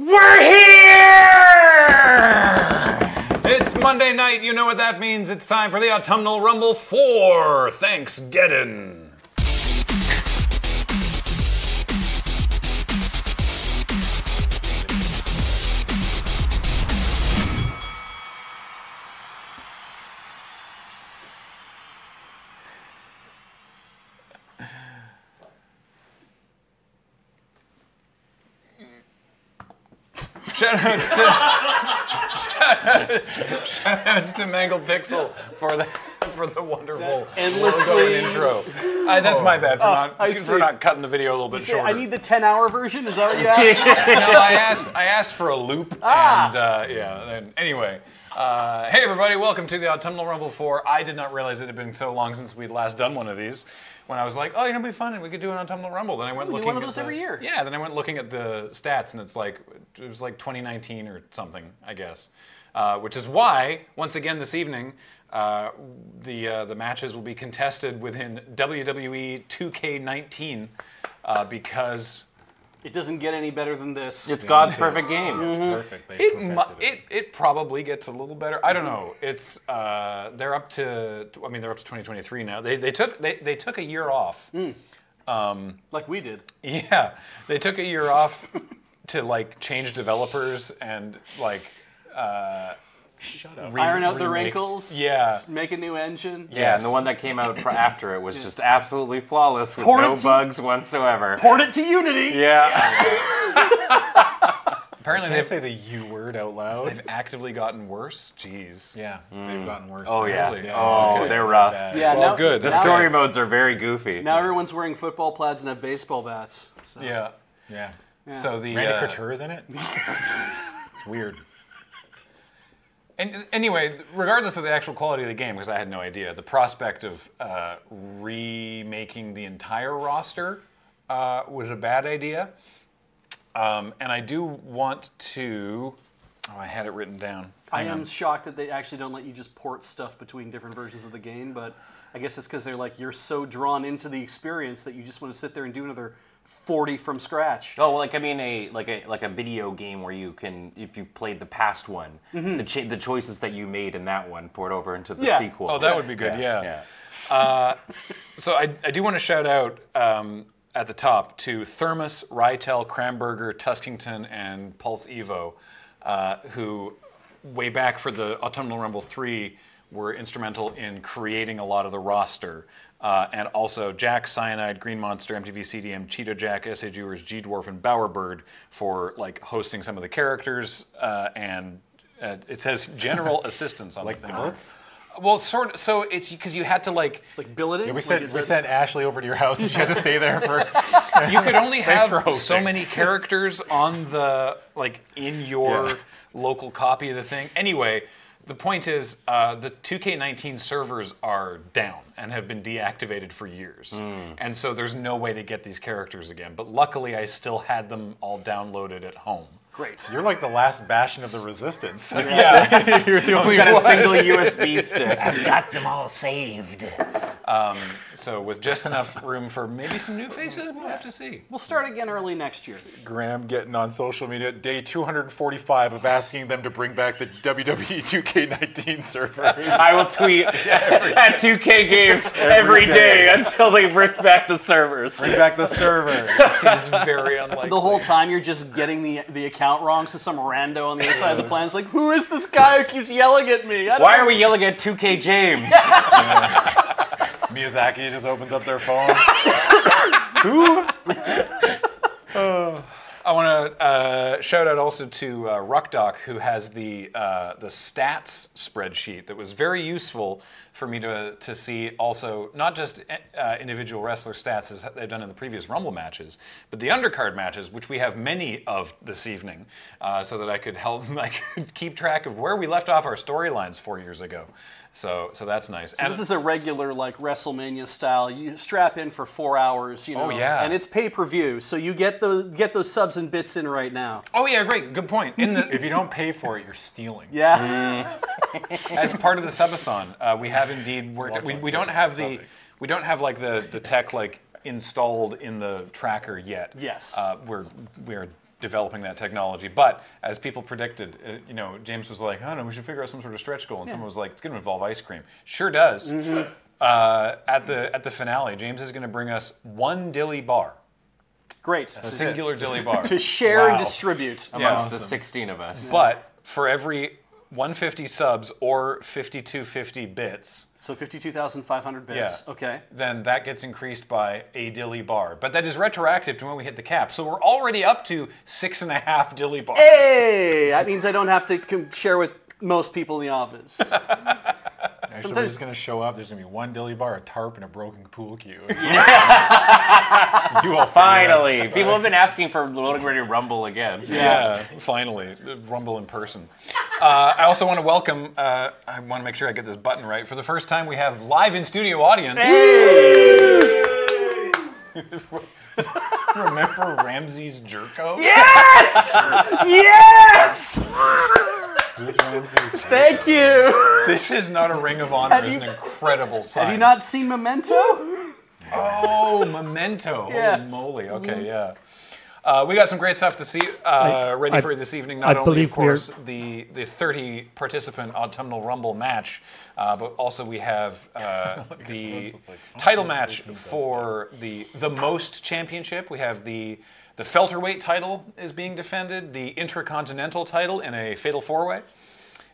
We're here! It's Monday night. You know what that means. It's time for the Autumnal Rumble for Thanksgiving. Shout outs to shout outs to Mangled Pixel for the for the wonderful endlessly- intro. Uh, that's my bad for not I for see. not cutting the video a little bit Say, shorter. I need the 10 hour version. Is that what you asked? no, I asked I asked for a loop Ah. and uh, yeah. And anyway, uh, hey everybody, welcome to the Autumnal Rumble 4. I did not realize it had been so long since we'd last done one of these. When I was like, oh, you know, it'd be fun, and we could do an Autumnal Rumble. Then I went we do looking one of those the- every year. Yeah, then I went looking at the stats, and it's like it was like 2019 or something, I guess. Uh, which is why, once again this evening, uh, the uh, the matches will be contested within WWE 2K19 uh, because it doesn't get any better than this. It's God's perfect game. Perfect. They it, perfected mu- it it probably gets a little better. I don't know. It's uh, they're up to I mean they're up to 2023 now. They they took they, they took a year off. like we did. Yeah, they took a year off to like change developers and like uh, Shut up. re- Iron out the remake- wrinkles. Yeah. Make a new engine. Yeah, and the one that came out pr- after it was just absolutely flawless with Port no it to- bugs whatsoever. Port it to Unity. Yeah. Apparently Can't they've say the U word out loud. they've actively gotten worse. Jeez. Yeah, they've gotten worse. Oh yeah. Really? Oh, they're rough. Bad. Yeah, Well, now, good. The Now- story modes are very goofy. Now everyone's wearing football plaids and have baseball bats. So. Yeah. Yeah. So the Randy uh, Couture's in it. it's weird. And anyway, regardless of the actual quality of the game, because I had no idea, the prospect of uh, remaking the entire roster uh, was a bad idea. Um, and I do want to. Oh, I had it written down. I am on. shocked that they actually don't let you just port stuff between different versions of the game, but I guess it's because they're like, you're so drawn into the experience that you just want to sit there and do another 40 from scratch. Oh, like I mean, a like a like a video game where you can, if you've played the past one, the cha- the choices that you made in that one port over into the Yeah. sequel. Oh, that would be good. Yeah. yeah. So I, I do want to shout out um, at the top to Thermos, Rytel, Cramberger, Tuskington, and Pulse Evo, uh, who way back for the Autumnal Rumble 3 were instrumental in creating a lot of the roster. Uh, and also Jack, Cyanide, Green Monster, MTV CDM, Cheeto Jack, SA Jewers, G Dwarf, and Bowerbird for like hosting some of the characters. Uh, and uh, it says general assistance on Like the thing. billets? Well, sort of. So it's because you had to like Like billeting? Yeah, we sent is we sent Ashley over to your house, and she had to stay there for. you could only have so many characters on the like in your Yeah. local copy of the thing. Anyway, the point is uh, the 2K19 servers are down and have been deactivated for years, Hmm. and so there's no way to get these characters again. But luckily, I still had them all downloaded at home. Great. You're like the last bastion of the resistance. yeah, you're the only Got a one. single USB stick. I've Got them all saved. Um, so with just enough room for maybe some new faces, we'll have to see. We'll start again early next year. Graham getting on social media, day 245 of asking them to bring back the WWE 2K19 servers. I will tweet at 2K Games every day until they bring back the servers. bring back the server. Seems very unlikely. The whole time you're just getting the the account wrong, so some rando on the other side of the planet is like, who is this guy who keeps yelling at me? I don't Why know." are we yelling at 2K James? Miyazaki just opens up their phone. Who? I want to uh, shout out also to uh, Ruckdoc, who has the uh, the stats spreadsheet that was very useful for me to to see. Also, not just uh, individual wrestler stats as they've done in the previous Rumble matches, but the undercard matches, which we have many of this evening, uh, so that I could help I could keep track of where we left off our storylines four years ago. So so that's nice. and This is a regular like WrestleMania style. You strap in for four hours, you know. Oh, yeah. And it's pay per view, so you get those get those subs and bits in right now. oh yeah, great, good point. In the If you don't pay for it, you're stealing. Yeah. as part of the subathon, uh, we have indeed worked. We, we don't have the something. we don't have like the the tech like installed in the tracker yet. Yes. Uh, we're we're developing that technology. But as people predicted, uh, you know, James was like, I don't know, we should figure out some sort of stretch goal. And someone was like, it's going to involve ice cream. Sure does. Uh, at the at the finale, James is going to bring us one dilly bar, Great. a singular dilly bar. To share and distribute. Amongst the 16 of us. But for every 150 subs or 5250 bits, So 52,500 bits. Yeah. Okay. then that gets increased by a dilly bar. But that is retroactive to when we hit the cap. So we're already up to six and a half dilly bars. Hey! That means I don't have to share with most people in the office. Actually, we're Sometimes- just gonna show up. There's gonna be one dilly bar, a tarp, and a broken pool cue. you all figure out. Finally, people have been asking for Loading Ready Rumble again. Yeah, finally, rumble in person. Uh, I also want to welcome. Uh, I want to make sure I get this button right. For the first time, we have live in studio audience. Hey! Remember Ramsey's Jerko? yes! yes! Who's Ramses? Thank you. This is not a Ring of Honor. It's an incredible sign. Have you not seen Memento? Oh, Memento. Yes. Holy moly. Okay, yeah. Uh, we got some great stuff to see uh, ready I- for this evening. Not I only, of believe we're- course, the the 30 participant autumnal rumble match, uh, but also we have uh, the title match for the the most championship. We have the the welterweight title is being defended. The intercontinental title in a fatal four way.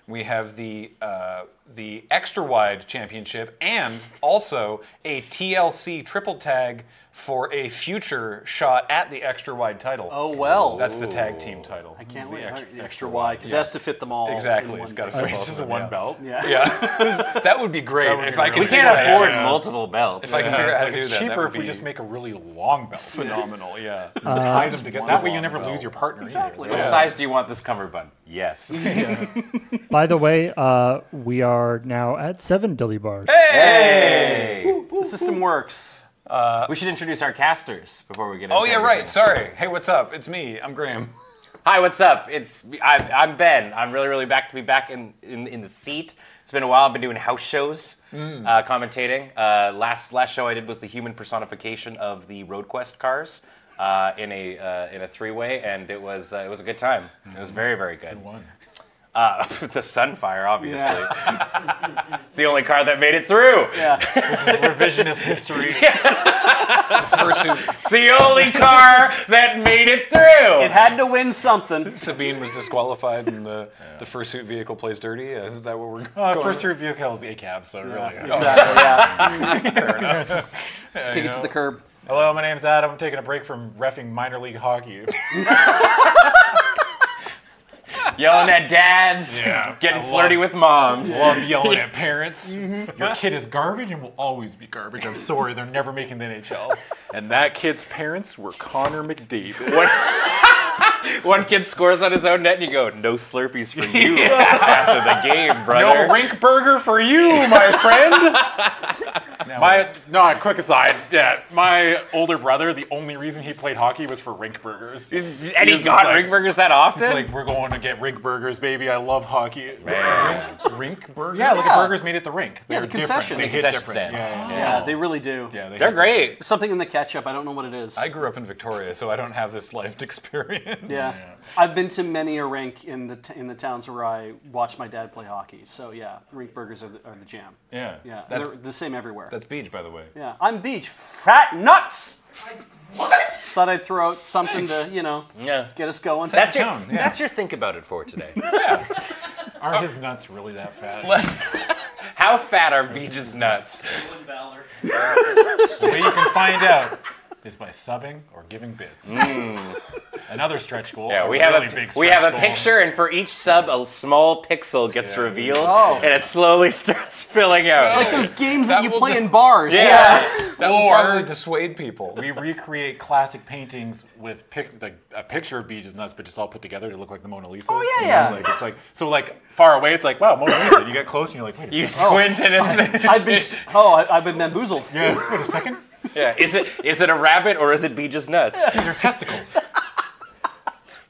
We have the uh, the extra wide championship and also a TLC triple tag for a future shot at the extra wide title. Oh, well. That's the tag team title. I can't It's the wait. extra, Extra, extra wide, because it has to fit them all. Exactly. in It's one got to fit It's both just a one yeah. belt. Yeah. Yeah, that would be great would if be I could. We can't out how afford to- multiple belts. If I can figure out how to do It's that, that cheaper would if we just make a really long belt. phenomenal. Yeah. tie them together. That way you never belt. lose your partner. Exactly. Either. What size do you want this cummerbund? Yes. By the way, uh, we are now at seven dilly bars. Hey! The system works. we should introduce our casters before we get into Oh yeah, right. Sorry. Hey, what's up? It's me. I'm Graham. Hi, what's up? It's I, I'm Ben. I'm really, really back to be back in, in in the seat. It's been a while. I've been doing house shows, uh, commentating. Uh, last last show I did was the human personification of the RoadQuest cars uh, in a uh, in a three way, and it was uh, it was a good time. It was very very good. One. Uh, the Sunfire, obviously. it's the only car that made it through. Yeah. Revisionist history. Yeah. Fursuit. It's the only car that made it through. It had to win something. Sabine was disqualified, and the the fursuit vehicle plays dirty. Is that what we're? Uh, going first vehicle is a cab, so really. Exactly, yeah. Kick it to the curb. Hello, my name's Adam. I'm taking a break from refing minor league hockey. Yelling at dads, Yeah, getting I love- flirty with moms. Love yelling at parents. Mm-hmm. Your kid is garbage and will always be garbage. I'm sorry, they're never making the NHL. And that kid's parents were Connor McDavid. One, one kid scores on his own net, and you go, "No Slurpees for you after the game, brother." No rink burger for you, my friend. my no, quick aside. Yeah, my older brother. The only reason he played hockey was for rink burgers. and he He's got like- rink burgers that often. Like we're going to get rink burgers, baby. I love hockey. Rink burger. Yeah, look Yeah. at burgers made at the rink. They're the different. concession. They The hit concession different. stand. Yeah, yeah, Yeah, they really do. yeah. they They're hit great. Something in the ketchup. I don't know what it is. I grew up in Victoria, so I don't have this lived experience. yeah. I've been to many a rink in the t- in the towns where I watched my dad play hockey. So yeah, rink burgers are the, are the jam. Yeah. Yeah, That's they're the same everywhere. that's Beej, by the way. Yeah, I'm Beej. Fat nuts. What? Just thought I'd throw out something to you know Yeah. get us going. That's your, tone, yeah. that's your think about it for today. Aren't his nuts really that fat? How fat are Beej's nuts? the way you can find out is by subbing or giving bits. Mm. Another stretch goal. Yeah, a we have really a big we have a goal. picture, and for each sub, a small pixel gets Yeah. revealed, Oh. and it slowly starts filling out. It's like those games That that you play do- in bars. yeah. That will probably dissuade people. We recreate classic paintings with pic- like a picture of Beej's nuts, but just all put together to look like the Mona Lisa. Oh, yeah, You yeah. know, Like it's like so like far away, it's like wow Mona Lisa. You get close and you're like wait a You second. squint, and it's I've been oh I, I've been bamboozled. Yeah, wait a second. Yeah. Is it is it a rabbit or is it Beej's nuts? These are testicles.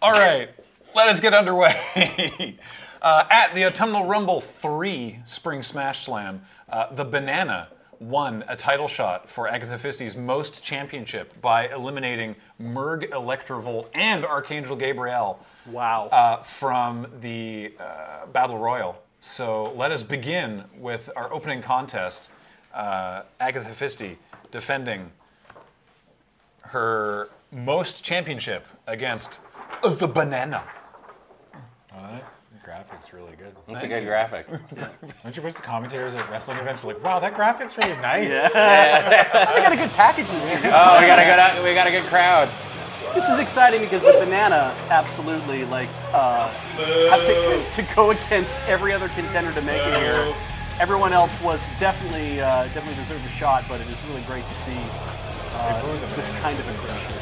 All right, let us get underway. uh, at the Autumnal Rumble 3 Spring Smash Slam, uh, the banana won a title shot for Agatha Fisty's most championship by eliminating Merg Electrovolt and Archangel Gabriel Wow. uh, from the uh, Battle Royal. So let us begin with our opening contest. Uh, Agatha Fisty defending her most championship against the Banana. Alright, graphics really good. That's a good graphic. Don't you wish the commentators at wrestling events were like, wow, that graphic's really nice? Yeah. they got a good package this year. Oh, we got a good we got a good crowd. This is exciting because the banana absolutely like uh, have to, to go against every other contender to make it here. Everyone else was definitely uh, definitely deserved a shot, but it is really great to see uh, this kind of aggression.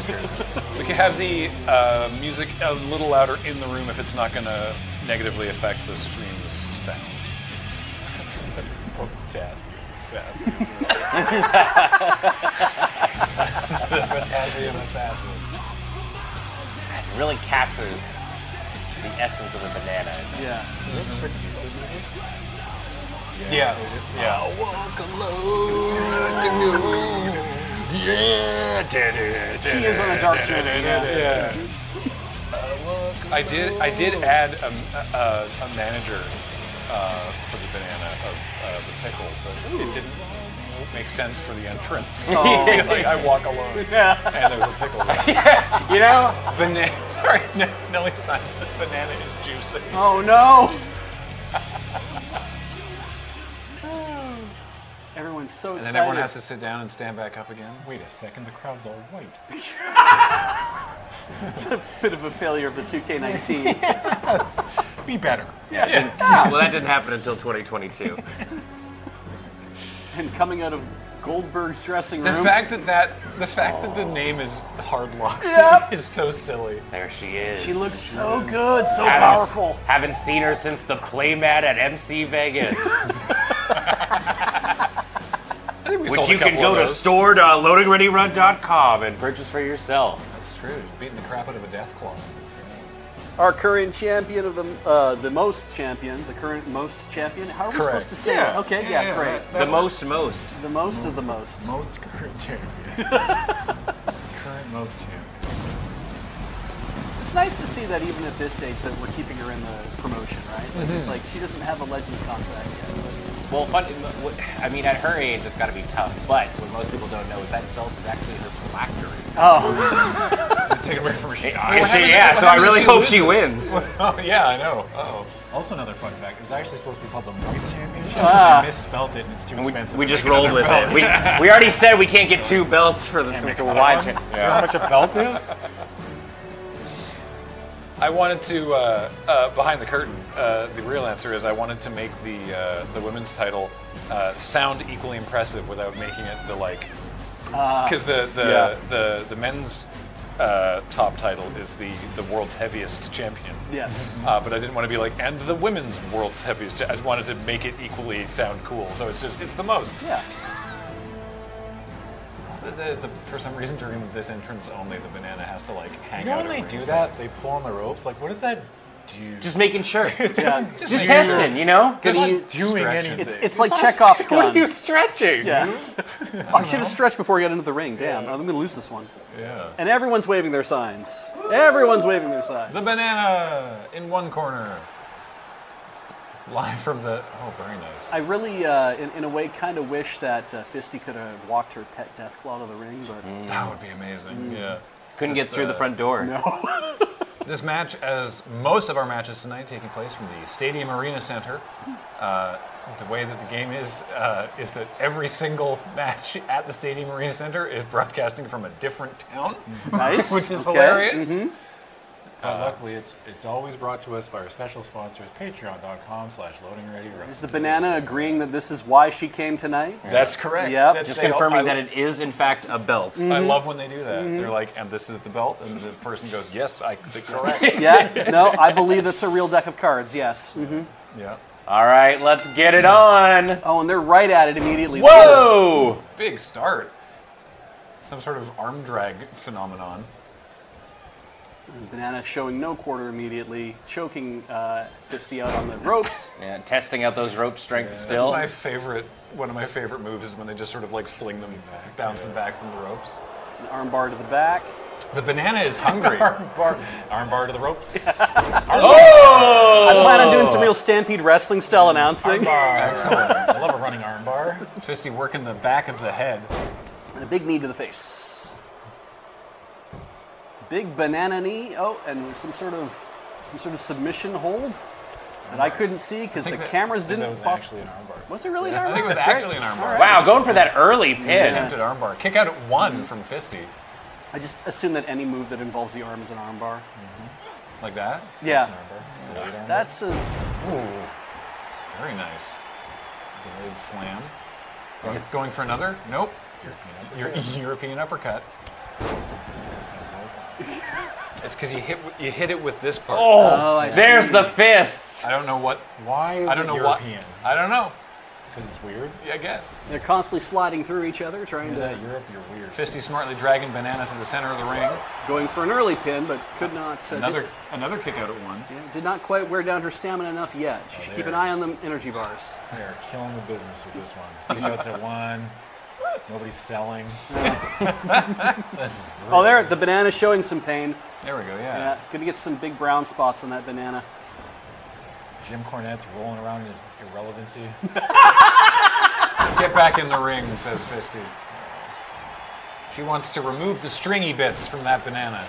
We can have the uh, music a little louder in the room if it's not going to negatively affect the stream's sound. Test. the potassium assassin. It really captures the essence of a banana. Yeah. Yeah. Yeah. Walk alone. Yeah. She is on a dark journey. Yeah. Yeah. I did. I did add a, a, a manager uh, for the banana of uh, the pickle, but it didn't make sense for the entrance. Oh. like I walk alone, Yeah. and there's a pickle. There. You know? banana. Sorry, Nelly Simon says banana is juicy. Oh no! Everyone's so And then everyone has to sit down and stand back up again. Wait a second, the crowd's all white. It's a bit of a failure of the 2K19. Be better. Yeah. Ah, well, that didn't happen until 2022. and coming out of Goldberg's dressing room. The fact that that the fact that the name is Hard Lock Yep. is so silly. There she is. she looks so good, so Haven't- powerful. Haven't seen her since the playmat at MC Vegas, I think we which sold a you can couple go of to those. store.loadingreadyrun.com and purchase for yourself. That's true. Beating the crap out of a death claw. Our current champion of the uh, the most champion, the current most champion. How are we Correct. supposed to say Yeah. it? Okay, Yeah, yeah, yeah, great. The most, most. The most of the most. Most current champion. current most champion. It's nice to see that even at this age that we're keeping her in the promotion, right? Like, Mm-hmm. It's like she doesn't have a Legends contract yet. Well, fun, I mean, at her age, it's got to be tough. But what most people don't know is that belt is actually her phylactery. Oh, Take a break from her. You see, yeah, so I really hope she wins. Oh yeah, I know. Oh. Also, another fun fact: it was actually supposed to be called the Moist Championship. Ah. I misspelled it, and it's too We, expensive. we to just rolled with belt. it. We, we already said we can't get two belts for the Make for another wide one? cha- You know how much a belt is? I wanted to uh, uh, behind the curtain. Uh, the real answer is I wanted to make the uh, the women's title uh, sound equally impressive without making it the like because the the, yeah. the the men's uh, top title is the the world's heaviest champion. yes. Uh, but I didn't want to be like, and the women's world's heaviest. cha-" I just wanted to make it equally sound cool. So it's just, it's the most. Yeah. The, the, the, for some reason, during this entrance only, the banana has to like hang You know out. when they at do that, they pull on the ropes. Like, what does that do? Just making sure. Yeah. Just testing, you know? Just Because doing anything. It's it's like Chekhov's What gun. are you stretching? Yeah. Oh, I should have stretched before I got into the ring. Damn, I'm gonna lose this one. Yeah. And everyone's waving their signs. Everyone's waving their signs. The banana in one corner. Live from the. Oh, very nice. I really, uh, in, in a way, kind of wish that uh, Fisty could have walked her pet Death Deathclaw to the ring, but That would be amazing. Yeah. Couldn't get This, through the uh, front door. no. This match, as most of our matches tonight, taking place from the Stadium Arena Center. Uh, the way that the game is, uh, is that every single match at the Stadium Arena Center is broadcasting from a different town, nice. which is Okay. hilarious. But luckily, it's it's always brought to us by our special sponsors, patreon.com slash loading ready. Is the banana agreeing that this is why she came tonight? That's correct. Yep. That's- Just they- confirming I- that it is, in fact, a belt. I mm-hmm. love when they do that. Mm-hmm. They're like, and this is the belt, and the person goes, yes, I the correct. Yeah. No, I believe it's a real deck of cards. Yes. hmm yeah. All right, let's get it on. Oh, and they're right at it immediately. Whoa! Big start. Some sort of arm drag phenomenon. Banana showing no quarter immediately, choking uh, Fisty out on the ropes. Yeah, testing out those rope strengths That's still. my favorite one of my favorite moves is when they just sort of like fling them, bounce them back from the ropes. An armbar to the back. The banana is hungry. Armbar, armbar to the ropes. oh! I plan on doing some real Stampede wrestling style announcing. Armbar, Excellent. I love a running armbar. Fisty working the back of the head. And a big knee to the face. Big banana knee. Oh, and some sort of some sort of submission hold that I couldn't see because the that- cameras didn't that was pop. actually an armbar. Was it really an armbar? I think it was armbar? actually an armbar. Wow, going for that early pin. Attempted armbar. Kick out at one from Fisty. I just assume that any move that involves the arm is an armbar. Mm-hmm. Like that. Yeah, An armbar. Delayed armbar. that's a Ooh. Very nice. Delayed slam. Going, going for another? Nope. Your European uppercut. It's because you hit you hit it with this part. Oh, I There's see. the fists. I don't know what. Why is I don't it know European? what. I don't know. Because it's weird. Yeah, I guess. They're constantly sliding through each other, trying Yeah, to Europe, you're weird. Fisty smartly dragging Banana to the center of the ring. going for an early pin, but could not. Uh, Another Did, another kick out at one. yeah, did not quite wear down her stamina enough yet. She should keep an eye on the energy bars. They are killing the business with this one. These notes at one. Nobody's selling. Oh, there, the banana showing some pain. There we go. Yeah, Yeah. gonna get some big brown spots on that banana. Jim Cornette's rolling around in his irrelevancy. Get back in the ring, says Fisty. She wants to remove the stringy bits from that banana.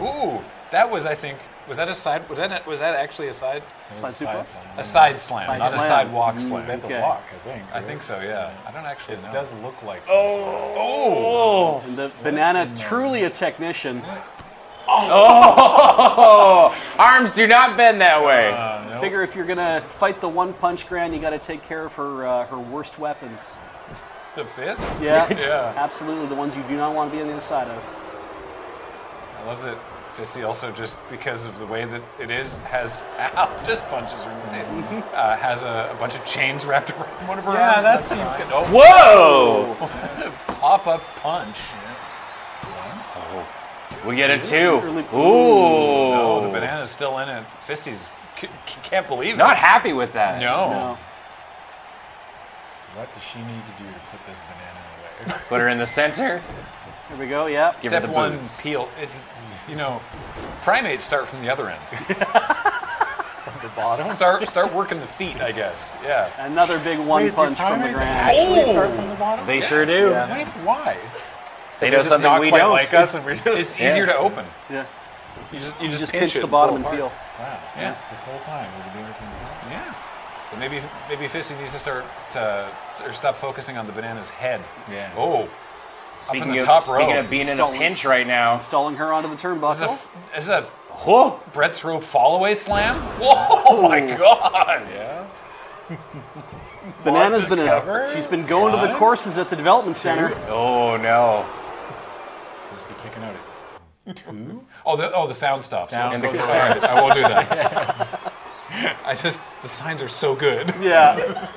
Ooh, that was, I think, was that a side? Was that a, was that actually a side? Side Side suplex? A side slam, Side not a mm, slam. sidewalk slam. Bent Okay. the walk, I think. I think so. Yeah. I don't actually It know. does look like some oh. And oh! oh. the banana, mm. truly a technician. Oh, oh. arms do not bend that uh, way. Figure if you're gonna fight the one punch grand, you got to take care of her uh, her worst weapons. the fists. Yeah, yeah. absolutely the ones you do not want to be on the other side of. I love that Fisty also just because of the way that it is has ow, just punches her in the face. Uh, has a, a bunch of chains wrapped around one of her Yeah, arms. that That's seems fine. Oh, Whoa! pop up punch. We get a two. Really- Ooh. Oh, the banana's still in it. Fisty's c- c- can't believe it. Not happy with that. no. No. What does she need to do to put this banana away? Put her in the center. Here we go. Yeah. Give her Step the one, boots. peel. It's you know, primates start from the other end. from the bottom? Start start working the feet, I guess. Yeah. Another big one Wait, punch from the primates grand. Actually Oh! start from the bottom? They sure do. Wait, why? They know something not we quite don't. like us, and we just It's easier to open. Yeah. You just you You just, just pinch, pinch it the bottom and apart. peel. wow. Yeah. This whole time we've been doing it from the bottom. Yeah. So maybe maybe Fisty needs to start to or stop focusing on the banana's head. Yeah. Oh. Speaking, up in of, top speaking row. of being in a Stalling. pinch right now. Installing her onto the Is a, turnbuckle. f- is a Whoa! Brett's rope fallaway slam? Whoa! Oh my god! Yeah. Banana's been discovered? a, she's been going to the courses at the development center. Oh no! Just kicking out at two. Oh, the oh the sound stops. Sound Okay, stops. all right, I won't do that. I just the signs are so good. Yeah.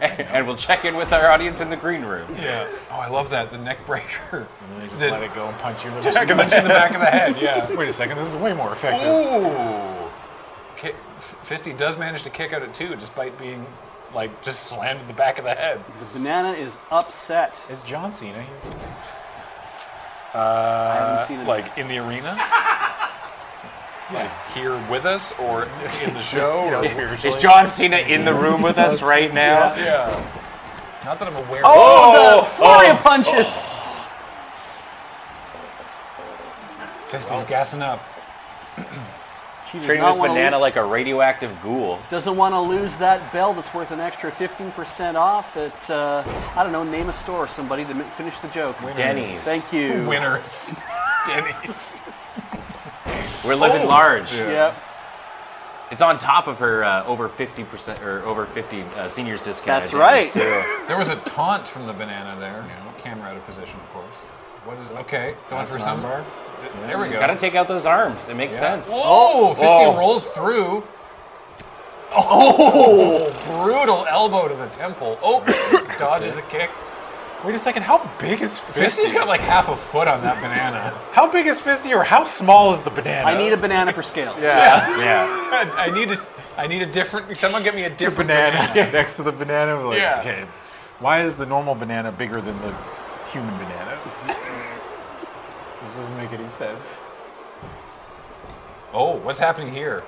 and we'll check in with our audience in the green room. Yeah. Oh, I love that the neck breaker. And then they just The- let it go and punch you in the Just back punch of the in the back of the head. Yeah. Wait a second, this is way more effective. Ooh. Ki- F- Fisty does manage to kick out at two, despite being like just slammed in the back of the head. The banana is upset. Is John Cena here? I haven't seen it. Uh, like in the arena. Like here with us, or in the show, or Is John Cena in the room with us right now? yeah. Not that I'm aware. Oh, the flurry of punches. Fisty's gassing up. She does Treating not this wanna banana lo- like a radioactive ghoul. doesn't want to lose that bell that's worth an extra 15% off at, uh, I don't know, name a store, somebody to finish the joke. Denny's. Thank you. Winners. Denny's. We're living Oh. large. Yep. It's on top of her uh, over 50% or over 50 uh, seniors discount. That's right. There was a taunt from the banana there. Camera out of position, of course. What is okay? Going for some. Armbar. There we go. Gotta take out those arms. It makes Yeah. sense. Whoa! Fisty Whoa. rolls through. Oh! Brutal elbow to the temple. Oh! dodges a kick. Wait a second, how big is Fisty? Fisty's got like half a foot on that banana. How big is Fisty or how small is the banana? I need a banana for scale. yeah. Yeah. I need a, I need a different. Someone get me a different banana banana. next to the banana. Like, Yeah. Okay. Why is the normal banana bigger than the human banana? this doesn't make any sense. Oh, what's happening here?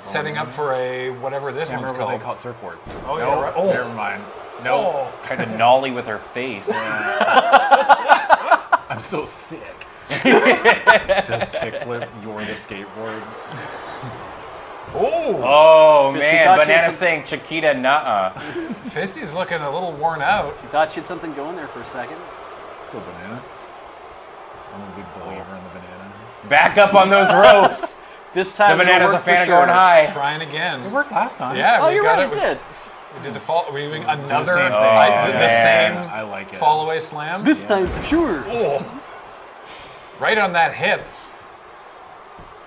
Setting up um, for a whatever this Can't one's remember what called. they call it surfboard. Oh, yeah, right. Oh. never mind. No, Oh, Tried to nollie with her face. I'm so sick. Does kickflip, you're the skateboard. oh, Oh Fisty man, thought she had Banana some- saying Chiquita nuh Fisty's looking a little worn out. You thought she had something going there for a second. Let's go banana. I'm a big believer in the banana. Back up on those ropes. This time The it'll banana's a work for fan of sure. going high. Trying again. It again. worked last time. Yeah, Oh, we you're got right, it. it did. We did the fall. Are we doing the another? same thing. I- oh, the, the man. same I like it. fall away slam. This time for sure. Oh, right on that hip.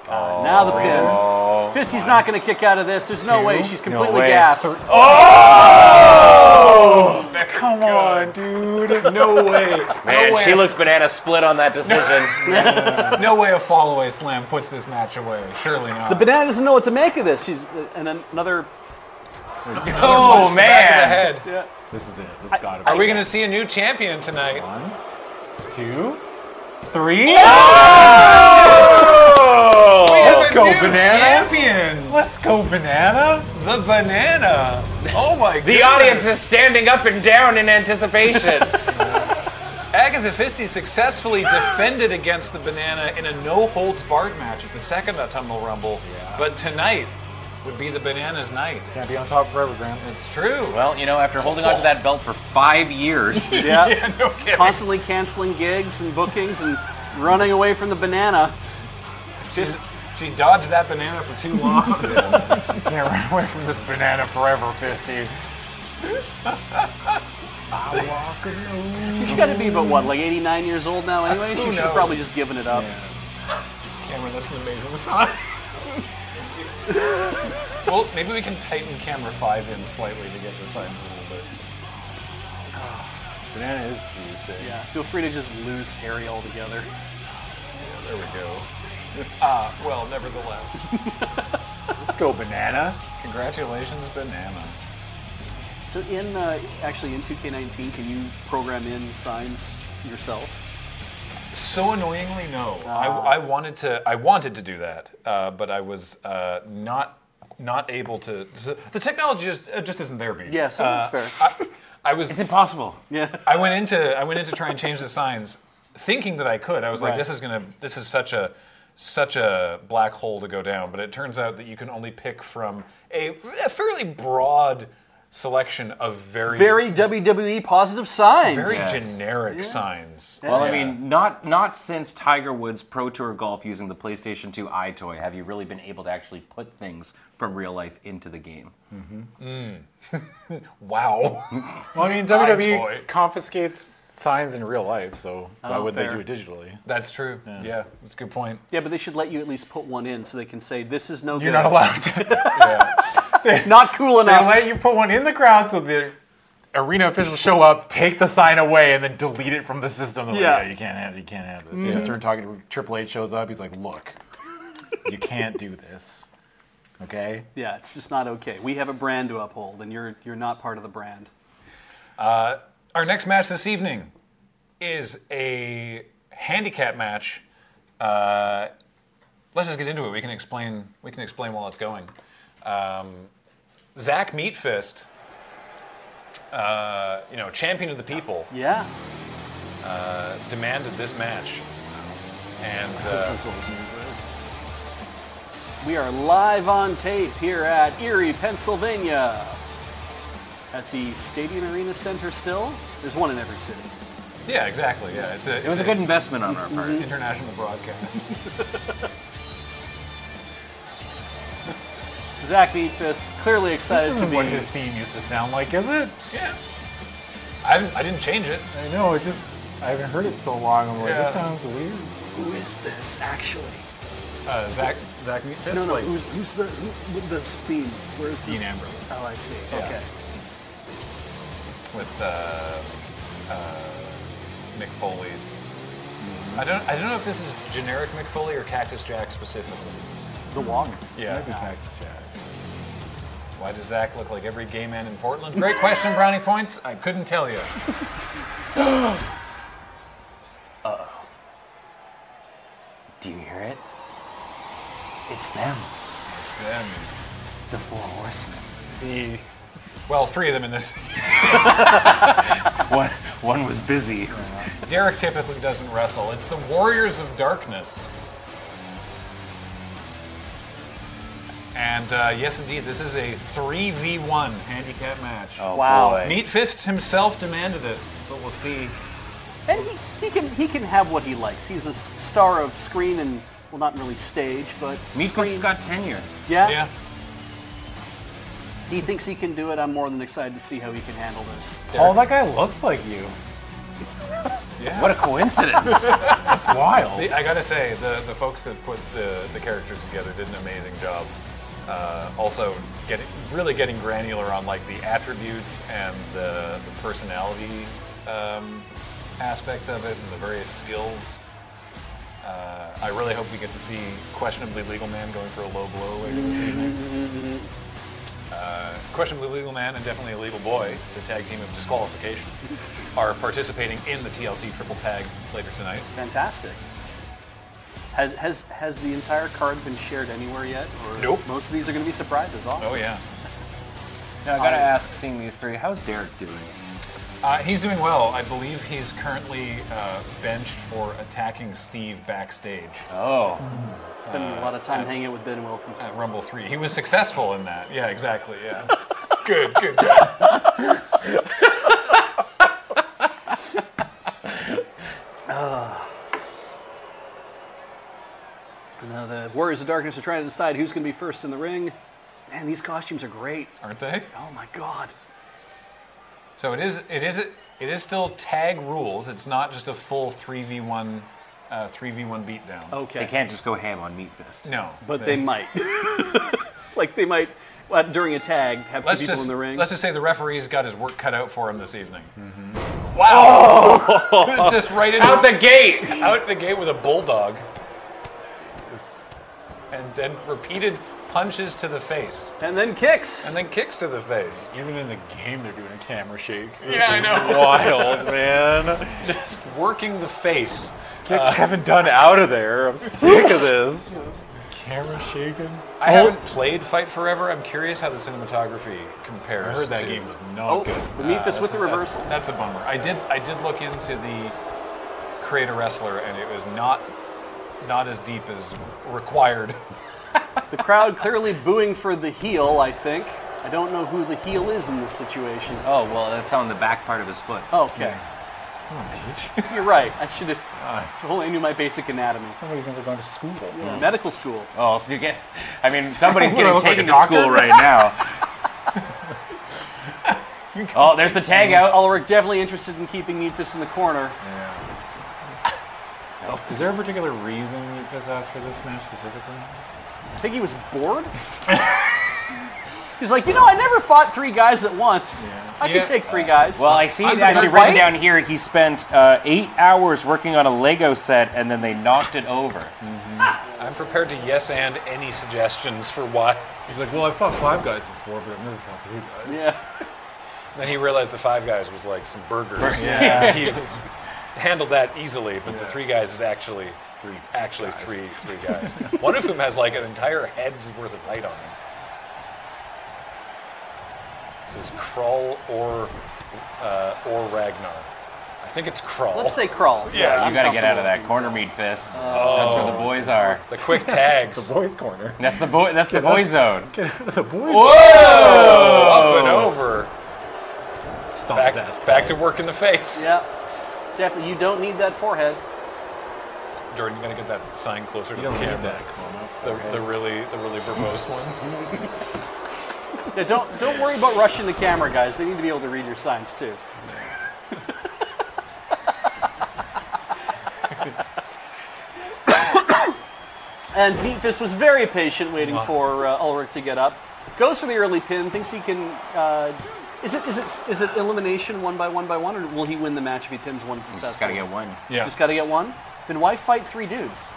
Uh, now the pin. Oh. Fisty's not going to kick out of this. There's no way. She's completely way. gassed. Oh! Oh! Come on, dude. No way. Man, no way. she looks banana split on that decision. No way a fall away slam puts this match away. Surely not. The banana doesn't know what to make of this. She's uh, and then another. Oh Back of the man. head. Yeah. This is it. This got to be. Are we going to see a new champion tonight? One, two, three. Oh! Let's go, New banana. champion. Let's go, banana. The banana. Oh my god. The audience is standing up and down in anticipation. Agatha Fisty successfully defended against the banana in a no holds barred match at the second Autumnal Rumble. But tonight would be the banana's night. Can't be on top forever, Graham. It's true. well, you know, after holding on to that belt for five years, Yeah. yeah, no kidding. Constantly canceling gigs and bookings and running away from the banana. She's- she dodged that banana for too long. Can't run away from this banana forever, Fisty. She's got to be about what, like 89 years old now anyway? She should have probably just given it up. Cameron, that's an amazing sign. well, maybe we can tighten camera five in slightly to get the signs a little bit. Banana is juicy. Yeah. Feel free to just lose Harry altogether. Yeah, There we go. Ah, well, nevertheless. Let's go, banana. Congratulations, banana. So in uh, actually in 2K19, can you program in signs yourself? So annoyingly, no. I, I wanted to. I wanted to do that, uh, but I was uh, not not able to. The technology just, it just isn't there, Beej. Yeah, so that's fair. I, I was. it's impossible. Yeah. I went into I went in to try and change the signs, thinking that I could. I was like, this is gonna this is such a such a black hole to go down. But it turns out that you can only pick from a, a fairly broad selection of very Very WWE positive signs. very Yes. generic signs. Well, I mean, not not since Tiger Woods Pro Tour Golf using the PlayStation 2 EyeToy have you really been able to actually put things from real life into the game. Mm-hmm. wow. Well, I mean, WWE toy. confiscates signs in real life, so why Oh, would fair. they do it digitally? That's true. Yeah. that's a good point. Yeah, but they should let you at least put one in so they can say this is no You're good. not allowed to. Not cool enough. They let you put one in the crowd so the arena officials show up, take the sign away, and then delete it from the system. They're like, Yeah. yeah, you can't have, you can't have this. You start talking to Triple H shows up. He's like, look, you can't do this. Okay. Yeah, it's just not okay. We have a brand to uphold, and you're you're not part of the brand. Our next match this evening is a handicap match. Uh, let's just get into it. We can explain. We can explain while it's going. Um, Zach Meatfist, uh, you know, champion of the people, Yeah. demanded this match, and uh, We are live on tape here at Erie, Pennsylvania. At the Stadium Arena Center still. There's one in every city. yeah, exactly. Yeah, it's a. It was a good investment on our part. international broadcast. Zach Meatfist, clearly excited This to isn't be. what his theme used to sound like, is it? yeah, I, I didn't change it. I know. It just I haven't heard it so long. I'm like, Yeah. this sounds weird. Who is this actually? Uh, Zach Zach Meatfist. No, no. like Who's who's the who, the theme? Where's the? Dean Ambrose Oh, I see. Yeah. Okay. with uh, uh, Mick Foley's. I don't. I don't know if this is generic Mick Foley or Cactus Jack specifically. The walk. Yeah. Why does Zach look like every gay man in Portland? Great question, brownie points. I couldn't tell you. uh oh. Do you hear it? It's them, It's them. the four horsemen. The well, three of them in this. One, one was busy. Derek typically doesn't wrestle. It's the Warriors of Darkness. And uh, yes, indeed, this is a 3v1 handicap match. Oh, Wow. boy. Meat Fist himself demanded it, but we'll see. And he, he can he can have what he likes. He's a star of screen and well, not really stage, but Meat screen. Fist's got tenure. yeah, Yeah. He thinks he can do it. I'm more than excited to see how he can handle this. Paul, that guy looks like you. Yeah. What a coincidence. That's wild. The- I gotta say, the, the folks that put the, the characters together did an amazing job. Uh, also, getting really getting granular on like the attributes and the, the personality um, aspects of it and the various skills. Uh, I really hope we get to see questionably legal man going for a low blow later this evening. Uh, questionably legal man and definitely a legal boy, the tag team of disqualification, are participating in the TLC triple tag later tonight. Fantastic. Has, has has the entire card been shared anywhere yet? Or Nope. Most of these are going to be surprises. Awesome. Oh yeah. now, I gotta ask, seeing these three, how's Derek doing? Uh, he's doing well. I believe he's currently uh, benched for attacking Steve backstage Oh. Spending a lot of time hanging out with Ben Wilkinson. at Rumble 3. He was successful in that. Yeah, exactly. Yeah. good, good, good. Now the Warriors of Darkness are trying to decide who's going to be first in the ring. Man, these costumes are great. Aren't they? Oh my god. So it is. It is. It is still tag rules. It's not just a full 3v1, uh, 3v1 beatdown. Okay. They can't just go ham on Meat Fist. No. But they might. like they might uh, during a tag have two Let's people just, in the ring. let's just say the referee's got his work cut out for him this evening. Wow! just right into Out the gate! out the gate with a bulldog. And then repeated punches to the face. and then kicks. And then kicks to the face. Even in the game, they're doing a camera shakes. This Yeah, I know. Wild, man. Just working the face. Get uh, Kevin Dunn out of there. I'm sick of this. Camera shaking. I haven't played Fight Forever. I'm curious how the cinematography compares. I heard that to- game was not oh, good. the meat fist with the a- reversal. That's a bummer. I did I did look into the create a wrestler and it was not not as deep as required. The crowd clearly booing for the heel, I think. I don't know who the heel is in this situation. Oh, well, that's on the back part of his foot. Okay. Hmm. You're right. I should have. If only I knew my basic anatomy. Somebody's never gone to school. Hmm. Medical school. Oh, so you get. I mean, somebody's What, I getting look like taken to school right now. oh, there's the tag hmm. out. Ulrich definitely interested in keeping Meat in the corner. Is there a particular reason you just asked for this match specifically? I think he was bored. He's like, you know, I never fought three guys at once. I Yeah. could take three guys. Well, I see it I'm actually gonna written down here. He spent uh, eight hours working on a Lego set, and then they knocked it over. I'm prepared to yes and any suggestions for why. He's like, well, I fought five guys before, but I've never fought three guys. yeah. Then he realized the five guys was like some burgers. Yeah. he handled that easily, but the three guys is actually three, actually three, three guys. One of whom has like an entire head's worth of height on him. This is Krull or uh, or Ragnar. I think it's Krull. Let's say crawl. Yeah, I'm You got to get out of that corner meat fist. That's where the boys are. the quick tags. The boys' corner. That's the boy. That's the boy zone. Get out of the boys' Whoa! Up and over. Stomp Back, back to work in the face. Yeah. Definitely. You don't need that forehead. Jordan, you gotta get that sign closer to the camera. that, The, the really the really verbose one. Yeah, don't don't worry about rushing the camera, guys. They need to be able to read your signs too. and Meat Fist was very patient, waiting for uh, Ulrich to get up. Goes for the early pin, thinks he can uh, Is it is it is it elimination one by one by one, or will he win the match if he pins one successful? Just gotta get one. Yeah. Just got to get one. Then why fight three dudes?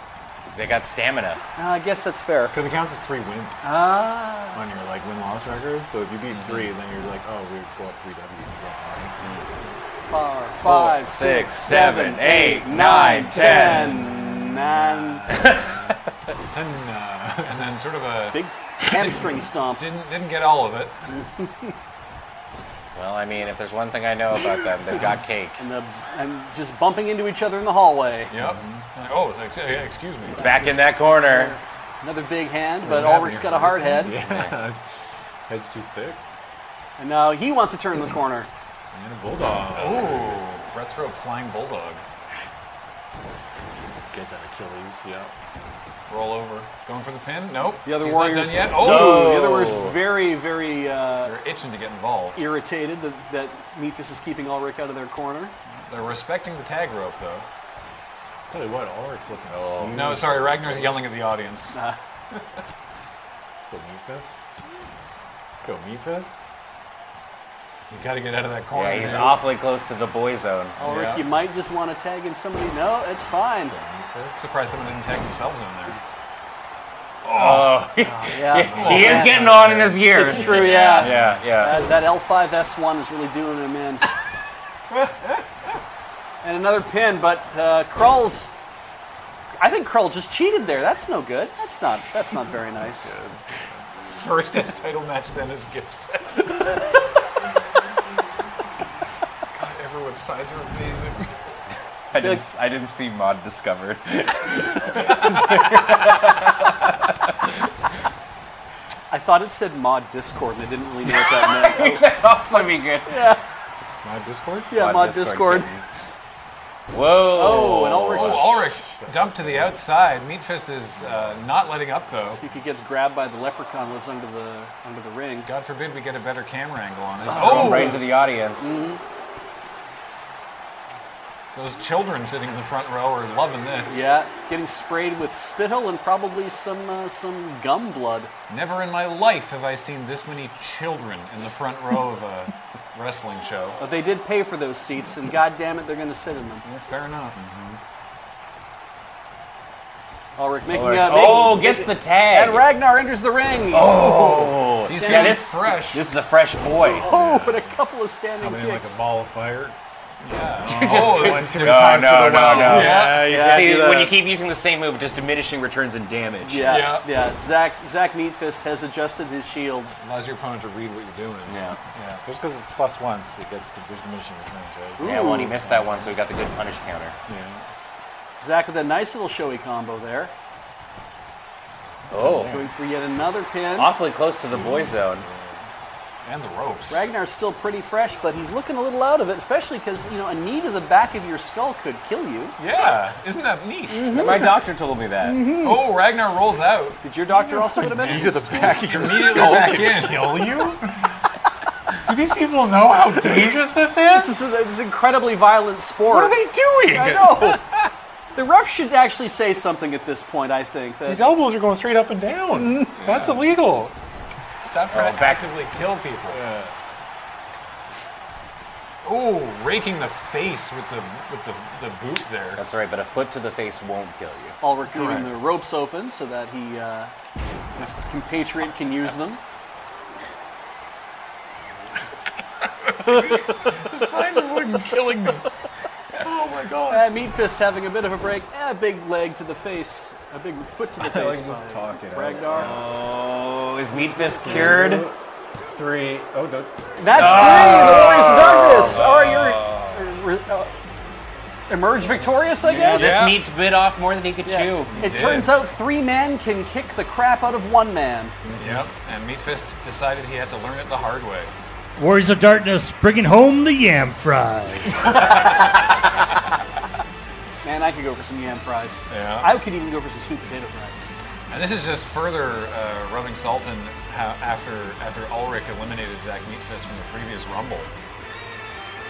They got stamina. Uh, I guess that's fair. Because it counts as three wins Ah. on your like win loss record. So if you beat three, then you're like, oh, we go up three W's. and Four, five, six, six, seven, seven, eight, eight, nine, nine, ten, nine. And, uh, and then sort of a Big hamstring stomp. didn't didn't get all of it. Well, I mean, if there's one thing I know about them, they've got cake. And, the, and just bumping into each other in the hallway. Yep. Like, oh, ex- excuse me. Back in that corner. Another big hand, but Yeah, Ulrich's got a hard head. Yeah, head's too thick. And now he wants to turn the corner. And a bulldog. Oh, retro flying bulldog. Get that Achilles. Yeah. Roll over. Going for the pin? Nope. The other He's warriors. not done yet. No, Oh, the other warriors very, very uh, They're itching to get involved. irritated that, that Meatfist is keeping Ulrich out of their corner. They're respecting the tag rope, though. Tell you what, Ulrich's looking. Oh. No, sorry, Ragnar's yelling at the audience. Uh, Let's go meat fist. Let's go meat fist. You got to get out of that corner. Yeah, he's man. awfully close to the boy zone. Ulrich, Yeah. you might just want to tag in somebody. No, it's fine. Meat fist. Surprised someone didn't tag themselves in there. Oh, Yeah, He is getting on in his years. it's true. Yeah, Yeah, yeah. That, that L5S1 is really doing him in. and another pin, but uh, Krull's. I think Krull just cheated there. That's no good. That's not. That's not very nice. First as title match, then as gift set. God, everyone's sides are amazing. I didn't, s- I didn't see Mod discovered. I thought it said Mod Discord, and I didn't really know what that meant. also be good. Mod Discord? Yeah, Mod Mod Discord, Discord. Whoa. Oh, and Ulrich's. Oh, Ulrich's dumped to the outside. Meatfist is uh, not letting up, though. See if he gets grabbed by the leprechaun lives under the under the ring. God forbid we get a better camera angle on it. Throw him Oh, right into the audience. Those children sitting in the front row are loving this. Yeah, getting sprayed with spittle and probably some uh, some gum blood. Never in my life have I seen this many children in the front row of a wrestling show. But they did pay for those seats, and god damn it, they're going to sit in them. Yeah, fair enough. Ulrich making Ulrich- a oh, making- gets the tag. and Ragnar enters the ring. Oh, These Yeah, this- fresh. this is a fresh boy. Oh, but a couple of standing Coming in like a ball of fire. Yeah. Just- oh, One, it's two No, times no, to the no, well. no. Yeah, you See, do when you keep using the same move, just diminishing returns in damage. yeah, Yeah. yeah, Zach Zach Meatfist has adjusted his shields. allows your opponent to read what you're doing. Yeah. Yeah. Just because it's one, so it gets to diminishing returns, right? Yeah, well, he missed that one, so he got the good punish counter. Yeah. Zach with a nice little showy combo there. Oh. Going for yet another pin. Awfully close to the boy zone. And the ropes. Ragnar's still pretty fresh, but he's looking a little out of it, especially because you know a knee to the back of your skull could kill you. Yeah. Isn't that neat? Mm-hmm. My doctor told me that. Mm-hmm. Oh, Ragnar rolls out. Did your doctor also go a bed? to the back of your Immediately skull back in. kill you? Do these people know how dangerous this is? This is? is a, this incredibly violent sport. What are they doing? I know. the ref should actually say something at this point. I think that These elbows are going straight up and down. Mm-hmm. That's illegal. Stop trying to back- actively kill people. Oh, raking the face with the with the, the boot there. That's right, but a foot to the face won't kill you. Ulrich leaving Correct. the ropes open so that he uh, his compatriot can use them. the Signs of women killing me. Oh my god. Uh, Meat Fist having a bit of a break. And a big leg to the face. A big foot to the face. like just by talking out Ragnar. Oh, is Meat Fist cured? Three. Oh, no. That's three. The Warriors of Darkness are your uh, emerge victorious, I guess. This Yeah. meat bit off more than he could Yeah. chew. It did. turns out three men can kick the crap out of one man. Yep. And Meatfist decided he had to learn it the hard way. Warriors of Darkness bringing home the yam fries. Man, I could go for some yam fries. Yeah. I could even go for some sweet potato fries. And this is just further uh, rubbing salt in how, after after Ulrich eliminated Zach Meatfist from the previous Rumble.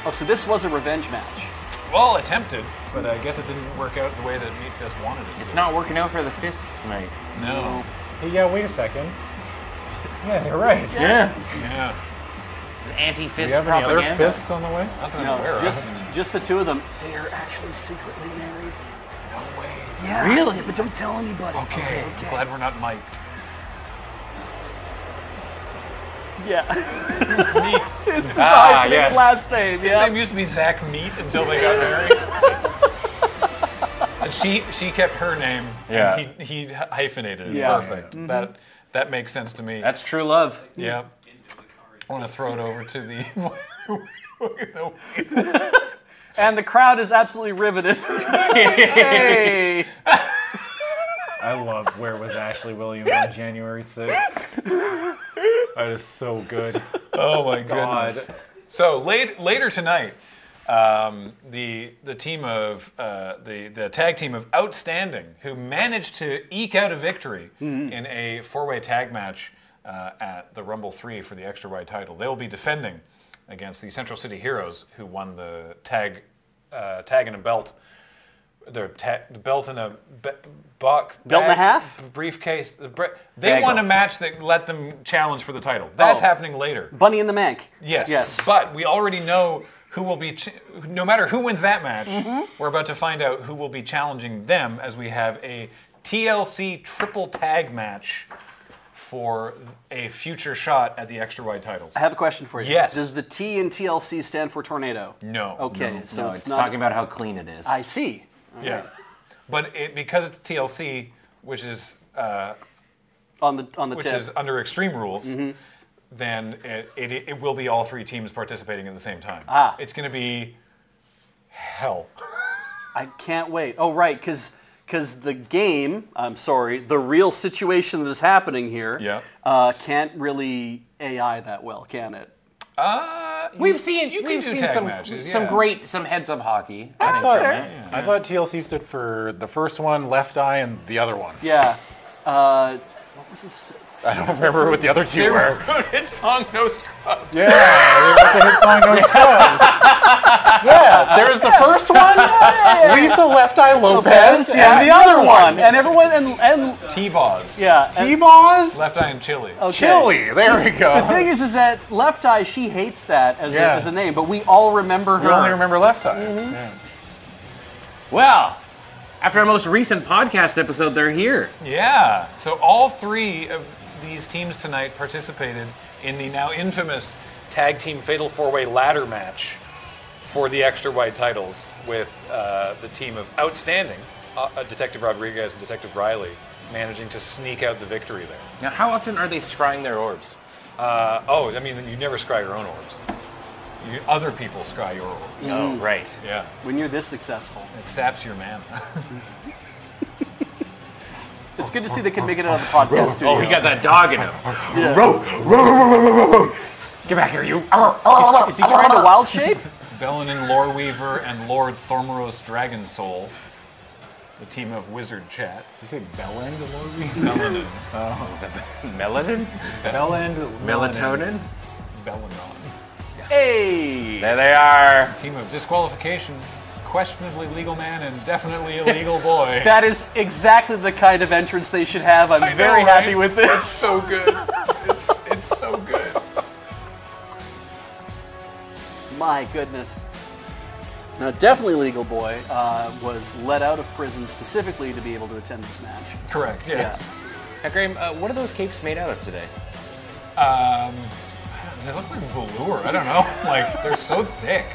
Oh, so this was a revenge match. Well, attempted, but I guess it didn't work out the way that Meatfist wanted it. It's to. not working out for the fists tonight. No. Hey, yeah, wait a second. Yeah, you're right. Yeah. Yeah. Anti-fist Do you have any other propaganda. fists on the way? Not that aware No, of. just just the two of them. They are actually secretly married. No way. Yeah. Really? But don't tell anybody. Okay. Glad we're not mic'd. Yeah. Meat. it's his Ah, hyphenated yes. last name. His Yeah. name used to be Zach Meat until they got married. and she she kept her name. Yeah. And he, he hyphenated it. Yeah. Perfect. That that makes sense to me. That's true love. yeah. I want to throw it over to the. And the crowd is absolutely riveted. hey. I love Where Was Ashley Williams on January 6th. That is so good. oh my God. goodness. So late, later tonight, um, the the team of uh, the the tag team of Outstanding, who managed to eke out a victory in a four way tag match uh, at the Rumble Three for the extra wide title, they will be defending against the Central City Heroes, who won the tag uh, tag and a belt. Their ta- the belt and a be- buck Belt and a half? briefcase. The bre- they Bagel. won a match that let them challenge for the title. That's Oh. happening later. Bunny in the Mank. Yes. Yes. But we already know who will be, ch- no matter who wins that match, Mm-hmm. we're about to find out who will be challenging them as we have a TLC triple tag match for a future shot at the extra wide titles. I have a question for you. Yes. Does the T in TLC stand for tornado? no. Okay, so No, it's, it's, not. talking about how clean it is. I see. Yeah. But it, because it's TLC, which is uh, On the on the which tip. is under extreme rules, Mm-hmm. then it, it, it will be all three teams participating at the same time. Ah. It's going to be hell. I can't wait. Oh, right, because the game. I'm sorry, the real situation that is happening here. Yeah. Uh, can't really AI that well, can it? Uh, We've seen you we've seen some matches, some great some heads up hockey. I I think think so, so, man. man. I thought TLC stood for the first one, Left Eye, and the other one. Yeah. Uh, what was this? I don't remember what the other two They were. wrote hit song No Scrubs. Yeah, they wrote the hit song No Scrubs. Yeah, there was the first one, Lisa Left Eye Lopez, yeah, and the other one, and everyone and and T-Boz. yeah. T-Boz, Left Eye and Chili. okay. Chili. There we go. The thing is, is that Left Eye, she hates that as, Yeah. a, as a name, but we all remember her. We only remember Left Eye. Mm-hmm. Yeah. Well, after our most recent podcast episode, they're here. Yeah. So all three of these teams tonight participated in the now infamous tag team fatal four-way ladder match for the extra wide titles with uh, the team of outstanding uh, Detective Rodriguez and Detective Riley managing to sneak out the victory there. Now, how often are they scrying their orbs? Uh, oh, I mean, you never scry your own orbs. You, other people scry your orbs. Oh, right. Yeah. When you're this successful, It saps your mana. it's good to see they can make it out of the podcast studio. Oh, he got that dog in him. Get back here, you. Is, is he trying to wild shape? Bellinin Loreweaver and Lord Thormoros Dragonsoul, the team of Wizard Chat. You say Bellend, Lori? Bellinin. Melanin? Oh. Bellend, Melatonin? Bellinon. Hey. There they are. Team of Disqualification, Questionably Legal Man, and Definitely Illegal Boy. That is exactly the kind of entrance they should have. I'm I know, very right? happy with this. It's so good. It's, it's so good. My goodness. Now, definitely Legal Boy uh, was let out of prison specifically to be able to attend this match. Correct, yes. Now, Graham, uh, what are those capes made out of today? Um, they look like velour. I don't know. Like, they're so thick.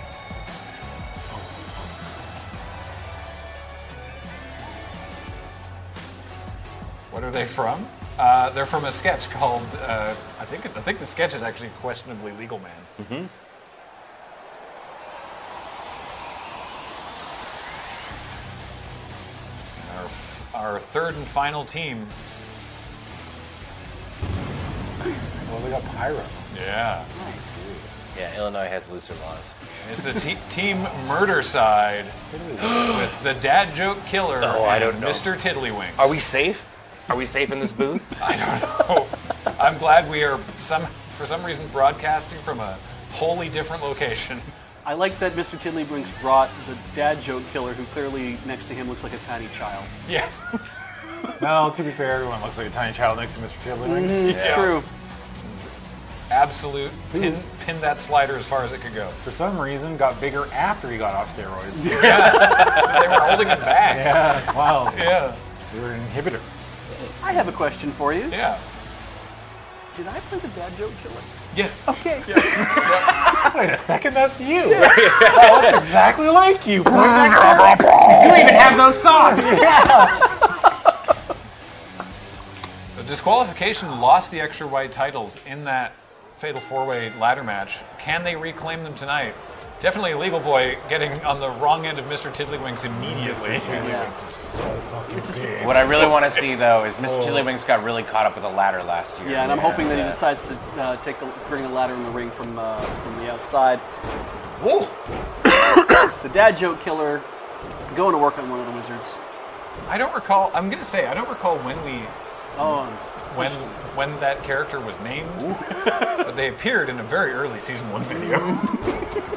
What are they from? Uh, they're from a sketch called. Uh, I think. I think the sketch is actually questionably legal man. Our, our third and final team. Well, they got Pyro. Yeah. Nice. Yeah, Illinois has looser laws. It's the te- team murder side with the dad joke killer Oh, I don't know. Mr. Tiddlywinks. Are we safe? Are we safe in this booth? I don't know. I'm glad we are some for some reason broadcasting from a wholly different location. I like that Mr. Tiddlywinks brought the dad joke killer, who clearly next to him looks like a tiny child. Yes. Well, to be fair, everyone looks like a tiny child next to Mr. Tiddlywinks. Mm-hmm, it's true. absolute pin, pin that slider as far as it could go. For some reason, got bigger after he got off steroids. They were holding him back. yeah, it's wild. Yeah, They were an inhibitor. I have a question for you. yeah. Did I play the bad joke killer? Yes. Okay. Wait a second, that's you. oh, that's exactly like you. Point that You even have those socks. The disqualification lost the extra white titles in that fatal four-way ladder match. Can they reclaim them tonight? Definitely Legal Boy getting on the wrong end of Mr. Tiddlywinks immediately. Tiddlywinks is so fucking big. What I really want to see though is Mr. Tiddlywinks got really caught up with the ladder last year. Yeah, and I'm hoping that he decides to uh, take the bring the ladder in the ring from uh, from the outside. Whoa! The dad joke killer going to work on one of the wizards. I don't recall. I'm gonna say I don't recall when we Oh, when when that character was named, but they appeared in a very early season one video.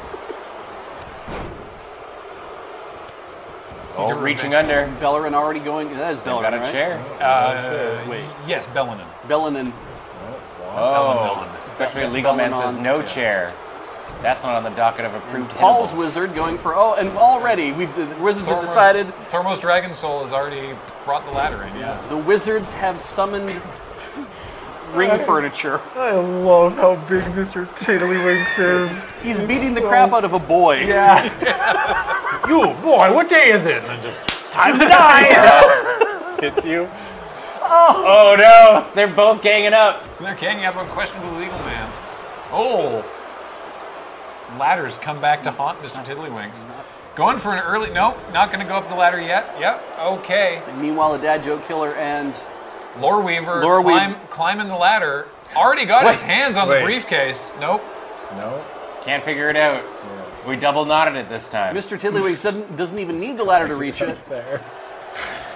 Oh, reaching under. Bellerin already going. That is They've Bellerin, got a right? chair. Uh, Wait. Yes, Bellanin. Bellerin. Oh, especially legal man says on. no chair. That's not on the docket of approved. Paul's hittables. wizard going for oh, and already we've the wizards have decided Thermos Dragon Soul has already brought the ladder in. Yeah. the wizards have summoned ring furniture. I love how big Mr. Tiddlywinks is. He's beating the crap out of a boy. Yeah. You, boy, what day is it? And then just Time to die. hits you. Oh. oh no! They're both ganging up. They're ganging up on questionable legal man. Oh. Ladders come back to haunt Mr. Tiddlywinks. Going for an early. Nope, not going to go up the ladder yet. Yep. Okay. Meanwhile, the dad joke killer and Lore Weaver Lore climb, climbing the ladder. Already got his hands on Wait. the briefcase. Nope. No. Can't figure it out. We double knotted it this time. Mr. Tiddlywinks doesn't doesn't even need the ladder to reach it. There.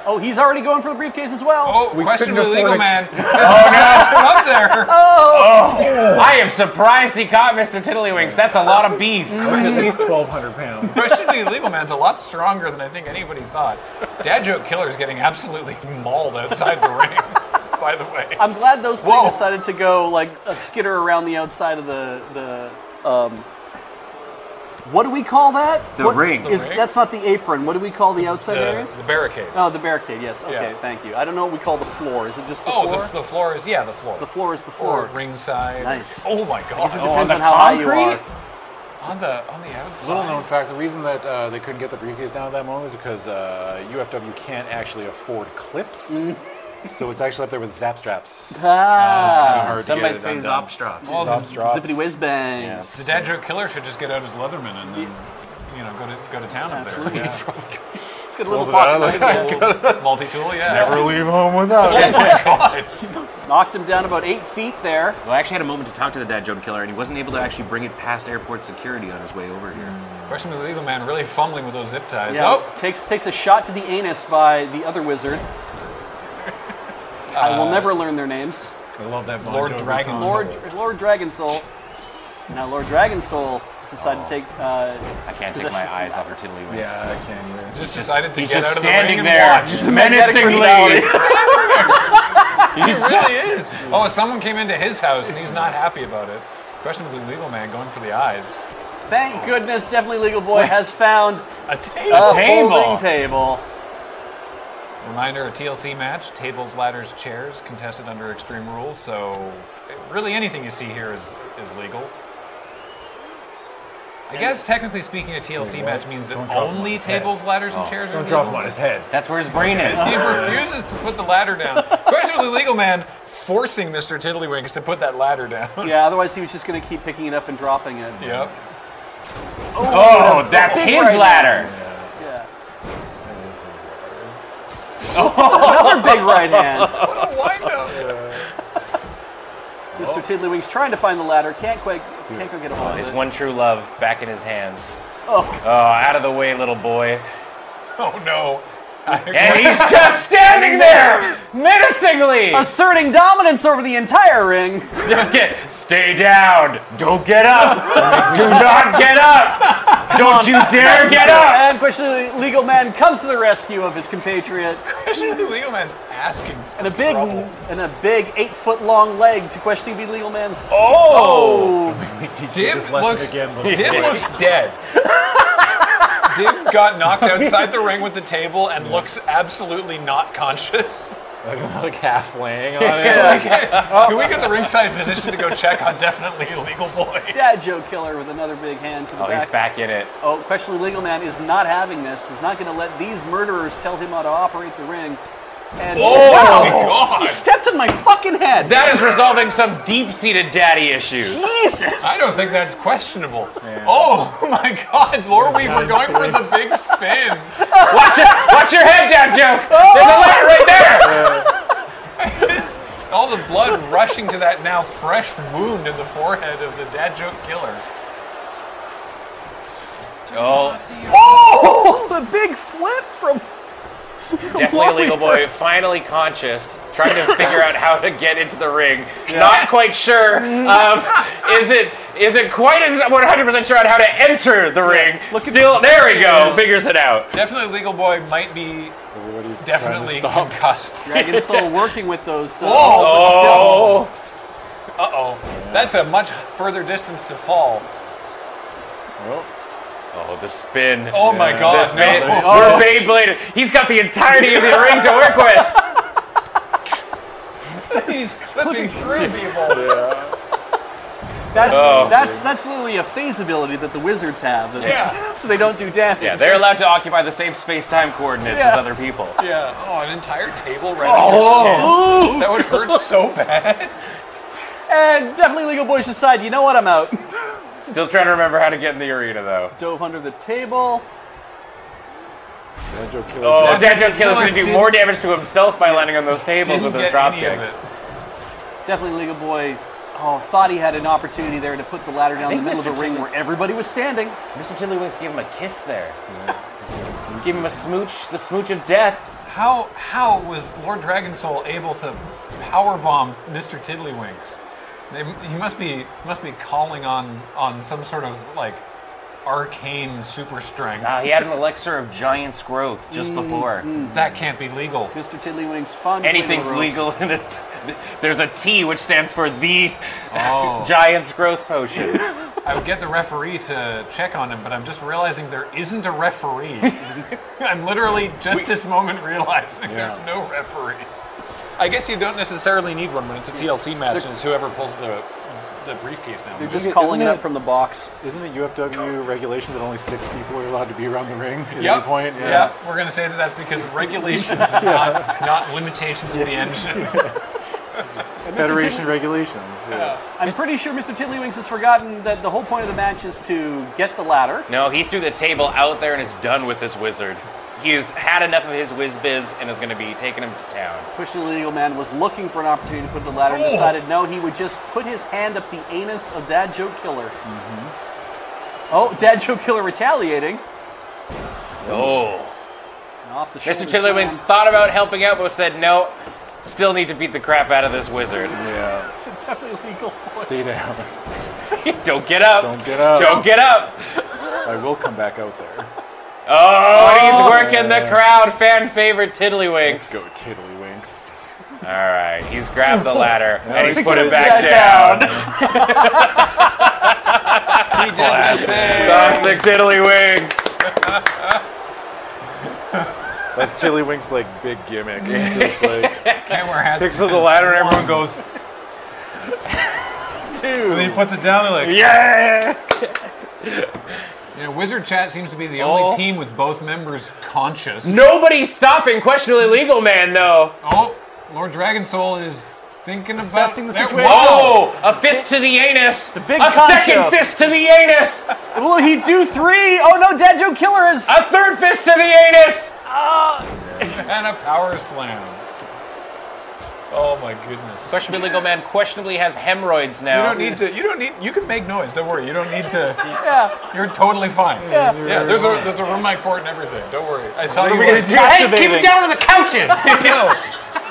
Oh, he's already going for the briefcase as well. Oh, We questionable couldn't legal afford man. oh, up there. Oh. I am surprised he caught Mr. Tiddlywinks. That's a lot of beef. That's at least 1,200 pounds. the legal man's a lot stronger than I think anybody thought. Dad joke killer's getting absolutely mauled outside the ring. By the way. I'm glad those three Whoa. decided to go like a skitter around the outside of the the um. What do we call that? The What ring. Is The ring? that's not the apron? What do we call the outside the, area? the barricade. Oh, the barricade. Yes. Okay. Yeah. Thank you. I don't know what we call the floor. Is it just the oh, floor? the, the floor is yeah, the floor. The floor is the or floor. ringside. Nice. Oh my god. It Oh, depends on on the how high you are. concrete? on the on the outside. Little known fact: the reason that uh, they couldn't get the briefcase down at that moment is because uh, UFW can't actually afford clips, so it's actually up there with zap straps. Ah, hard to Some get might it say undone. Zop straps. Well, Zap the, straps. zippity whiz bangs. the dad joke killer should just get out his Leatherman and then you know go to go to town up there. Absolutely. Yeah. Let's get a little Well, pocket that- knife. Multi tool, yeah. Never leave home without Oh it. my god. Knocked him down about eight feet there. Well, I actually had a moment to talk to the dad joke killer, and he wasn't able to actually bring it past airport security on his way over here. Questionable legal man really fumbling with those zip ties. Yeah. Oh, Takes takes a shot to the anus by the other wizard. I will never learn their names. I love that. Bon Lord Jovi Dragon song. Lord Lord Dragon Soul. Now Lord Dragon Soul has decided to take. Uh, I can't take my eyes off ladder. of Tiddlywinks. Yeah, I can't either. just decided to get just out of the standing ring there, and watch. just magnetic menacingly. personality. He really is. Oh, someone came into his house and he's not happy about it. Questionably legal man going for the eyes. Thank goodness, definitely Legal Boy has found A table. a table. folding table. Reminder: a TLC match, tables, ladders, chairs, contested under Extreme Rules. So, really, anything you see here is is legal. I guess technically speaking, a TLC match means that Don't drop him only on his head. tables, ladders, and oh. chairs are Don't legal. drop him on his head. That's where his brain is. He refuses to put the ladder down. Questionably legal man forcing Mr. Tiddlywinks to put that ladder down. Yeah, otherwise he was just going to keep picking it up and dropping it. Yep. Oh, that's his right ladder. Yeah. Another big right hand. Mr. Tiddlywinks trying to find the ladder, can't quite, can't quite get a hold of His one true love back in his hands. Oh. Oh, out of the way, little boy. Oh no. And he's just standing there, menacing convincingly. asserting dominance over the entire ring. Okay, Stay down. Don't get up. Do not get up. Don't you dare get up. And questionably legal man comes to the rescue of his compatriot, Questionably legal man's asking for and a big trouble. and a big eight foot long leg to questionably legal man's. Oh. oh. Dim this lesson looks, again, little Dim looks dead. Dim got knocked outside the ring with the table and looks absolutely not conscious. Like, like half laying on it. Can we get the ringside physician to go check on definitely illegal boy? Dad Joke Killer with another big hand to the Oh, he's back. back in it. Oh, questionably legal man is not having this. Is not going to let these murderers tell him how to operate the ring. And Oh wow, my God. he stepped in my fucking head. That is resolving some deep-seated daddy issues. Jesus. I don't think that's questionable. Oh my god, Lore Weaver going for the big spin. Watch it. Watch your head down, Joe. There's a oh. leg right there. All the blood rushing to that now fresh wound in the forehead of the dad joke killer. Oh, Oh, the big flip from. Definitely a legal boy. Finally conscious. Trying to figure out how to get into the ring. Not quite sure. Um, is it is it quite as 100% sure on how to enter the ring? Look at- Still, there we go. Yes. Figures it out. Definitely legal boy might be Everybody's definitely trying concussed. Dragon Soul working with those. Uh, Oh, Uh oh. That's a much further distance to fall. Well, oh, the spin. Oh my god. This Bay- no. oh, Beyblade. He's got the entirety of the ring to work with. He's clipping through people. That's Oh. that's that's literally a phase ability that the wizards have. Yeah. so they don't do damage. Yeah, they're allowed to occupy the same space-time coordinates Yeah. as other people. Yeah. Oh, an entire table right oh. That would hurt so bad. And definitely legal boys decide. You know what? I'm out. Still trying to remember how to get in the arena, though. Dove under the table. Banjo Killer. Oh, Dad- Dad Joke Killer's going to do more damage to himself by landing on those tables with those drop kicks. it. Definitely legal boy. Oh, thought he had an opportunity there to put the ladder down the think middle of Mr. the ring Tilly- where everybody was standing. Mr. Tiddlywinks gave him a kiss there. Give him a smooch, the smooch of death. How how was Lord Dragonsoul able to powerbomb Mr. Tiddlywinks? They, he must be must be calling on on some sort of like arcane super strength. Ah, he had an elixir of giant's growth just before. That can't be legal. Mr. Tiddlywinks fun. Anything's legal in it. There's a T which stands for the Oh. giant's growth potion. I would get the referee to check on him, but I'm just realizing there isn't a referee. I'm literally just this moment realizing there's no referee. I guess you don't necessarily need one when it's a TLC match and it's whoever pulls the the briefcase down. They're just Isn't calling it it- up from the box. Isn't it UFW regulations that only six people are allowed to be around the ring at Yep. any point? Yeah. we're gonna say that that's because of regulations, and not, not limitations of the engine. Federation regulations. Yeah. I'm pretty sure Mr. Tiddlywinks has forgotten that the whole point of the match is to get the ladder. No, he threw the table out there and is done with this wizard. He's had enough of his whiz biz and is going to be taking him to town. Pushing the legal man was looking for an opportunity to put the ladder and Oh. decided no, he would just put his hand up the anus of Dad Joke Killer. Mm-hmm. Oh, Dad Joke Killer retaliating. Oh. Off the Mr. shoulder Tiddlywinks slam. thought about helping out, but said no. Still need to beat the crap out of this wizard. Yeah. Definitely legal. boy. Stay down. Don't get up. Don't get up. Don't get up. I will come back out there. Oh, he's working the crowd. Fan favorite Tiddlywinks. Let's go, Tiddlywinks. All right, he's grabbed the ladder and he's he's put it back it down. He did the. Classic Tiddlywinks. That's Tiddlywinks' like big gimmick. It's just like Can't wear hats. picks up the ladder and everyone goes. Two. And then he puts it down. They're like, Yeah. You know, Wizard Chat seems to be the Oh. only team with both members conscious. Nobody's stopping questionably legal man though. Oh, Lord Dragon Soul is thinking about Assessing the There- situation. Whoa! Oh, a fist to the anus. a big a concho. second fist to the anus. Will he do three? Oh no, Dad Joke Killer is. A third fist to the anus. Uh. and a power slam. Oh my goodness. Questionably legal man questionably has hemorrhoids now. You don't need to. You don't need. You can make noise. Don't worry. You don't need to. Yeah. You're totally fine. Yeah. Yeah. There's a there's a room mic for it and everything. Don't worry. I saw you. we gonna once. Hey, keep it down on the couches. No.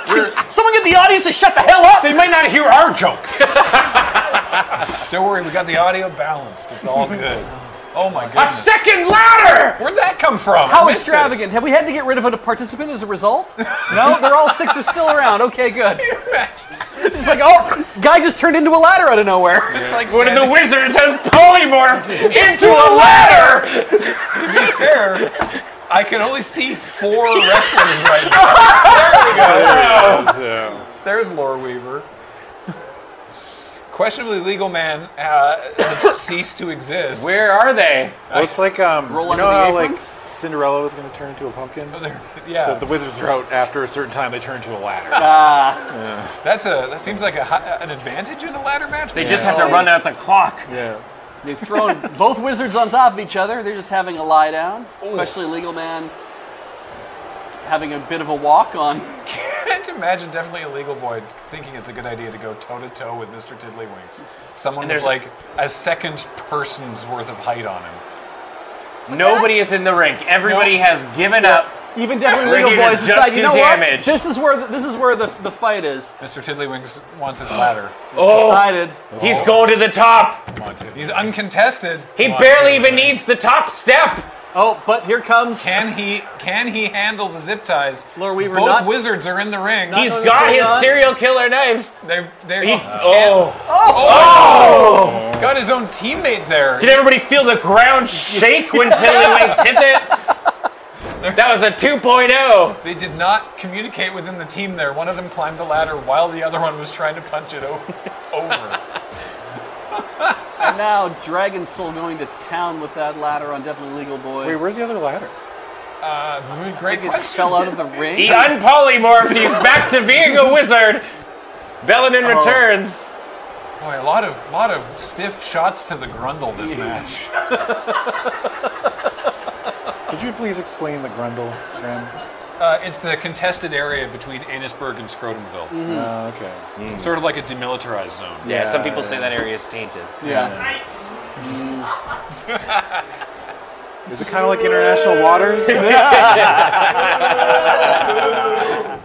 You're Someone get the audience to shut the hell up. They might not hear our jokes. Don't worry, we got the audio balanced. It's all good. Oh my A second ladder! Where'd that come from? How I missed it. extravagant. Have we had to get rid of a participant as a result? No, they're all six are still around. Okay, good. It's like, oh, guy just turned into a ladder out of nowhere. It's like One of the wizards has polymorphed into a ladder! to be fair, I can only see four wrestlers right now. There we go. So, There's Lore Weaver. Questionably legal man uh, has ceased to exist. Where are they? well, it's like um, Roll you know the how like Cinderella was going to turn into a pumpkin. Oh, there- yeah, So the wizards are out after a certain time, they turn into a ladder. that's a that seems like a, an advantage in a ladder match. They just have to run out the clock. yeah. They've thrown both wizards on top of each other. They're just having a lie down. Especially legal man having a bit of a walk on. can't imagine definitely a legal boy thinking it's a good idea to go toe to toe with Mr. Tiddlywinks. Someone And with like a second person's worth of height on him. Nobody is in the rink. Everybody has given up. Even definitely legal boys just decide, you know damage." what? This is where the, this is where the, the fight is. Mr. Tiddlywinks wants his ladder. Oh, Decided. he's going to the top. Come on, He's uncontested. He Come barely Tiddlywinks. even needs the top step. Oh, but here comes. Can he can he handle the zip ties? Lore Weaver Both not- wizards are in the ring. He's got his on. serial killer knife. They're they're He, oh. oh. oh. got his own teammate there. Did everybody feel the ground shake when Tiddlywinks hit it? That was a oh. 2.0. They did not communicate within the team there. One of them climbed the ladder while the other one was trying to punch it over. And now Dragon Soul going to town with that ladder on definitely legal boy. Wait, where's the other ladder? Uh, great it question. fell out of the ring. He unpolymorphed. He's back to being a wizard. Belladin returns. Boy, a lot of lot of stiff shots to the grundle this match. Could you please explain the Grundle, Graham? Uh, it's the contested area between Annisburg and Scrotumville. Oh, okay. Mm. Sort of like a demilitarized zone. Yeah, some Yeah, people say that area is tainted. yeah. Mm. Is it kind of like international waters?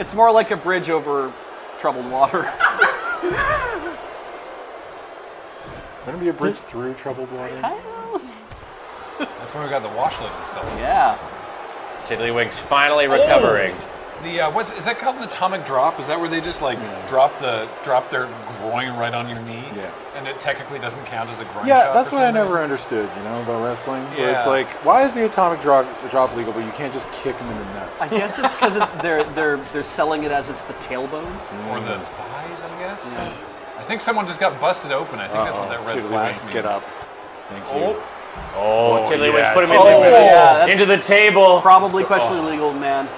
It's more like a bridge over troubled water. Wouldn't it be a bridge through troubled water? Kind of. That's when we got the washlet and stuff. Yeah. Tiddlywinks finally recovering. The uh, what's is that called an atomic drop? Is that where they just like drop the drop their groin right on your knee? Yeah. And it technically doesn't count as a groin Yeah, shot. that's what I some never reason? understood, you know, about wrestling. Where it's like, why is the atomic drop, drop legal, but you can't just kick them in the nuts? I guess it's because it, they're they're they're selling it as it's the tailbone. Or the thighs, I guess. I think someone just got busted open. I think that's what that red Tiddlywinks, flash means. Get up. Thank you. Oh, Oh, Tiddlywinks yeah, put him Oh, into, the, yeah, into the table. probably questionably legal, man.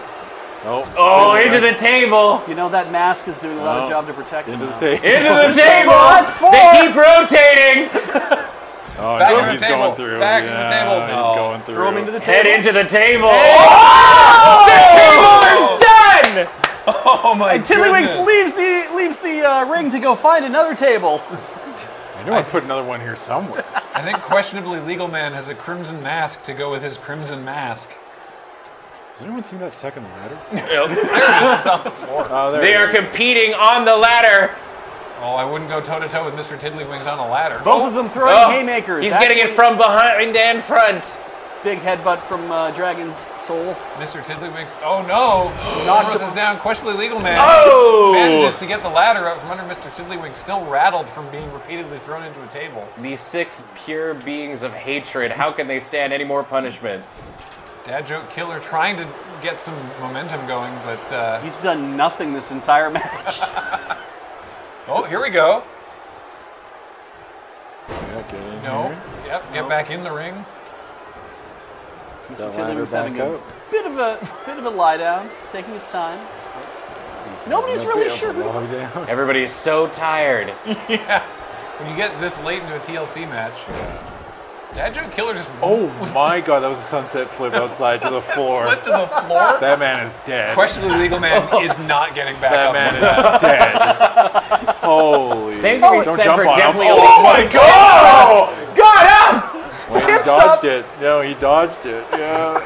Oh, Oh, into the table. You know that mask is doing a lot of Oh. job to protect him. into the now. table. Into the table. That's four. They keep rotating. Oh, Back no, into the he's table. going through. Back into the yeah, table. He's No. going through. Throw him into the table. Head table. into the table. Oh! The table is done. oh my Tiddlywinks goodness. leaves the leaves the uh, ring to go find another table. I know I put another one here somewhere. I think questionably legal man has a crimson mask to go with his crimson mask. Has anyone seen that second ladder? It's on the floor. Oh, they are is. competing on the ladder. Oh, I wouldn't go toe to toe with Mr. Tiddlywinks on a ladder. Both of them throwing Oh, haymakers. He's getting it from behind and front. Big headbutt from uh, Dragon's Soul. Mr. Tiddlywinks. Oh no! knocked throws him- us down. Questionably legal man. Oh! Manages to get the ladder out from under Mr. Tiddlywinks, still rattled from being repeatedly thrown into a table. These six pure beings of hatred, how can they stand any more punishment? Dad joke killer trying to get some momentum going, but uh, He's done nothing this entire match. oh, here we go. Yeah, in No. here. Yep. Get back in the ring. Mr. That ladder Tiddlywinks having a out. bit of a bit of a lie down, taking his time. Nobody's really sure who. Everybody is so tired. yeah. When you get this late into a TLC match, Dad joke killer just Oh my god, that was a sunset flip outside to the floor. flipped to the floor. That man is dead. Questionably legal man is not getting back That up. man from that. is dead. Holy. Same can be Don't jump for on him. Oh my god! Got him! Well, he dodged up. it. No, he dodged it. Yeah.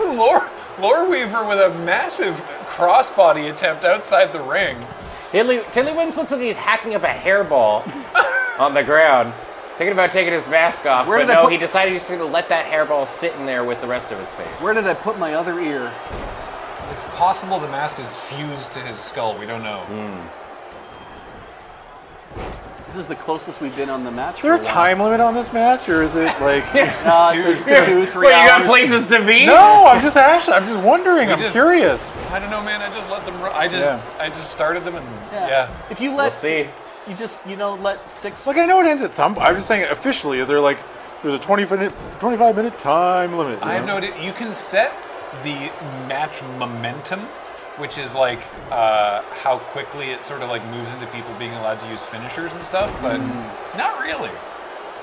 Lore, Lore Weaver with a massive crossbody attempt outside the ring. Tiddly, Tiddlywinks looks like he's hacking up a hairball on the ground, thinking about taking his mask off. Where but did no, put- he decided he's going to let that hairball sit in there with the rest of his face. Where did I put my other ear? It's possible the mask is fused to his skull. We don't know. Hmm. This is the closest we've been on the match. Is there a for while. time limit on this match, or is it like? It's Two- it's two, three Wait, you got places to be? no, I'm just actually, I'm just wondering. I'm just- curious. I don't know, man. I just let them. Run. I just, Yeah. I just started them, and Yeah. yeah. If you We'll let, see. you just you know let six. Like I know it ends at some. I'm just saying officially. Is there like there's a 20 minute, 25 minute time limit? you I have know? noted you can set the match momentum, which is like uh, how quickly it sort of like moves into people being allowed to use finishers and stuff, but not really.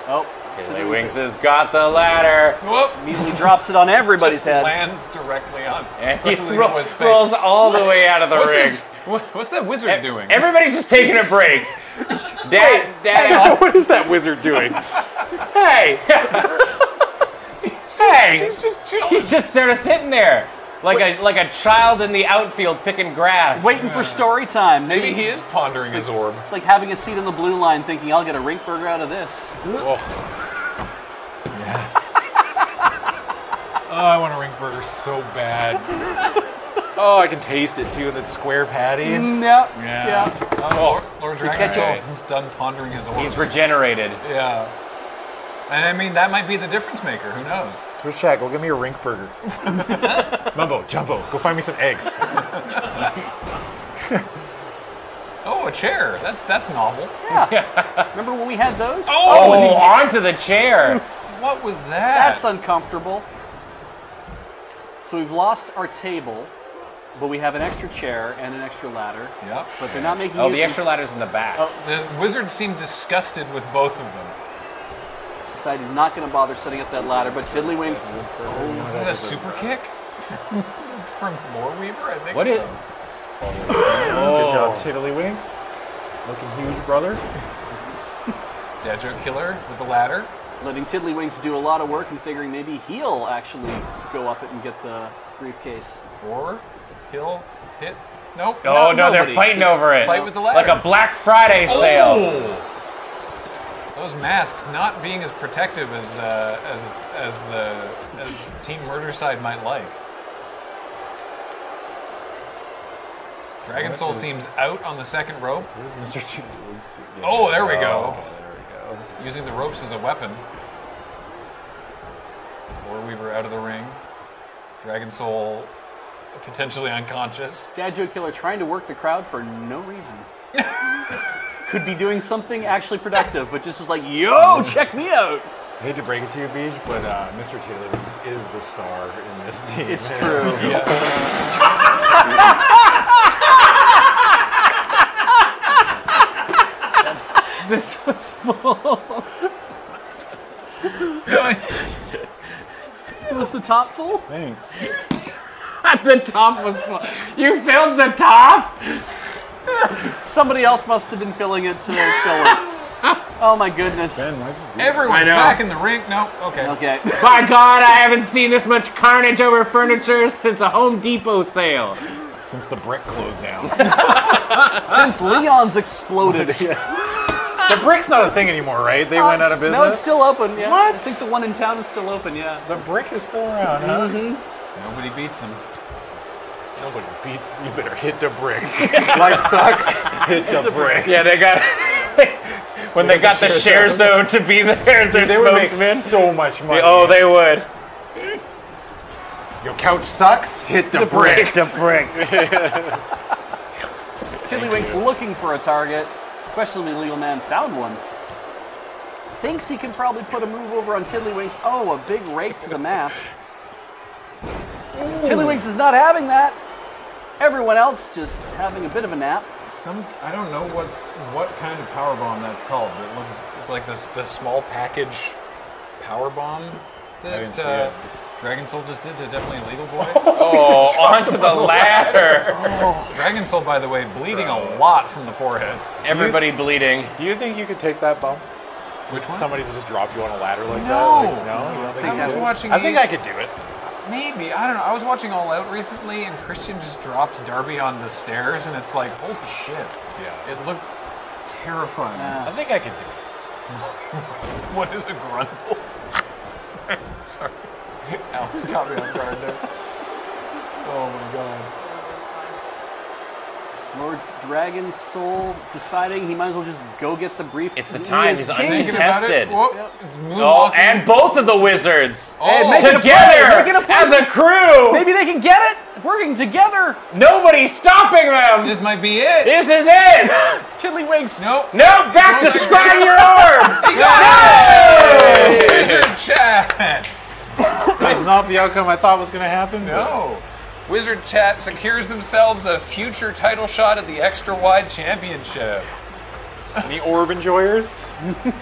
Oh, Tiddlywinks has got the ladder. Whoop! immediately drops it on everybody's Just head. lands directly on. And he directly ro- his face. rolls all the way out of the What's ring. this? What, what's that wizard doing? Everybody's just taking a break. Dad, Dad, what is that wizard doing? hey, hey, He's just chilling. he's just sort of sitting there, like a like a child in the outfield picking grass. Waiting for story time. Maybe he is pondering his orb. It's like having a seat on the blue line, thinking I'll get a rink burger out of this. Oh. Yes. Oh, I want a ring burger so bad. oh, I can taste it too in that square patty. Mm, yeah, Yeah. yeah. Oh, Lord catch Dragon. it. He's done pondering his orb. He's regenerated. Yeah. And I mean, that might be the difference maker. Who knows? Where's Shaq? Go get me a rink burger. Mumbo, Jumbo, go find me some eggs. Oh, a chair. That's that's novel. Yeah. Remember when we had those? Oh, oh and he- onto the chair. what was that? That's uncomfortable. So we've lost our table, but we have an extra chair and an extra ladder. Yep. But they're not making Oh, use the of extra ladder's in the back. Oh. The wizard seemed disgusted with both of them. Decided not going to bother setting up that ladder, but Tiddlywinks. Was that a super kick from Loreweaver? I think What so. is- Good job, Tiddlywinks. Looking huge, brother. Dead joke killer with the ladder. letting Tiddlywinks do a lot of work and figuring maybe he'll actually go up it and get the briefcase. Or he'll hit. Nope. Oh No, no, they're fighting Just over it. fight with the ladder. Like a Black Friday sale. Oh! Those masks not being as protective as uh, as as the as Team Murder side might like. Dragon Soul seems out on the second rope. Mr. Oh, there we go. Oh, there we go. Using the ropes as a weapon. War Weaver out of the ring. Dragon Soul potentially unconscious. Dad Joke Killer trying to work the crowd for no reason. Could be doing something actually productive, but just was like, yo, check me out. I hate to break it to you, Beej, but uh, Mr. Tiddlywinks is the star in this team. It's true. This was full. Was the top full? Thanks. the top was full. You filled the top? Somebody else must have been filling it to fill it. Oh my goodness. Ben, why'd you do Everyone's back in the rink. No, okay. Okay. By God, I haven't seen this much carnage over furniture since a Home Depot sale. Since the brick closed down. Since Leon's exploded. the brick's not a thing anymore, right? They oh, went out of business? No, it's still open. Yeah. I think the one in town is still open. Yeah. The brick is still around, huh? Mm-hmm. Nobody beats him. Nobody beats. You better hit the bricks. Life sucks. Hit the, brick. Yeah, they got. when they got the share zone to be there, their They would make spokesman. so much money. Oh, they would. Your couch sucks. Hit the, bricks. Hit the bricks. Tiddlywinks looking for a target. Questionably, Legal Man found one. Thinks he can probably put a move over on Tiddlywinks. Oh, a big rake to the mask. Tiddlywinks is not having that. Everyone else just having a bit of a nap. Some I don't know what what kind of power bomb that's called, but it looked like this this small package power bomb that didn't see uh, it. Dragon Soul just did to definitely illegal boy. Oh, onto the ladder. Dragon Soul, by the way, bleeding a lot from the forehead. Everybody bleeding. Do you think you could take that bomb? Which one? Somebody to just drop you on a ladder like No. that? Like, no, you don't think I was watching I think I could do it. Maybe I don't know. I was watching All Out recently, and Christian just drops Darby on the stairs, and it's like, holy shit! Yeah. It looked terrifying. I think I can do it. What is a grundle? Sorry, Alex caught me off guard there. Oh my god. Lord Dragon Soul deciding he might as well just go get the brief. It's the He time. has He's changed unthinking his- about it. Tested. Oh, and both of the wizards Oh. make a together a as a crew. Maybe they can get it. Working together. Nobody's stopping them. this might be it. This is it. Tiddlywinks. Nope. No, back to scry your arm. Wizard chat. That's not the outcome I thought was going to happen. but- No. Wizard Chat secures themselves a future title shot at the Extra Wide Championship. The orb enjoyers.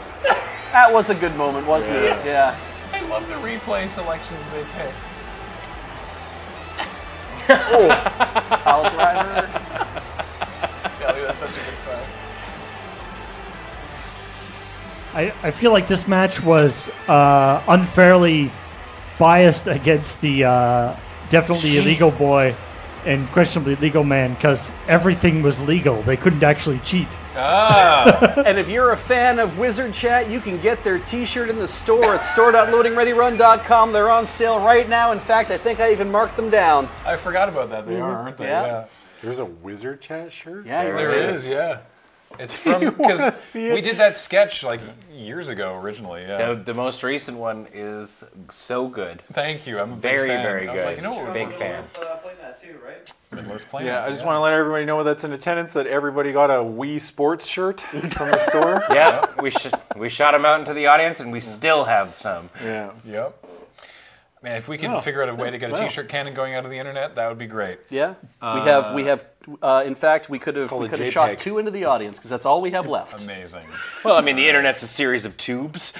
That was a good moment, wasn't it? Yeah. I love the replay selections they pick. oh. Pile driver. Kelly, that's such a good sign. I, I feel like this match was uh, unfairly biased against the uh, definitely illegal boy and questionably legal man because everything was legal. They couldn't actually cheat. Ah, And if you're a fan of Wizard Chat, you can get their t-shirt in the store at store.loadingreadyrun.com. They're on sale right now. In fact, I think I even marked them down. I forgot about that. They are, aren't they? Yeah. There's a wizard chat shirt. Yeah, There you're There right. is, yeah. It's from because it? we did that sketch like years ago originally. Yeah. The, the most recent one is so good. Thank you. I'm a big Very, fan. very I was good. like, you know what? Big fan. playing that too, right? Midler's playing. Yeah, it, I just want to let everybody know that's in attendance that everybody got a Wii Sports shirt from the store. Yeah, we sh- we shot them out into the audience, and we still have some. Yeah. Yep. Man, if we can Oh, figure out a way to get a wow. T-shirt cannon going out of the internet, that would be great. Yeah, we have we have. Uh, in fact, we could have we could have shot two into the audience because that's all we have left. Amazing. Well, I mean, the internet's a series of tubes.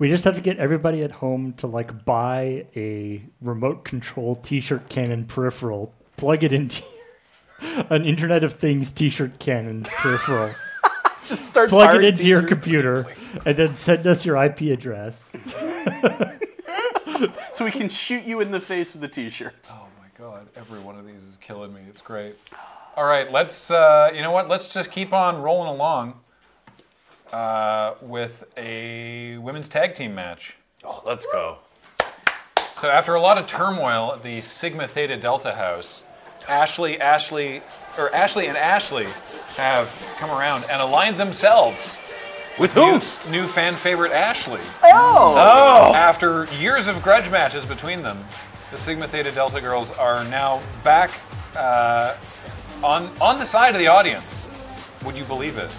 We just have to get everybody at home to like buy a remote control T-shirt cannon peripheral, plug it into an Internet of Things T-shirt cannon peripheral, Just start plug it into your t-shirts. computer, and then send us your IP address. so we can shoot you in the face with the t-shirt. Oh my god, every one of these is killing me. It's great. All right, let's. Uh, you know what? Let's just keep on rolling along uh, with a women's tag team match. Oh, let's go. So after a lot of turmoil at the Sigma Theta Delta house, Ashley, Ashley, or Ashley and Ashley have come around and aligned themselves With new, new fan favorite Ashley. Oh, Oh, After years of grudge matches between them, the Sigma Theta Delta girls are now back uh, on on the side of the audience. Would you believe it?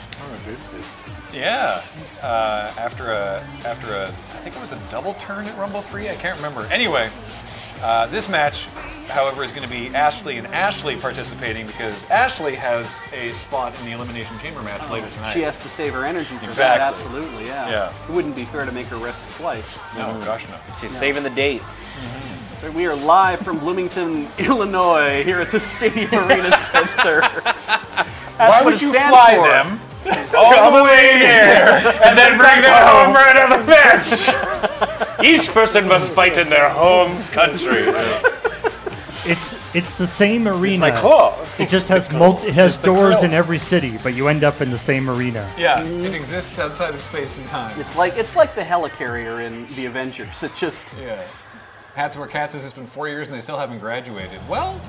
Yeah. Uh, after a after a I think it was a double turn at Rumble three. I can't remember. Anyway, uh, this match, however, is going to be Ashley and Ashley participating because Ashley has a spot in the Elimination Chamber match later tonight. she has to save her energy for that. Absolutely, yeah. Yeah. It wouldn't be fair to make her rest twice. No, gosh no. she's saving the date. So we are live from Bloomington, Illinois, here at the Stadium Arena Center. That's Why would you fly for. them? All the way here, and then bring them home for another match. Each person must fight in their home country. It's it's the same arena. Like, oh, It just has multi, it has doors in every city, but you end up in the same arena. Yeah, it exists outside of space and time. It's like it's like the helicarrier in the Avengers. It just Yeah. Hats where cats is. It's been four years and they still haven't graduated. Well,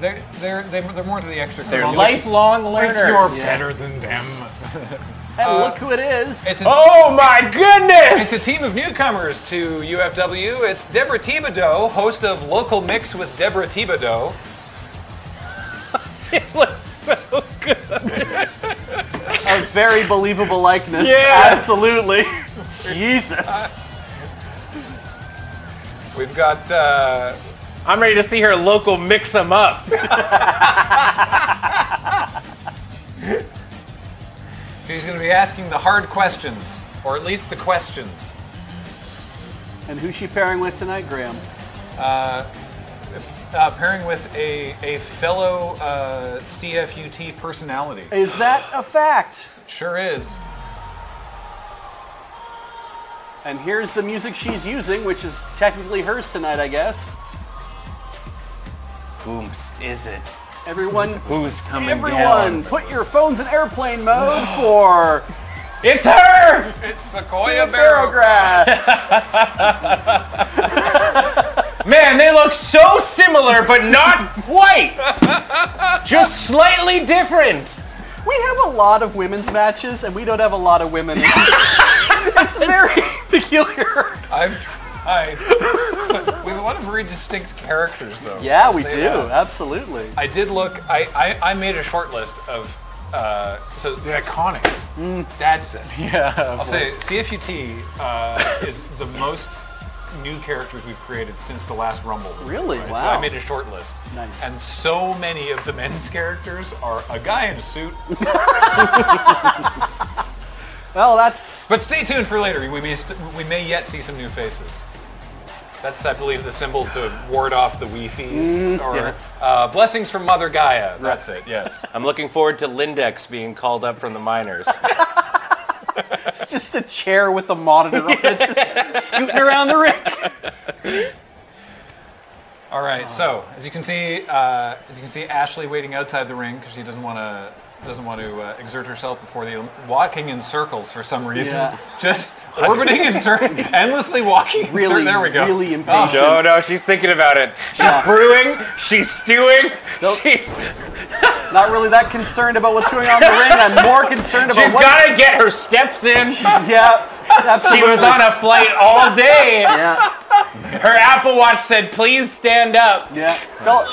they're they're they're, they're more into the extra. they're lifelong learners. You're better than them. and look who it is. It's a, Oh my goodness! it's a team of newcomers to UFW. It's Deborah Thibodeau, host of Local Mix with Deborah Thibodeau. It looks so good. a very believable likeness. Yes. Absolutely. Jesus. We've got uh, I'm ready to see her local mix them up. She's going to be asking the hard questions, or at least the questions. And who's she pairing with tonight, Graham? Uh, pairing with a, a fellow uh, CFUT personality. Is that a fact? Sure is. And here's the music she's using, which is technically hers tonight, I guess. Whom is it? Everyone, Who's coming everyone, down? put your phones in airplane mode for It's her! It's Sequoia Barrow. Barrowgrass. Man, they look so similar, but not quite. Just slightly different. we have a lot of women's matches, and we don't have a lot of women. it's very peculiar. I've tried. So, we have a lot of very distinct characters, though. Yeah, we do. that. Absolutely. I did look. I, I, I made a short list of. Uh, so The iconics. that's it. Yeah. I'll say CFUT uh, is the most new characters we've created since the last Rumble. Really? So Wow. So I made a short list. Nice. And so many of the men's characters are a guy in a suit. Well, that's But stay tuned for later. We may st- we may yet see some new faces. That's, I believe, the symbol to ward off the Wi-Fi or yeah. uh, blessings from Mother Gaia. That's it. Yes. I'm looking forward to Lindex being called up from the minors. it's just a chair with a monitor on it, just scooting around the ring. All right. So as you can see, uh, as you can see, Ashley waiting outside the ring because she doesn't want to doesn't want to uh, exert herself before the walking in circles for some reason. Yeah. Just orbiting in circles, endlessly walking. in Really, circles. There we go. really impatient. no, no, she's thinking about it. She's Yeah. brewing, she's stewing, Don't- she's, Not really that concerned about what's going on in the ring. I'm more concerned about she's what. gotta get her steps in. yeah, absolutely. She was on a flight all day. Yeah, Her Apple Watch said, please stand up. yeah. Fell,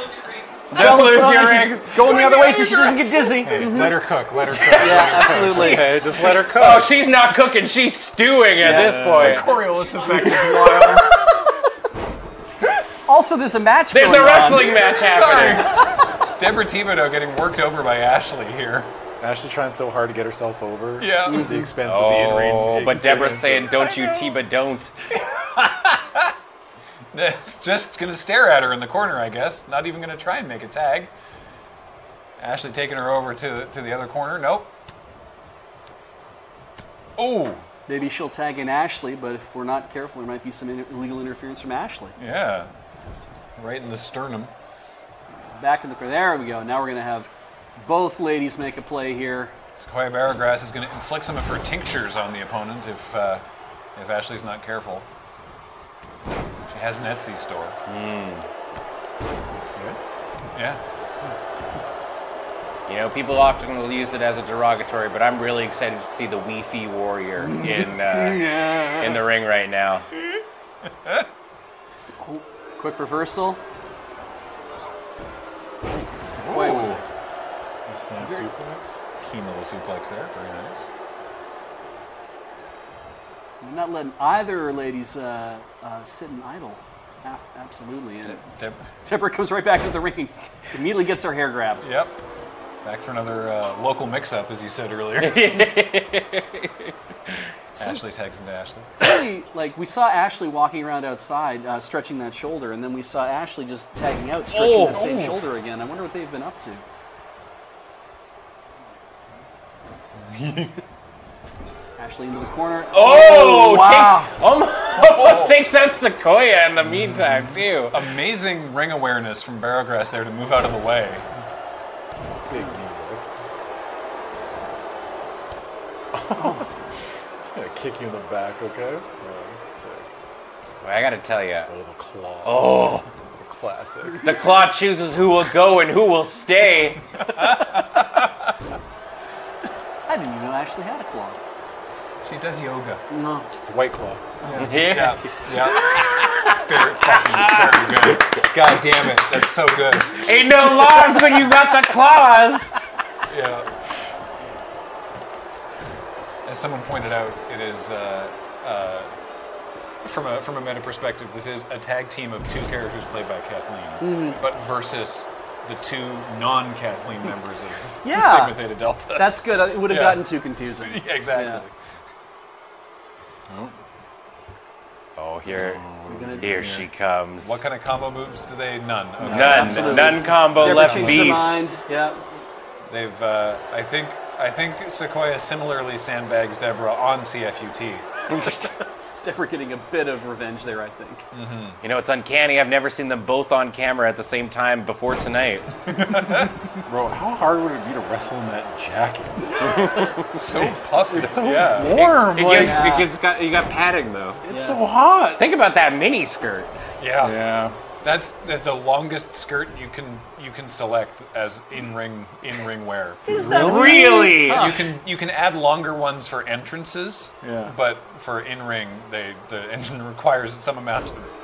Don't fell lose your she's ring. going the other way so she doesn't get dizzy. Hey, mm-hmm. let her cook. Let her cook. Yeah, absolutely. Okay, just let her oh, cook. Oh, she's not cooking, she's stewing at Yeah. this point. Coriolis effect is wild. Also, there's a match There's going a on. wrestling match happening. Deborah Thibodeau getting worked over by Ashley here. Ashley trying so hard to get herself over. Yeah. At the expense of the in-ring. Oh, but Deborah's saying, don't you, Tiba, don't. It's just gonna stare at her in the corner, I guess. Not even gonna try and make a tag. Ashley taking her over to to the other corner. Nope. Oh, Maybe she'll tag in Ashley, but if we're not careful, there might be some illegal interference from Ashley. yeah. Right in the sternum. Back in the corner. There we go. Now we're going to have both ladies make a play here. Sequoia Barrowgrass is going to inflict some of her tinctures on the opponent if uh, if Ashley's not careful. She has an Etsy store. Yeah. You know, people often will use it as a derogatory, but I'm really excited to see the Wi-Fi warrior in uh, in the ring right now. Quick reversal. Sequoia with it. Snap suplex. Keen little suplex there. Very nice. We're not letting either ladies uh, uh, sit and idle. Absolutely. And Deb- Deborah comes right back to the ring. Immediately gets her hair grabbed. Yep. Back for another uh, local mix-up, as you said earlier. Ashley tags into Ashley. Really, like we saw Ashley walking around outside, uh, stretching that shoulder, and then we saw Ashley just tagging out, stretching Oh. that same Oh. shoulder again. I wonder what they've been up to. Ashley into the corner. Oh, wow! take, almost, oh. almost takes out Sequoia in the meantime too. Amazing ring awareness from Barrowgrass there to move out of the way. Big knee lift. Just gonna kick you in the back, okay? Yeah, sick. I gotta tell you, Oh, the claw. oh, The classic. the claw chooses who will go and who will stay. I didn't even know Ashley had a claw. She does yoga. No. The white claw. Yeah. Yeah. Very fucking very good. God damn it. That's so good. Ain't no laws when you got the claws. Yeah. As someone pointed out, it is uh, uh, from a from a meta perspective. This is a tag team of two characters played by Kathleen, but versus the two non-Kathleen members of Yeah. Sigma Theta Delta. That's good. It would have Yeah. gotten too confusing. yeah, exactly. Yeah. Oh, here, gonna- here she comes. What kind of combo moves do they? None. Okay. None, Absolutely. none combo Deborah left changed her beef. mind. Yeah. They've. Uh, I think. I think Sequoia similarly sandbags Deborah on CFUT. Deborah getting a bit of revenge there, I think. Mm-hmm. You know, it's uncanny. I've never seen them both on camera at the same time before tonight. Bro, how hard would it be to wrestle in that jacket? So puffy. It's so yeah. warm. It like, gets, it gets got, you got padding though. it's so hot. Think about that mini skirt. Yeah. Yeah. That's, that's the longest skirt you can you can select as in ring in ring wear. Is that Really? You can you can add longer ones for entrances. Yeah. But for in ring, they the engine requires some amount of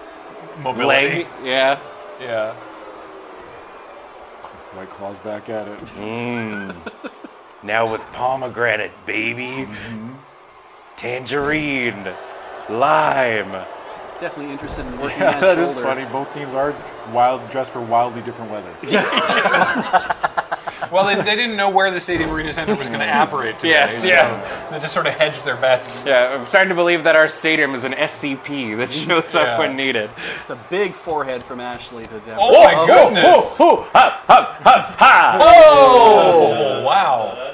mobility. Leg. Yeah. Yeah. White Claw's back at it. Mm. Now with pomegranate, baby. Mm-hmm. Tangerine. Lime. Definitely interested in working Yeah, that that is funny. Both teams are wild, dressed for wildly different weather. Well, they, they didn't know where the Stadium Arena Center was going to operate today. Yes, so yeah. They just sort of hedged their bets. Yeah, I'm starting to believe that our stadium is an SCP that shows up when needed. Just a big forehead from Ashley to Deborah. Oh, my goodness! Hoo, ha, ha, ha, ha. Oh, wow.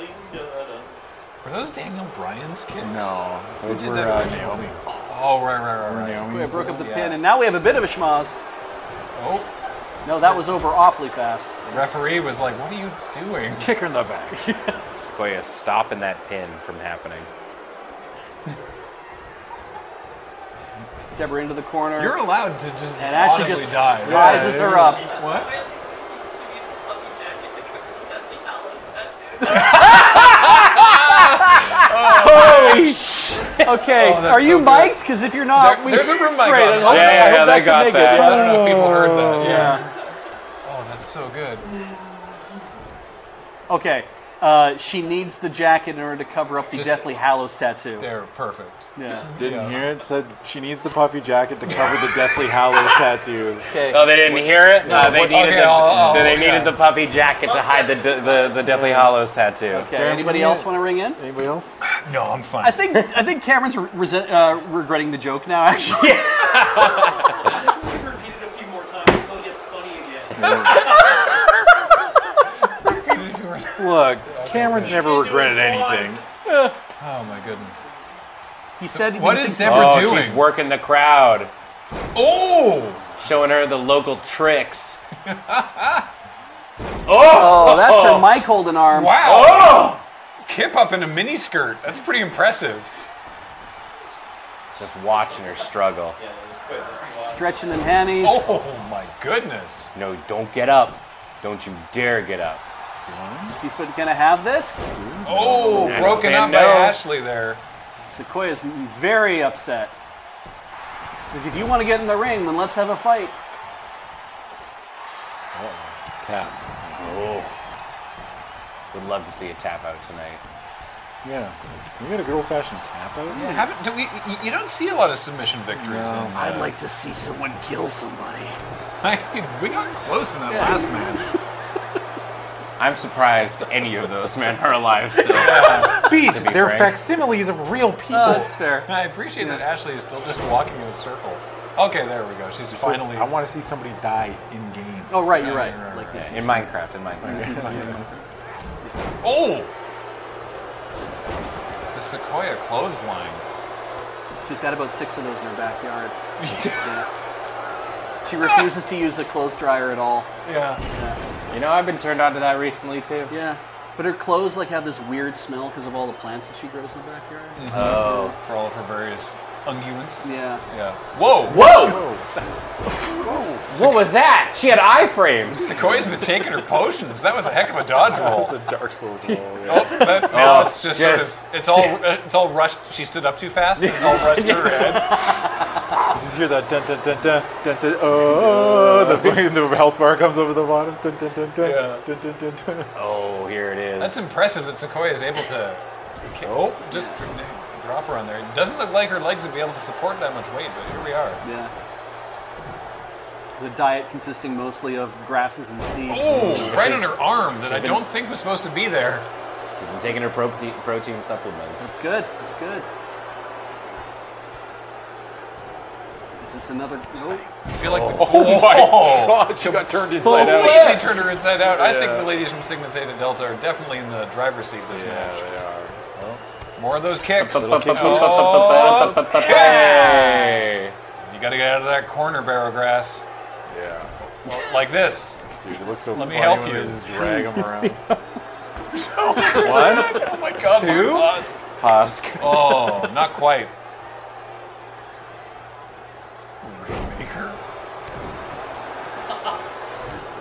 Were those Daniel Bryan's kids? No, those did were that uh. Naomi. Oh, right, right, right, right. Naomi. We broke up the Yeah. pin, and now we have a bit of a schmoz. Oh, No, that was over awfully fast. The referee was like, "What are you doing?" Kick her in the back. Sequoia, stopping that pin from happening. Deborah into the corner. You're allowed to just and actually just die. sizes her up. What? Okay, Oh, that's are you so mic'd? Because if you're not, There- we, there's a room mic Great, on I Yeah, I yeah, yeah, they got make it. that. I don't know if people heard that. Yeah. Oh, that's so good. Okay. Uh, she needs the jacket in order to cover up the Just- Deathly Hallows tattoo. They're perfect. Yeah. Didn't Yeah. hear it. Said she needs the puffy jacket to cover the Deathly Hallows tattoos. Okay. Oh, they didn't hear it? No, they needed, okay, the, I'll- I'll- they yeah. needed the puffy jacket to hide the, the, the Deathly Hallows tattoo. Okay. Darren, Anybody else want to ring in? Anybody else? No, I'm fine. I think I think Cameron's re- resent, uh, regretting the joke now. Actually. repeat it a few more times until it gets funny again. Look, Cameron's never regretted anything. oh my goodness. He said. What he is thinks- Deborah Oh, doing? she's working the crowd, Oh! showing her the local tricks. Oh! oh, that's her mic holding arm. Wow! Oh! Kip up in a mini skirt. That's pretty impressive. Just watching her struggle. Stretching them hammies. Oh my goodness. No, don't get up. Don't you dare get up. Seafoot gonna have this? Oh, Ashley broken up no. by Ashley there. Sequoia's very upset. It's like, if you want to get in the ring, then let's have a fight. Oh, tap. Oh. Would love to see a tap out tonight. Yeah. We got a good old fashioned tap out. Yeah, haven't, do we, you- you don't see a lot of submission victories. No. in, I'd like to see someone kill somebody. We got close in that last match. I'm surprised any of those men are alive still. Beej, be they're frank. facsimiles of real oh, people. Oh, that's fair. I appreciate that Ashley is still just walking in a circle. Okay, there we go. She's finally. I want to see somebody die in game. Oh, right, you're right. Right, right, Like this In is- Minecraft, in Minecraft. Oh! The Sequoia clothesline. She's got about six of those in her backyard. Yeah. She refuses to use a clothes dryer at all. Yeah. You know, I've been turned on to that recently too. Yeah. But her clothes like have this weird smell because of all the plants that she grows in the backyard. Mm-hmm. Oh. For all of her various unguents. Yeah. Yeah. Whoa! Whoa! Whoa. What was that? She had iframes. Sequoia's been taking her potions. That was a heck of a dodge roll. It's a Dark Souls roll. Yeah. Oh, that, now oh, oh, it's just sort of, it's all, it's all rushed. She stood up too fast and all rushed to her head. You just hear that dun dun dun dun dun dun. Oh, the the health bar comes over the bottom. Dun dun dun dun Yeah. dun dun dun. dun. Oh, here it is. That's impressive that Sequoia is able to, oh, just dr- drop her on there. It doesn't look like her legs would be able to support that much weight, but here we are. Yeah. The diet consisting mostly of grasses and seeds. Oh, right on her arm that I don't think was supposed to be there. She's been taking her protein, protein supplements. That's good. That's good. Is this another? Nope. I feel like the, Oh my Oh. God! She got turned inside out. Completely turned her inside out. I think the ladies from Sigma Theta Delta are definitely in the driver's seat this Yeah, match. they are. Well, More of those kicks. Hey! You got to get out of that corner, Barrow Grass. Yeah. Well, like this. Dude, it looks so Let me help you. just drag him around. What? Oh my God! Two? Husk. Husk. Oh, not quite. Rainmaker.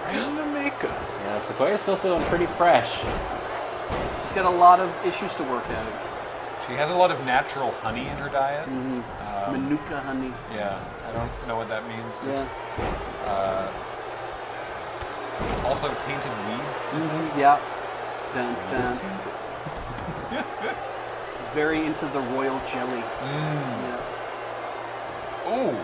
Rainmaker. Yeah, Sequoia's still feeling pretty fresh. She's got a lot of issues to work out. She has a lot of natural honey in her diet. Manuka honey. Yeah, I don't know what that means. Yeah. Uh, also, tainted weed. Mhm, Yeah. Dun, dun. She's very into the royal jelly. Yeah. Ooh,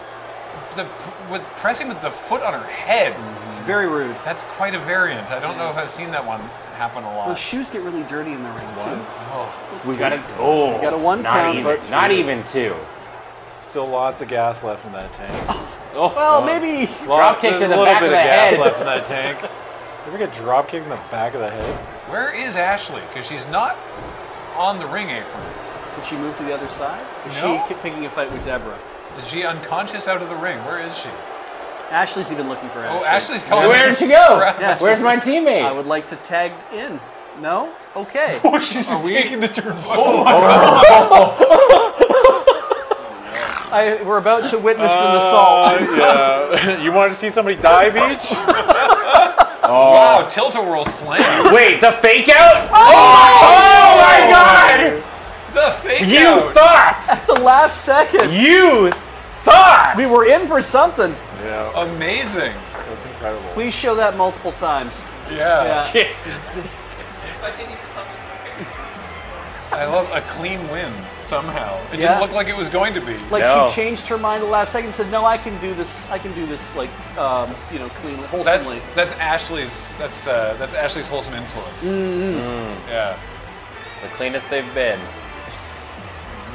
the, with pressing with the foot on her head. It's very rude. That's quite a variant. I don't know if I've seen that one happen a lot. Those shoes get really dirty in the ring too. Oh, We got it. Oh, got a one not count, even, but- not even two. Still lots of gas left in that tank. Oh. Oh. Well, maybe. Drop kick There's to the a little bit of gas left in that tank. Did we get drop kicked in the back of the head? where is Ashley? Because she's not on the ring apron. Did she move to the other side? Is No. she picking a fight with Deborah? Is she unconscious out of the ring? Where is she? Ashley's even looking for Ashley. Oh, Ashley's calling. Where'd she go? Yeah. Where's my teammate? I would like to tag in. No? Okay. Oh, she's just taking the turn. Oh I, we're about to witness an uh, assault. yeah. you wanted to see somebody die, Beej? Oh. Wow, tilt-a-whirl slam. Wait, the fake out? Oh, my oh god! the fake You out. thought! At the last second. You thought! We were in for something. Yeah. Amazing. That's incredible. Please show that multiple times. Yeah. Yeah. I love a clean win somehow. It Yeah. didn't look like it was going to be. Like No. she changed her mind the last second. and Said, "No, I can do this. I can do this. Like, um, you know, cleanly, wholesomely." That's that's Ashley's that's uh, that's Ashley's wholesome influence. Yeah. The cleanest they've been.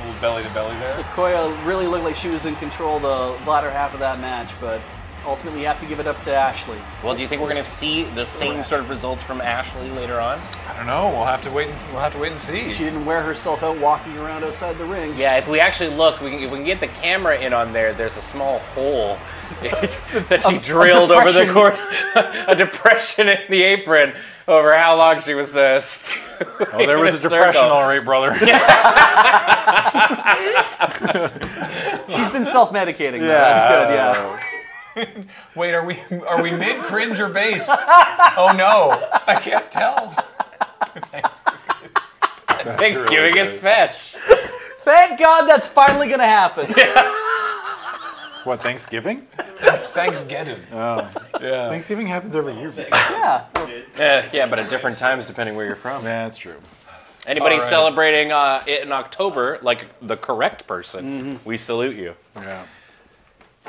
A little belly to belly there. Sequoia really looked like she was in control the latter half of that match, but ultimately you have to give it up to Ashley. Well, do you think we're going to see the same sort of results from Ashley later on? I don't know. We'll have to wait. And, we'll have to wait and see. She didn't wear herself out walking around outside the ring. Yeah, if we actually look, we can, if we can get the camera in on there, there's a small hole that she drilled over the course, a depression in the apron over how long she was. Uh, Oh, there was a in depression, circle. all right, brother. She's been self-medicating. though. That's good. Yeah. Wait, are we are we mid cringe or based? Oh no, I can't tell. Thanksgiving is fetch. Thank God that's finally gonna happen. What, Thanksgiving? Thanksgiving. Oh. Yeah. Thanksgiving happens every year. Beej. yeah. Uh, yeah, but at different times depending where you're from. Yeah, that's true. Anybody All right. celebrating uh, it in October, like the correct person, we salute you. Yeah.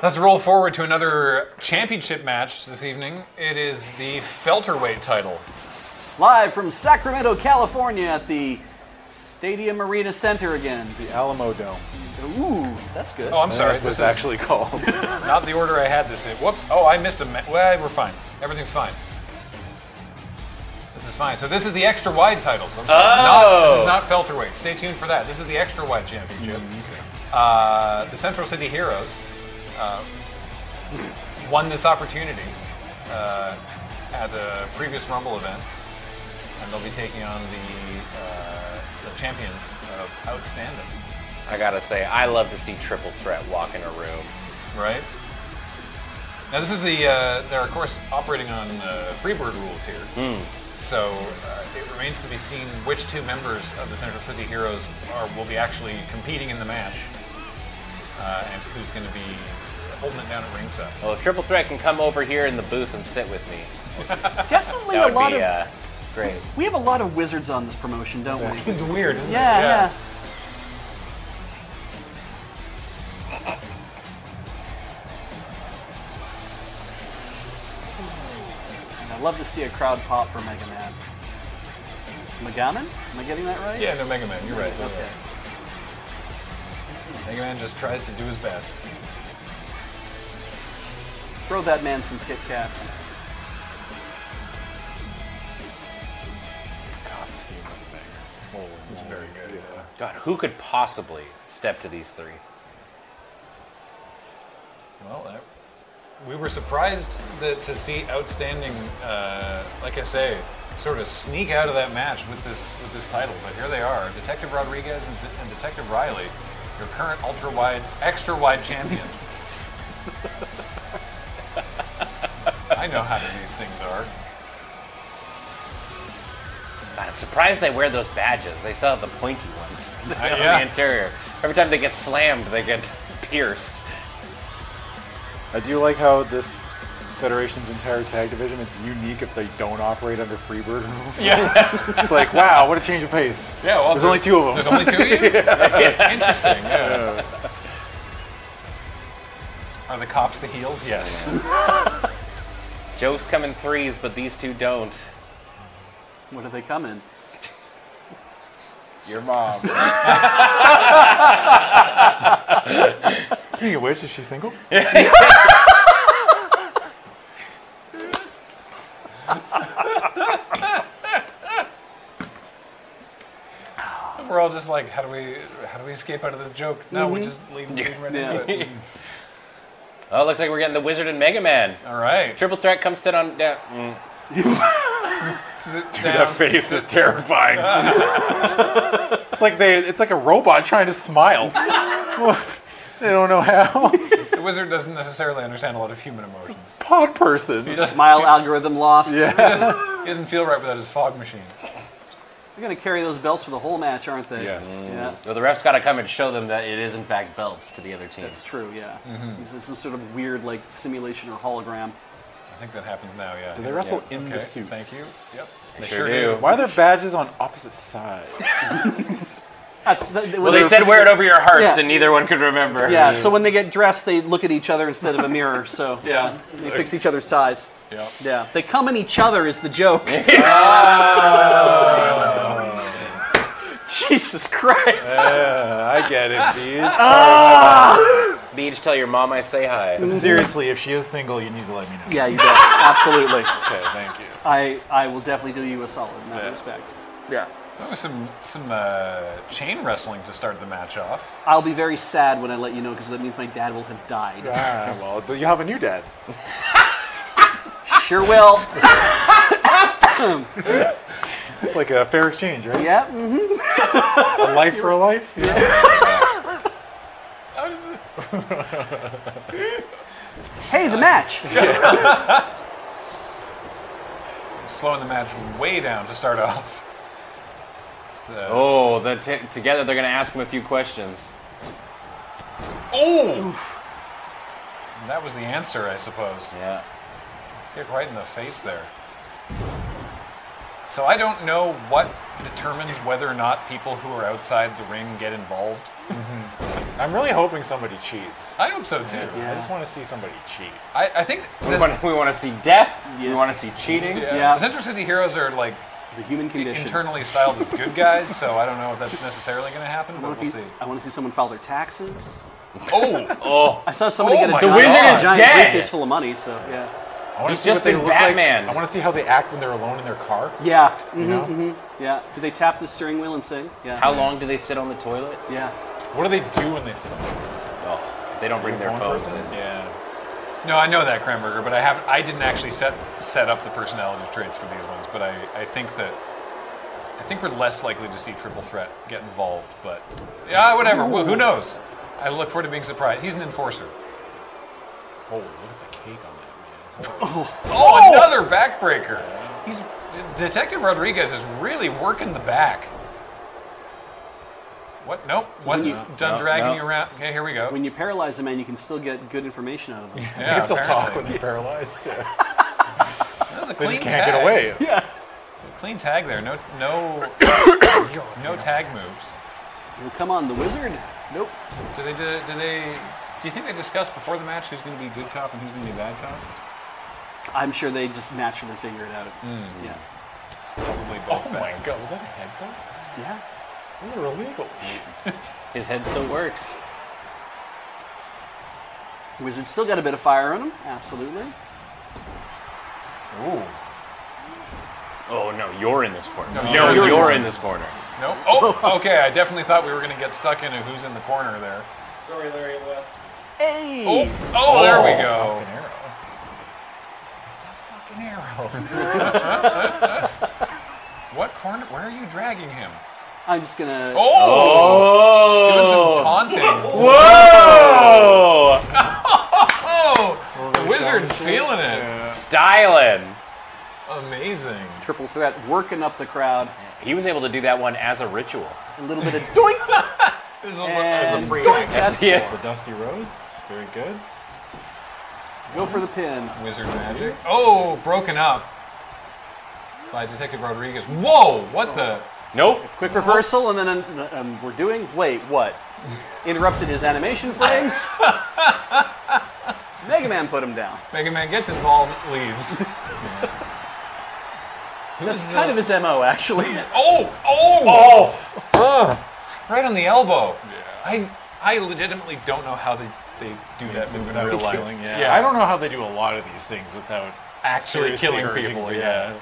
Let's roll forward to another championship match this evening. It is the Felterweight title. Live from Sacramento, California, at the Stadium Arena Center again. The Alamo Dome. Ooh, that's good. Oh, I'm sorry. That's what This it's is actually called. not the order I had this in. Whoops. Oh, I missed a. Ma- well, we're fine. Everything's fine. This is fine. So this is the extra wide titles. I'm sorry. Not, this Oh. is not Felterweight. Stay tuned for that. This is the extra wide championship. Uh, the Central City Heroes uh, won this opportunity uh, at the previous Rumble event, and they'll be taking on the uh, the champions of Outstanding. I gotta say, I love to see Triple Threat walk in a room. Right. Now this is the uh, they're of course operating on uh, Freebird rules here. So uh, it remains to be seen which two members of the Central City Heroes are will be actually competing in the match, uh, and who's going to be holding it down at ringside. Well, if Triple Threat can come over here in the booth and sit with me, Definitely that a lot be of. uh, great. we have a lot of wizards on this promotion, don't we? It's weird, isn't Yeah, it? yeah. I'd love to see a crowd pop for Mega Man. Megaman? Am I getting that right? Yeah, no, Mega Man, you're right. Okay. Mega Man just tries to do his best. Throw that man some Kit Kats. God, Steve was a banger. Holy was very good. God, who could possibly step to these three? Well, that, we were surprised that, to see outstanding, uh, like I say, sort of sneak out of that match with this with this title. But here they are, Detective Rodriguez and, and Detective Riley, your current ultra wide, extra wide champions. I know how these things are. God, I'm surprised they wear those badges. They still have the pointy ones on yeah. the interior. Every time they get slammed, they get pierced. I do like how this Federation's entire tag division, it's unique if they don't operate under Freebird rules. Yeah, It's like, wow, what a change of pace. yeah. Well, There's only two of them. There's only two of you. Interesting. Yeah. Are the cops the heels? Yes. Joe's come in threes, but these two don't. What do they come in? Your mom. Speaking of which, is she single? We're all just like, how do we, how do we escape out of this joke? No, we just lead, lead right Yeah. into it. oh, looks like we're getting the Wizard and Mega Man. All right. Triple threat, come sit on down. Mm. Sit That face is terrifying. it's like they it's like a robot trying to smile. they don't know how. The wizard doesn't necessarily understand a lot of human emotions. Pod person. Smile algorithm lost. He doesn't, he doesn't feel right without his fog machine. They're going to carry those belts for the whole match, aren't they? Yes. Yeah. Well, the ref's got to come and show them that it is in fact belts to the other team. That's true, yeah. Mm-hmm. This some sort of weird, like, simulation or hologram. I think that happens now. Yeah. Do they wrestle Yeah. in Okay. the suits? Thank you. Yep. They sure sure, do. Why are their badges on opposite sides? That's the, well, they said wear it over your hearts, Yeah. and neither one could remember. Yeah, so when they get dressed, they look at each other instead of a mirror, so Yeah. they fix each other's size. Yep. Yeah, they come in each other is the joke. Ah. Jesus Christ. Uh, I get it, Beej. Beach, tell your mom I say hi. Seriously, if she is single, you need to let me know. Yeah, you do. Absolutely. Okay, thank you. I, I will definitely do you a solid in that Yeah. respect. Yeah. There was some some uh, chain wrestling to start the match off. I'll be very sad when I let you know because that means my dad will have died. Ah, well, you have a new dad. Sure will. It's like a fair exchange, right? Yeah. mhm. A life for a life. Yeah. Hey, the match. Slowing the match way down to start off. So- Oh, the t- together they're gonna ask him a few questions. oh! That was the answer, I suppose. Yeah. Hit right in the face there. So I don't know what determines whether or not people who are outside the ring get involved. Mm-hmm. I'm really hoping somebody cheats. I hope so too. I just want to see somebody cheat. I, I think We want, we want to see death. We want to see cheating. yeah, Yeah. the Central City Heroes are like The human condition. internally styled as good guys, so I don't know if that's necessarily going to happen, I but we'll to see. see, I want to see someone file their taxes. Oh, Oh, I saw somebody Oh get a my giant, The wizard is giant dead! briefcase full of money. So yeah, I want He's to see just what they been look Batman. like. I want to see how they act when they're alone in their car. yeah, You mhm, know? yeah. Do they tap the steering wheel and sing? Yeah. how long do they sit on the toilet? Yeah. What do they do when they sit on the toilet? Oh, they don't bring their phones person? in. yeah. No, I know that Cranberger, but I have I didn't actually set set up the personality traits for these ones, but I, I think that I think we're less likely to see Triple Threat get involved, but yeah, whatever. Who who knows? I look forward to being surprised. He's an enforcer. Oh, look at the cake on that. Oh, another backbreaker. He's D- Detective Rodriguez is really working the back. What? Nope. Wasn't you- done No, dragging no. you around. Okay, here we go. When you paralyze a man, you can still get good information out of him. yeah, you can still talk when they're paralyzed. Yeah. That was a They clean just can't tag. get away. Yeah. Clean tag there. No, no, no tag moves. Well, come on, the wizard. Nope. Do they? Do, do they? Do you think they discussed before the match who's going to be good cop and who's going to be bad cop? I'm sure they just naturally figure it out. Hmm. Yeah. Probably both. Oh my god, was that a headbutt? Yeah. Those are illegal. His head still works. Wizard's still got a bit of fire on him. Absolutely. Ooh. Oh no, you're in this corner. No, No, you're- you're, you're in this corner. Nope. Oh, okay. I definitely thought we were going to get stuck into who's in the corner there. Sorry, Larry West. Hey! Oh, oh, there we go. What corner? Where are you dragging him? I'm just gonna. Oh, doing some oh! taunting. Whoa! Oh, the wizard's feeling it. Styling. Amazing. Triple threat, working up the crowd. He was able to do that one as a ritual. A little bit of doink. This is a, And this is a free doink. That's Yeah. The Dusty Rhodes, very good. Go for the pin. Wizard magic. Oh, broken up by Detective Rodriguez. Whoa, what the? Nope. Quick reversal, and then um, um, we're doing. Wait, what? Interrupted his animation frames. Mega Man put him down. Mega Man gets involved, leaves. That's kind of his mo, actually. Oh, oh, oh! Right on the elbow. I, I legitimately don't know how they, they do that move in Without real life. killing, yeah. I don't know how they do a lot of these things without Actually killing people, people, yeah.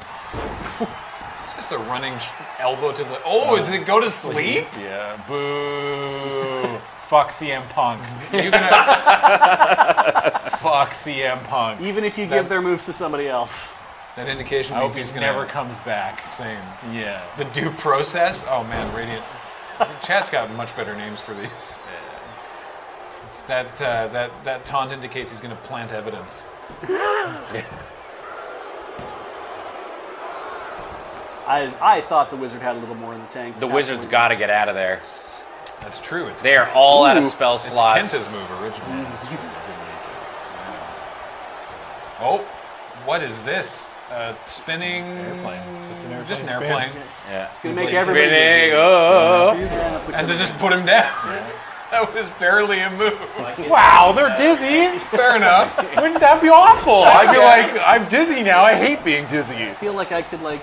Just a running elbow to the. Oh, does it go to sleep? Yeah. Boo. Fuck CM Punk. You gonna, Fuck CM Punk. Even if you give their moves to somebody else. that indication I hope means he he's gonna never comes back. Same. Yeah. The due process. Oh man, Radiant. Chat's got much better names for these. It's that uh, that that taunt indicates he's going to plant evidence. I, I thought the wizard had a little more in the tank. The wizard's got to get out of there. That's true. It's They are all out of Ooh. spell it's slots. Kenta's move originally. Oh, what is this? Uh, spinning. Airplane. Just an airplane Just an airplane. Yeah. Gonna make everybody Spinning. dizzy. Oh. And you- to just put him down. That was barely a move. Wow, they're dizzy. Fair enough. Wouldn't that be awful? I'd be like, I'm dizzy now. I hate being dizzy. I feel like I could like.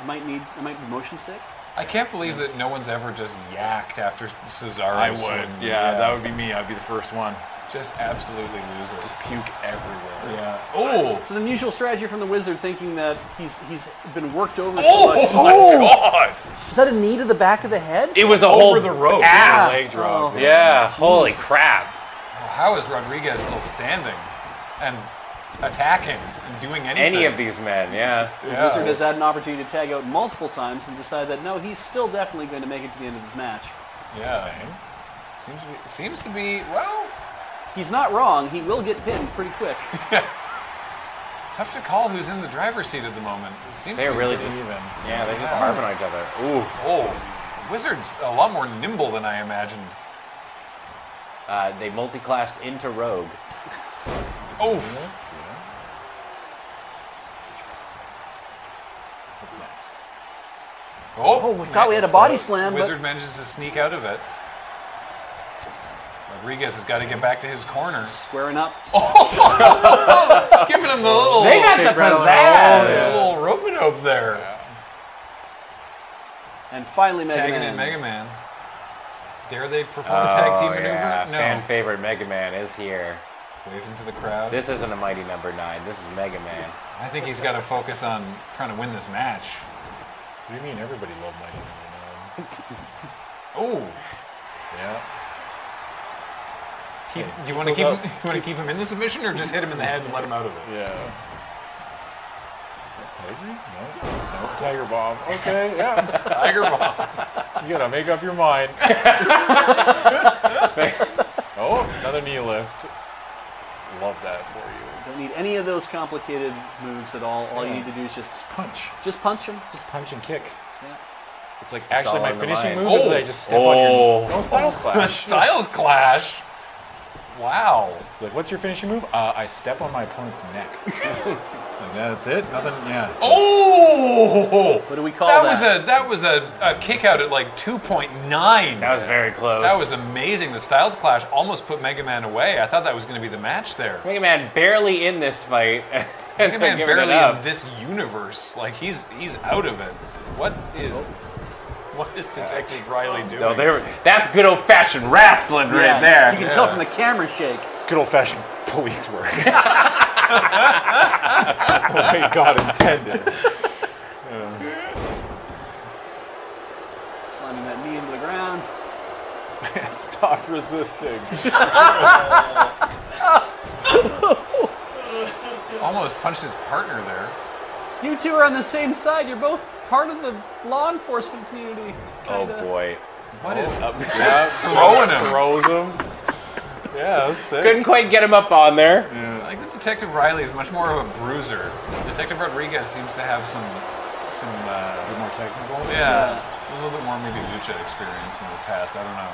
I might need. I might be motion sick. I can't believe that no one's ever just yacked after Cesaro. I would. swing. Yeah, that would be me. I'd be the first one. Just absolutely lose it. Just puke everywhere. Yeah. Oh. It's an unusual strategy from the wizard, thinking that he's he's been worked over so Oh much. my oh! God! Is that a knee to the back of the head? It was a Over whole the rope. ass. Oh. Leg drop. Oh. Yeah. Holy crap. How is Rodriguez still standing and attacking and doing anything? Any of these men. Yeah. The wizard has had an opportunity to tag out multiple times and decide that no, he's still definitely going to make it to the end of this match. Yeah. Seems to be, seems to be well He's not wrong. He will get pinned pretty quick. tough to call who's in the driver's seat at the moment. It seems They're really just. even. Yeah, they just harping on each other. Ooh. Oh, Wizard's a lot more nimble than I imagined. Uh, they multi-classed into Rogue. Oh. Oh, Oh, we thought we had a body slam, but Wizard manages to sneak out of it. Rodriguez has got to get back to his corner. squaring up. Oh! Giving him the little, They got the the pizzazz. little rope a dope there. And finally, Mega Tagging Man. in Mega Man. Dare they perform a tag oh, team Oh, maneuver? yeah. No. Fan favorite Mega Man is here. Waving to the crowd. This isn't a mighty number nine. This is Mega Man. I think he's got to focus on trying to win this match. What do you mean everybody loved Mighty Number Oh, Nine? Yeah. Keep, do you want to keep him, you want to keep him in the submission or just hit him in the head and let him out of it? Yeah. Tiger? No. No. Tiger Bomb. Okay, yeah. Tiger bomb. You gotta make up your mind. oh, another knee lift. Love that for you. Don't need any of those complicated moves at all. All you need to do is just Punch. just punch him. Just Punch and kick. Yeah. It's like actually all my in the finishing mind. move is Oh. that I just step on Oh. your no styles clash. Styles clash. Wow. like, what's your finishing move? Uh, I step on my opponent's neck. like, that's it. Nothing. Yeah. Oh, what do we call that that? was a that was a, a kick out at like 2.9. That was very close. That was amazing. The Styles Clash almost put Mega Man away. I thought that was going to be the match there. Mega Man barely in this fight. and Mega Man barely in this universe. Like he's he's out of it. What is what is Detective Riley doing? No, they were, that's good old fashioned wrestling Yeah, right there. You can tell from the camera shake. It's good old fashioned police work. Way God intended. slamming that knee into the ground. Stop resisting. Almost punched his partner there. You two are on the same side. You're both part of the law enforcement community. Oh kinda. boy. What is Up- just throwing him? Throws him. Yeah, that's it. Couldn't quite get him up on there. I think that Detective Riley is much more of a bruiser. Detective Rodriguez seems to have some, some, uh, bit more technical. yeah, a little bit more maybe lucha experience in his past. I don't know.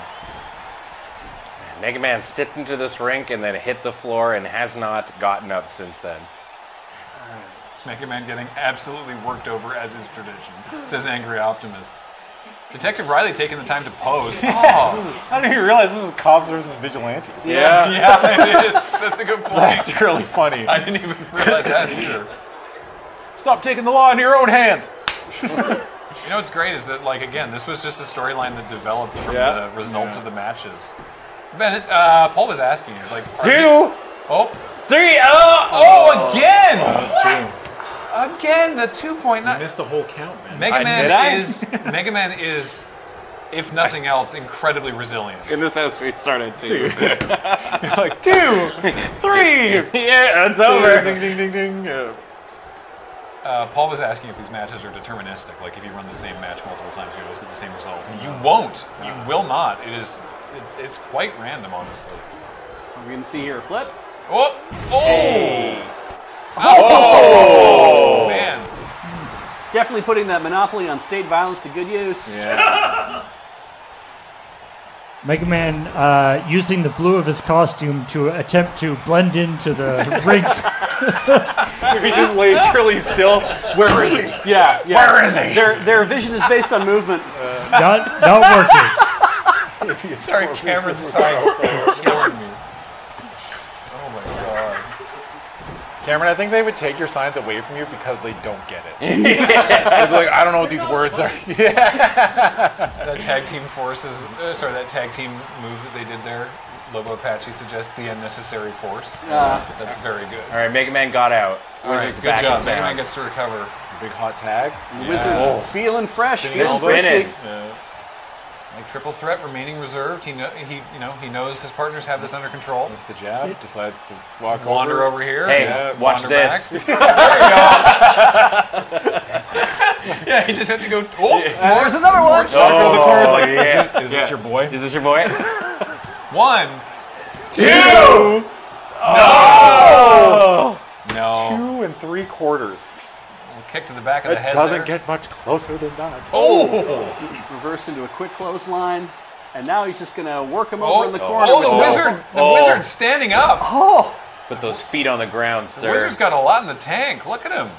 Mega Man stepped into this rink and then hit the floor and has not gotten up since then. Mega Man getting absolutely worked over as is tradition, says Angry Optimist. Detective Riley taking the time to pose. Oh, I didn't even realize this is cops versus vigilantes. Yeah. yeah, it is. That's a good point. That's really funny. I didn't even realize that either. Stop taking the law into your own hands. You know what's great is that, like, again, this was just a storyline that developed from Yeah. the results of the matches. Bennett, uh, Paul was asking, he's like, are Two, you- oh, three, oh! oh, again, That's again, the two point true. nine. Missed the whole count, man. Mega I- Man did I? is Mega Man is, if nothing else, incredibly resilient. In this house, we started two. like two, three. yeah, it's over. Ding ding ding ding. Yeah. Uh, Paul was asking if these matches are deterministic, like if you run the same match multiple times, you always get the same result. You won't. You will not. It is. It, it's quite random, honestly. We're going to see here a flip. Oh! Oh! Oh! Man. Definitely putting that monopoly on state violence to good use. Yeah. Mega Man uh, using the blue of his costume to attempt to blend into the rink. if he just lays really still, where is he? Yeah, yeah. Where is he? Their, their vision is based on movement. It's not, not working. Sorry, camera side killing me. Oh my god. Cameron, I think they would take your signs away from you because they don't get it. They'd be like, I don't know what these words are. That tag team forces, uh, sorry, that tag team move that they did there, Lobo Apache suggests the unnecessary force. That's very good. All right, Mega Man got out. All right, Wizard's good back job. Mega. Man gets to recover. Big hot tag. Wizards feeling fresh, Spinning feeling elbows. frisky. Spinning. Like triple threat remaining reserved. He know, he you know he knows his partners have this under control. Missed the jab. Decides to walk Wander over. over here. Hey, yeah, watch wander this. Back. yeah, he just had to go. Oh, There's another one. Walk around the like, yeah. Is this your boy? Is this your boy? one, Two! no, Two and three quarters. Kick to the back of the It head. doesn't there. get much closer than that. Oh, Reverse into a quick clothesline. And now he's just going to work him oh, over in the corner. oh, the with- wizard, the Oh. wizard's standing up. Oh, Put those feet on the ground, The sir. wizard's got a lot in the tank. Look at him.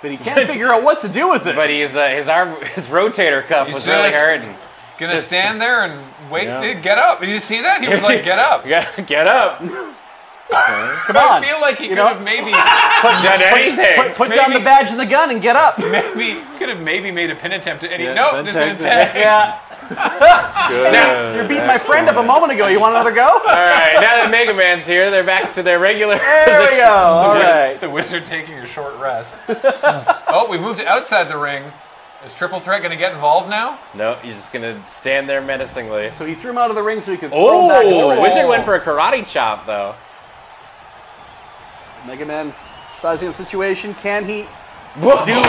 but he can't figure out what to do with it. But he's uh, his arm, his rotator cuff He's was really just- hurting. Gonna Just- stand there and wait. Yeah. Get up. Did you see that? He was like, "Get up." Yeah, get up. Come on. I feel like he could know- have maybe, Done anything. Put, put down the badge and the gun and get up. maybe could have maybe made a pin attempt. at any. Yeah, nope, just gonna takes Yeah. Good. You're beating my friend up a moment ago. You want another go? All right, now that Mega Man's here, they're back to their regular. There we go. All right. The wizard taking a short rest. oh, we moved outside the ring. Is Triple Threat gonna get involved now? No, he's just gonna stand there menacingly. So he threw him out of the ring so he could throw him back in the Oh, ring. Wizard went for a karate chop though. Mega Man sizing up situation. Can he? Dude.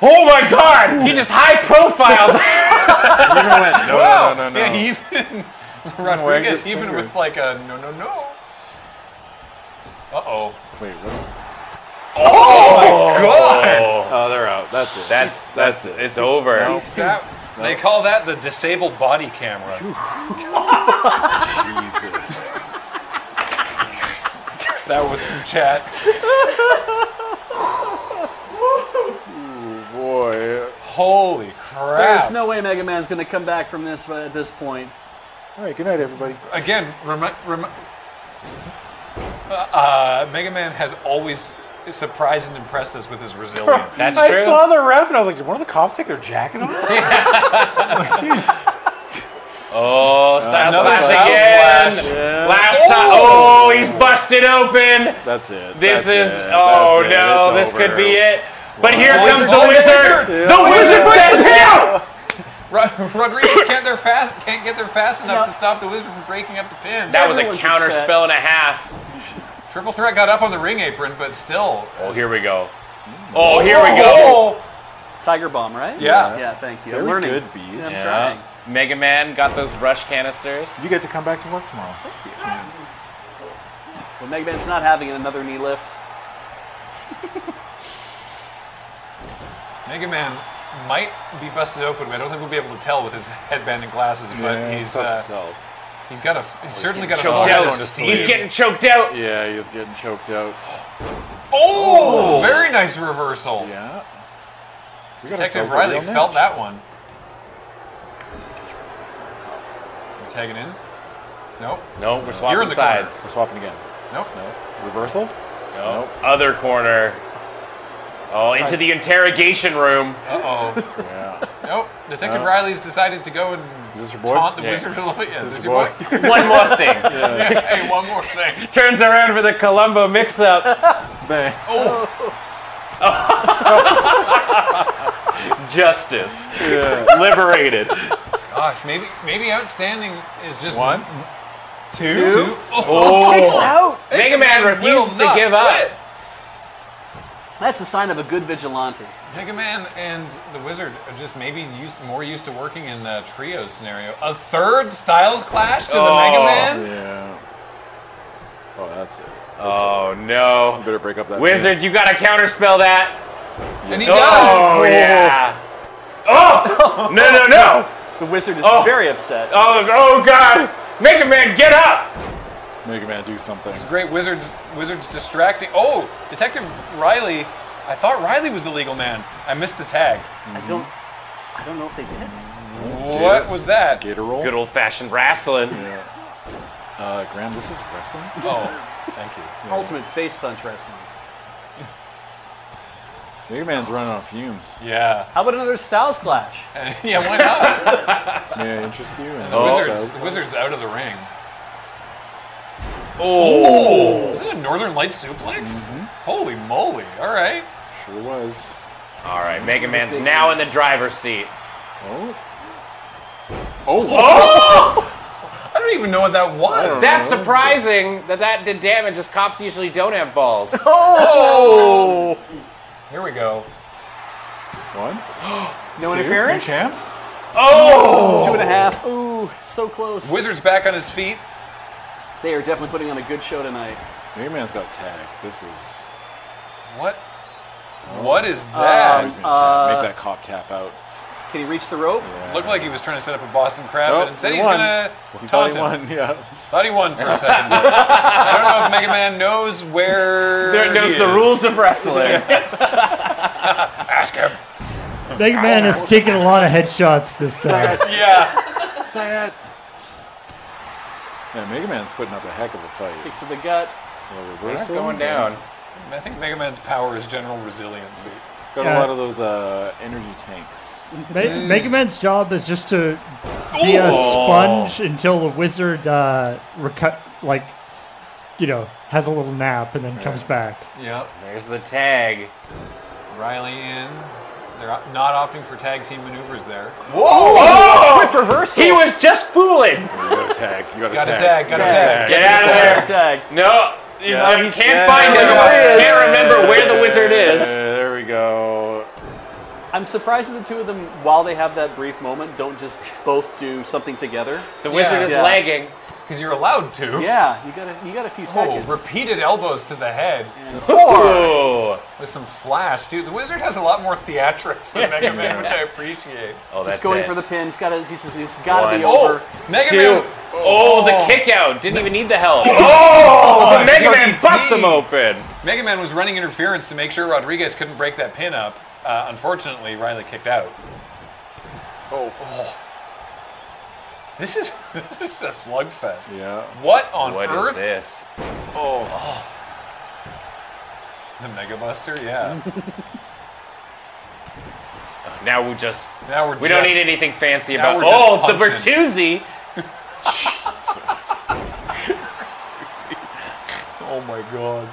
Oh my God! He just high profiled. Even went, no, Wow. no, no, no, Yeah, he even Rodriguez even with like a no, no, no. Uh oh. Wait, what is Oh, oh my God. Oh, they're out. That's it. That's that's it. It's over. These two. That- they call that the disabled body camera. Jesus. That was from chat. Boy. Holy crap. There's no way Mega Man's going to come back from this at this point. All right, good night, everybody. Again, remi- remi- uh, uh, Mega Man has always surprised and impressed us with his resilience. That's I true. saw the ref and I was like, did one of the cops take their jacket off? Oh, style Another splash style again. splash. Last time. Oh, he's busted open. That's it. This That's is. it. Oh That's no, It's this over. could be it. But here Oh, comes it's the the wizard. wizard. The wizard says no. Rodriguez can't there fast can't get there fast enough No. to stop the wizard from breaking up the pin. That was a counter upset. spell and a half. Triple threat got up on the ring apron, but still. Oh, here we go. Mm. Oh, here we go. Oh. Tiger bomb, right? Yeah. Yeah, thank you. I'm Very learning. good, Beej. Yeah, I'm Yeah. trying. Mega Man got those brush canisters. You get to come back to work tomorrow. Well, Mega Man's not having another knee lift. Mega Man might be busted open. but I don't think we'll be able to tell with his headband and glasses, but he's uh, he's got a he's certainly got a Choked out. He's getting choked out. Yeah, he is getting choked out. Oh, very nice reversal. Yeah. Detective Riley felt that one. Tagging in. Nope. No, we're swapping You're swapping in the corner. sides. We're swapping again. Nope. No. Reversal? No. Other corner. Oh, into the interrogation room. Uh oh. Yeah. nope. Detective Uh, Riley's decided to go and Is this your boy? taunt the Yeah. wizard a little bit. Yeah, is this your your boy? boy? One more thing. hey, one more thing. Turns around for the Columbo mix-up. Bang. Oh. Justice. Yeah. Liberated. Gosh, maybe maybe outstanding is just One. two. two. Oh. oh. Kicks out. Mega Man refuses to give up. quit. That's a sign of a good vigilante. Mega Man and the Wizard are just maybe used, more used to working in a trio scenario. A third Styles clash to the Oh. Mega Man? Yeah. Oh, that's it. Oh no. Better break up that. Wizard, you gotta counterspell that. And he Oh does! Oh, yeah. Oh, oh! no no no. The wizard is Oh. very upset. Oh oh god. Mega Man, get up. Mega Man do something. This Great Wizards Wizards distracting. Oh, Detective Riley. I thought Riley was the legal man. I missed the tag. I don't. I don't know if they did. What was that? Gator roll. Good old fashioned wrestling. Yeah. Uh, Graham, this is wrestling. Oh, thank you. Ultimate face punch wrestling. Mega Man's running on fumes. Yeah. How about another Styles clash? yeah, why not? May I interest you? And The Wizards, the Wizard's out of the ring. Oh. Is it a Northern Light suplex? Mm-hmm. Holy moly. All right. Sure was. All right, Mega Man's now in the driver's seat. Oh. Oh! oh. I don't even know what that was. That's surprising that that did damage, as cops usually don't have balls. Oh! oh. Here we go. One. No Two. interference. New champs. Oh! Two and a half. Ooh, so close. Wizard's back on his feet. They are definitely putting on a good show tonight. Mega Man's got tag. This is. What? What is that? Oh, Uh. Make that cop tap out. Can he reach the rope? Looked like he was trying to set up a Boston Crab, Oh, but instead he he's gonna He taunt thought him. won. Yeah. Thought he won for a second. there. I don't know if Mega Man knows where. There knows he the is. rules of wrestling. Ask him. Mega Man has taken a lot of headshots this uh, Yeah. Sad. Yeah, Mega Man's putting up a heck of a fight. Kick to the gut. Well, reversal, going down. I think Mega Man's power is general resiliency. Got Yeah. a lot of those uh, energy tanks. Me- Mega Man's job is just to be a sponge until the wizard uh, recut, like, you know, has a little nap and then comes back. Yep. There's the tag. Riley in. They're op- not opting for tag team maneuvers there. Quick reversal. He was just fooling. You got a tag. You got a Got a tag. tag, got a You tag. Get out of there. Tag. No, you Yeah. you can't yeah, find him. there. Can't remember where the wizard is. There we go. I'm surprised that the two of them, while they have that brief moment, don't just both do something together. The wizard is Yeah. lagging. Because you're allowed to. Yeah, you got a, you got a few Oh, seconds. repeated elbows to the head Ooh. with some flash, dude. The wizard has a lot more theatrics than Mega Man, which I appreciate. Oh, that's Just going it. for the pin. It's got to. He says it's got to be One. Oh, over. Mega Two. Man. Oh, the oh. kick out. Didn't even need the help. Oh, oh the Mega Man busts T. him open. Mega Man was running interference to make sure Rodriguez couldn't break that pin up. Uh, unfortunately, Riley kicked out. Oh. This is this is a slugfest. Yeah. What on What is earth? this? Oh. oh. The Mega Buster, yeah. Now we just now we're we just, don't need anything fancy about. we're just Oh, the punching. Bertuzzi. Oh my god.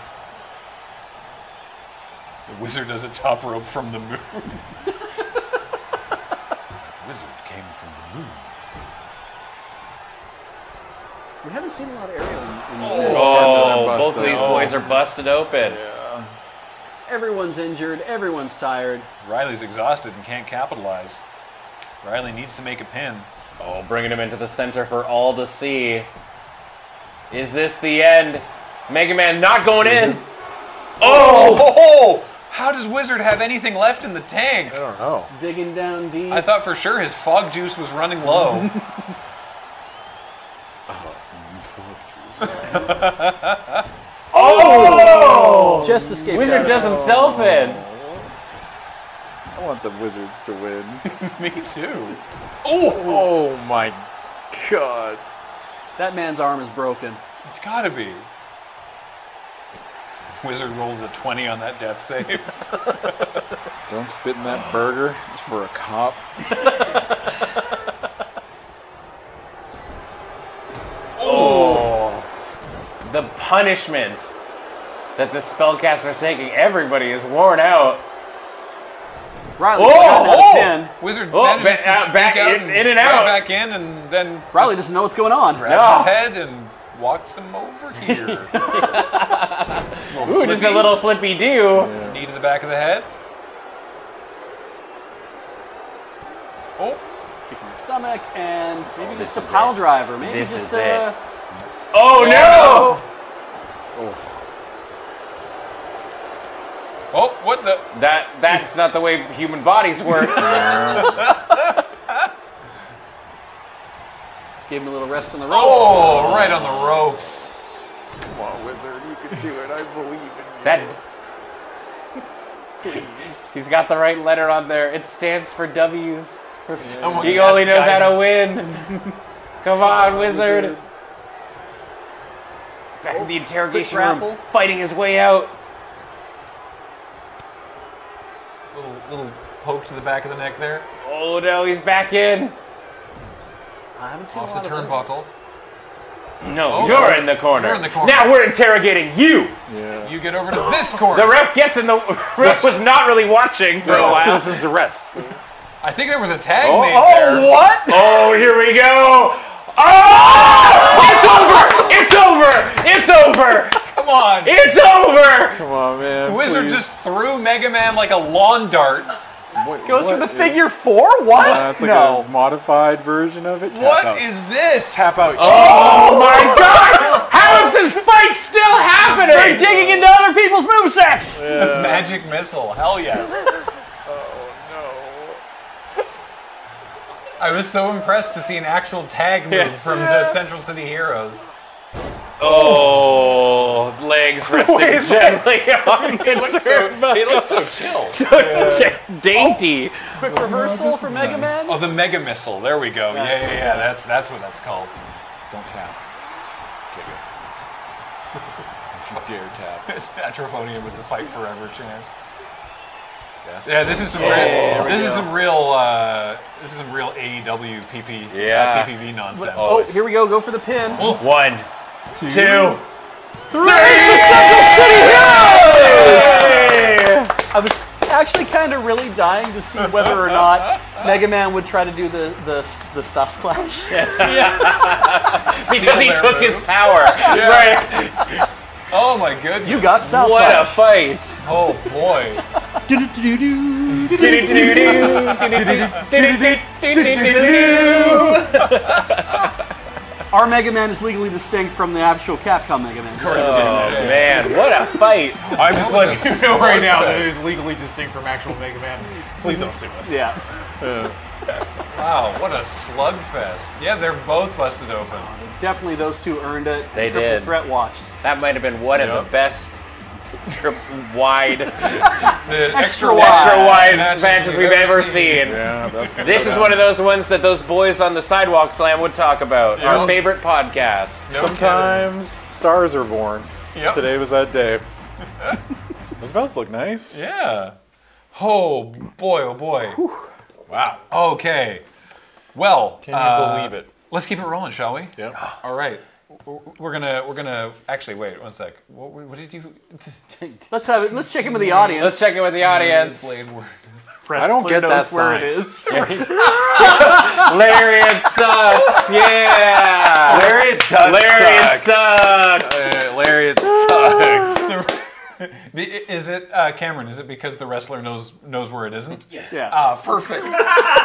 Wizard as a top rope from the moon. Wizard came from the moon. We haven't seen a lot of aerial in, the Oh, oh both of these boys are busted open. Yeah. Everyone's injured. Everyone's tired. Riley's exhausted and can't capitalize. Riley needs to make a pin. Oh, bringing him into the center for all to see. Is this the end? Mega Man not going in. Oh! oh! oh! How does Wizard have anything left in the tank? I don't know. Digging down deep. I thought for sure his fog juice was running low. Oh! Fog juice. Oh! Just escaped. Wizard out. does himself in. I want the Wizards to win. Me too. oh my god. That man's arm is broken. It's gotta be. Wizard rolls a 20 on that death save. Don't spit in that burger. It's for a cop. Oh. The punishment that the spellcaster's taking. Everybody is worn out. Riley Oh, got that oh! pin. Wizard Oh, manages ba- to uh, back out in- in and right out. back in and then Riley doesn't know what's going on. grabs No. his head and walks him over here. Ooh, just a little flippy do. Knee to the back of the head. Oh, Kick in the stomach and maybe this just a is pile it. driver. Maybe This just a. it. Oh no! Oh. oh, what the? That that's not the way human bodies work. Gave him a little rest on the ropes. Oh, right on the ropes. Come on, Wizard. You can do it. I believe in you. that Please. he's got the right letter on there. It stands for W's. Someone He only knows how to win. Come on, wizard. Oh. Back in the interrogation room, fighting his way out. Little, little poke to the back of the neck there. Oh no, he's back in. I haven't seen Off a the lot of turnbuckle. No, Oh, you're in the corner. You're in the corner. Now we're interrogating you. Yeah. You get over to this corner. The ref gets in the ref was not really watching for a while. Citizen's arrest. I think there was a tag Oh, made Oh, there. what? Oh, here we go. Oh! It's over. It's over. It's over. Come on. It's over. Come on, man. Wizard please. just threw Mega Man like a lawn dart. What- Goes for the is- figure four? What? Uh, it's like no. a modified version of it. Tap What out. is this? Tap out. Oh my God! How is this fight still happening? They're digging into other people's movesets! Magic missile. Hell yes. Oh no. I was so impressed to see an actual tag move from the Central City Heroes. Oh, legs resting gently on He looks so, he looks so chill. the dainty. Quick reversal for Mega Man? Oh, the Mega Missile. There we go. Yeah, yeah, yeah. That's that's what that's called. Don't tap. Kick it. If you dare tap. It's Atrophonium with the Fight Forever chant. Yes. Yeah, this is some real. This is some real. Uh, this is some real AEW PP, Yeah. uh, PPV nonsense. Oh, here we go. Go for the pin. One, two, It's the Central City Heroes! I was actually kind of really dying to see whether or not Mega Man would try to do the the, the stop splash. because he their took his move. power. Right. Oh my goodness. You got stop What a fight. Oh boy. Our Mega Man is legally distinct from the actual Capcom Mega Man. Just so you Oh know. man, what a fight. I'm just letting you know right now that it is legally distinct from actual Mega Man. Please don't sue us. Yeah. Wow, what a slugfest. Yeah, they're both busted open. Definitely those two earned it. They Triple did. Threat watched. That might have been one of the best trip wide, The Extra wide. extra wide matches matches we've ever seen. Yeah, that's This is down. one of those ones that those boys on the sidewalk slam would talk about. Our favorite podcast. No Sometimes stars are born. kidding. Yep. Today was that day. Those belts look nice. Yeah. Oh boy, oh boy. Wow. Okay. Well, Can you uh, believe it? Let's keep it rolling, shall we? Yep. All right. We're- We're gonna we're gonna actually wait one sec. What, what did you? Let's have it. Let's check in with the audience. Let's check in with the audience. Blade word. I don't get knows that where sign. it is. Lariat sucks. Yeah. Lariat does Lariat suck. sucks. Uh, Lariat sucks. Is it uh, Cameron? Is it because the wrestler knows knows where it isn't? Yes. Yeah. Ah, perfect.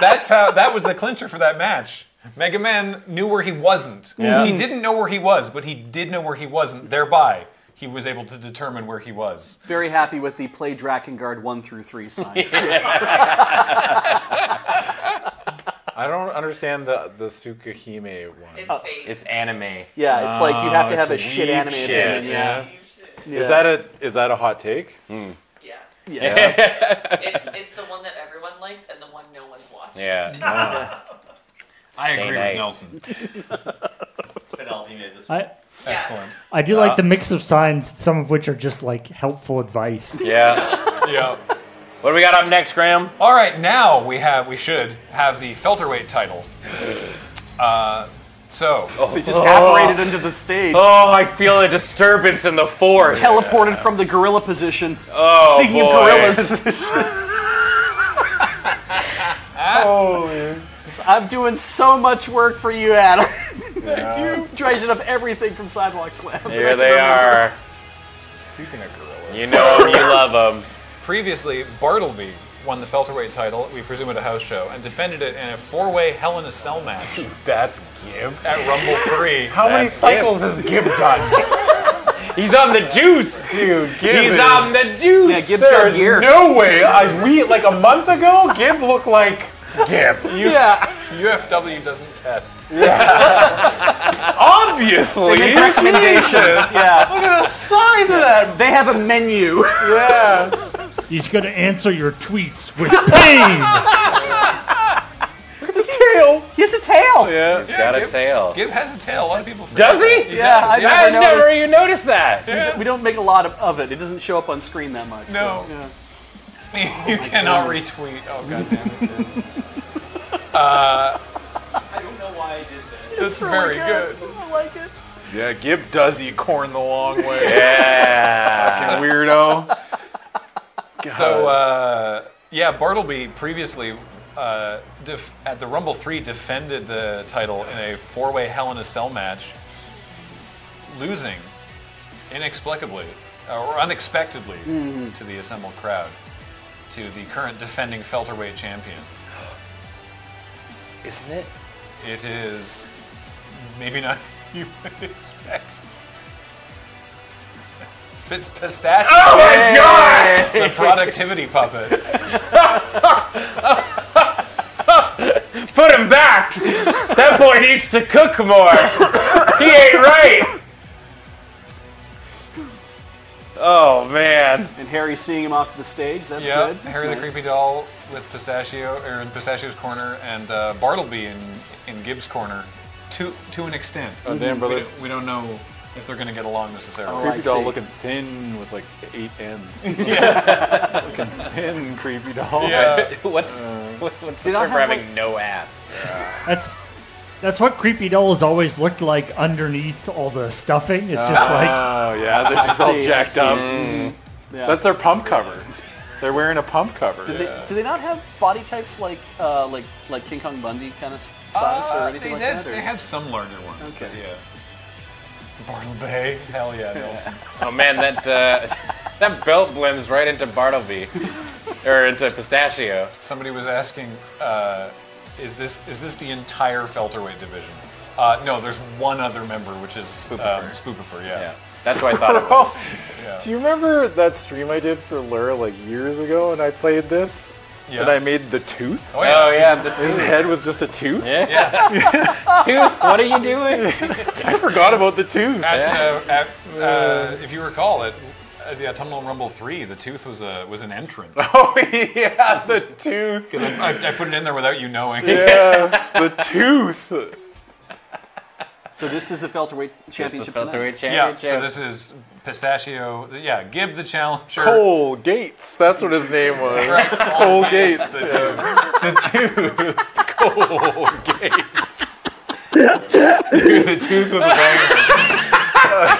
That's how. That was the clincher for that match. Mega Man knew where he wasn't. Yeah. Mm-hmm. He didn't know where he was, but he did know where he wasn't. Thereby, he was able to determine where he was. Very happy with the play Drakengard 1 through 3 sign. I don't understand the the Tsukihime one. It's Oh. fake. It's anime. Yeah, it's like you have to Oh, have a shit anime shit, opinion. Yeah. yeah. Yeah. Is that a is that a hot take? Hmm. yeah. Yeah. it's it's the one that everyone likes and the one no one's watched. Yeah. I agree with Nelson. Penelope made this. I Excellent. I do like the mix of signs, some of which are just like helpful advice. Yeah. Yeah. What do we got up next, Graham? All right, now we have we should have the welterweight title. Uh, so They just apparated into the stage. Oh, I feel a disturbance in the force. Teleported from the gorilla position. Oh, Speaking boy. of gorillas. I'm doing so much work for you, Adam. you dredged up everything from Sidewalk Slam. Here they are. speaking of gorillas, You know them, you love them. previously Bartleby won the welterweight title. We presume at a house show and defended it in a four-way Hell in a Cell match That's Gib. at Rumble Three. How many That's cycles has Gib done? He's on the juice. Dude, Gib He's is, on the juice. Yeah, Gibbs got There's no way. I we like a month ago, Gib looked like Gib. yeah. UFW doesn't test. Obviously. They make recommendations. Yeah. Look at the size of that. They have a menu. Yeah. He's gonna answer your tweets with pain. His tail. He has a tail. Yeah. Got a Gib- tail. Gib has a tail. A lot of people. Does he? that. Yeah, does, I yeah. I never never noticed. even noticed that. We don't make a lot of, of it. It doesn't show up on screen that much. so, No. Yeah. you cannot goodness. retweet. Oh god damn it. I don't know why I did that. That's very good. I like it. Yeah, Gib does eat corn the long way. Yeah. Fucking weirdo. So uh, yeah, Bartleby previously uh, def- at the Rumble Three defended the title in a four-way Hell in a Cell match, losing inexplicably or unexpectedly to the assembled crowd to the current defending welterweight champion. Isn't it? It is maybe not you would expect. It's pistachio. Oh my god! The productivity puppet. Put him back! That boy needs to cook more. He ain't right. Oh man. And Harry seeing him off the stage. That's Yeah, good. That's Harry the. Creepy Doll with Pistachio, or in Pistachio's corner, and uh, Bartleby in, in Gibbs' corner, to to an extent. Oh, damn, We, brother. don't- we don't know if they're going to get along necessarily. Oh, I Creepy doll see. looking thin with like eight ends. yeah. looking thin, creepy doll. Yeah. What's what's the They don't term for have, having no ass? That's that's what creepy dolls always looked like underneath all the stuffing. It's just like Oh yeah, they're just all see, I jacked see. up. Yeah. That's their pump cover. They're wearing a pump cover. do, they, do they not have body types like uh, like like King Kong Bundy kind of size or Uh, anything they, like have, that? or- they have some larger ones. Okay. but Yeah. Bartleby, hell yeah, Nelson. Oh man, that uh, that belt blends right into Bartleby, or into Pistachio. Somebody was asking, uh, is this is this the entire welterweight division? Uh, no, there's one other member, which is um, Spookifer. Yeah. Yeah, that's what I thought it was. Do you remember that stream I did for Lura like years ago and I played this? Yeah. And I made the tooth? Oh yeah. Oh yeah, the His head was just a tooth? Yeah. Tooth. What are you doing? I forgot about the tooth. At, uh, at uh, if you recall, at, at Uh, the Autumnal Rumble three, the tooth was a was an entrant. Oh yeah, the tooth. I, I, I put it in there without you knowing. Yeah, the tooth. So this is the welterweight Just the championship tonight. welterweight Yeah. So this is Pistachio. Yeah. Gib the challenger. Cole Gates. That's what his name was. Right. Cole Gates. The yeah. tooth. Cole Gates. Dude, the tooth was a banger.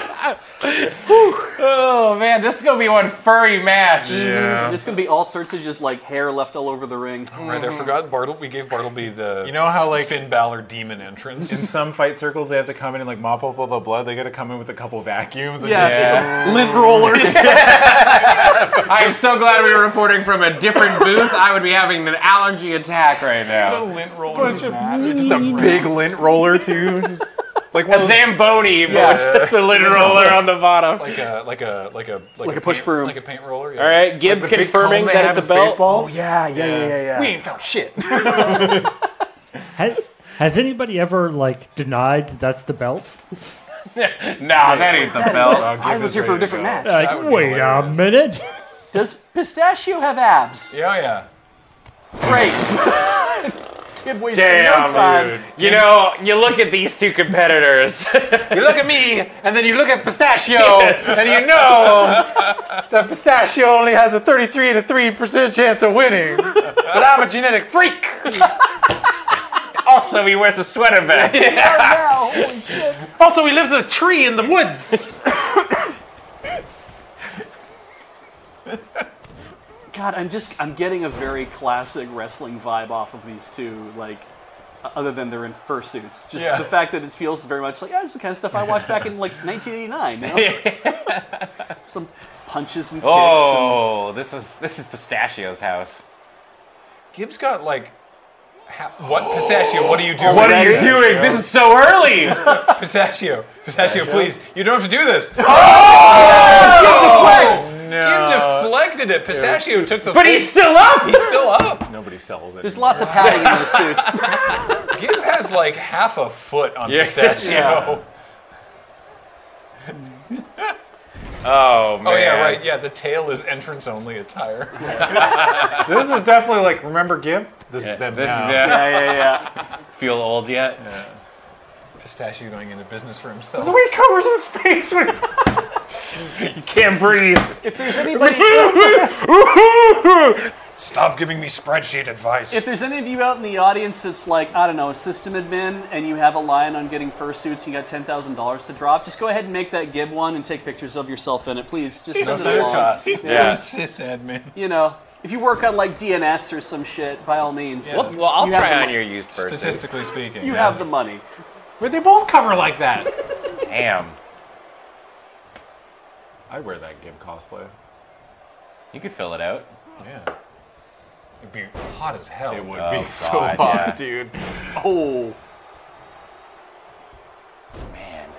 oh man, man, this is gonna be one furry match. Yeah. There's gonna be all sorts of just like hair left all over the ring. Right, I forgot Bartle. We gave Bartleby the. You know how like Finn Balor demon entrance. In some fight circles, they have to come in and like mop up all the blood. They got to come in with a couple vacuums. And Yeah, some lint rollers. I am so glad we were reporting from a different booth. I would be having an allergy attack right now. lint roller. Just, just a big lint roller too. Just- like A one of those- Zamboni, but with just a lid roller on the bottom. Like a like a like a like, a push paint, broom. like a paint roller. Yeah. All right, Gib the big confirming that it's a belt. Spaceballs. yeah, yeah, yeah, yeah, yeah. We ain't found shit. Ha- has anybody ever like denied that's the belt? Nah, that ain't the belt. I was here for a different match. Like, wait a minute. Does Pistachio have abs? Yeah, yeah. Great. Kid wasted no Damn, time. dude. You know, you look at these two competitors. You look at me, and then you look at Pistachio, and you know um, that Pistachio only has a 33 to 3% chance of winning. But I'm a genetic freak. also, he wears a sweater vest. Oh, also, he lives in a tree in the woods. God, I'm just I'm getting a very classic wrestling vibe off of these two. Like, other than they're in fursuits, just Yeah. the fact that it feels very much like yeah, it's the kind of stuff I watched back in like 1989. You know? Some punches and kicks. Oh, this is this is Pistachio's house. Gibbs got like. Ha- what pistachio? What are you doing? What are you doing? This is so early. Pistachio, pistachio, please! You don't have to do this. Oh! and Gibb deflected it. Pistachio took the. But full- he's still up. he's still up. Nobody sells it. There's lots of padding in the suits. Gibb has like half a foot on Yeah. pistachio. Oh man. Oh yeah, right. Yeah, the tail is entrance only attire. This is definitely like, remember Gimp? This is them This is yeah. Yeah, yeah, yeah. Feel old yet? Pistachio going into business for himself. The way he covers his face when Can't breathe. If there's anybody, Stop giving me spreadsheet advice. if there's any of you out in the audience that's like I don't know a system admin and you have a line on getting fursuits, and you got ten thousand dollars to drop. Just go ahead and make that Gib one and take pictures of yourself in it, please. Just send it send it to along. us. Yeah. sysadmin. You know, if you work on like DNS or some shit, by all means. Well, well, I'll You have try the on mo- your used person. Statistically speaking, You yeah. have the money. Where'd they both cover like that? Damn. I wear that Gib cosplay. You could fill it out. Yeah. It'd be hot as hell. It would Oh, be so hot, yeah. dude. Oh, Man.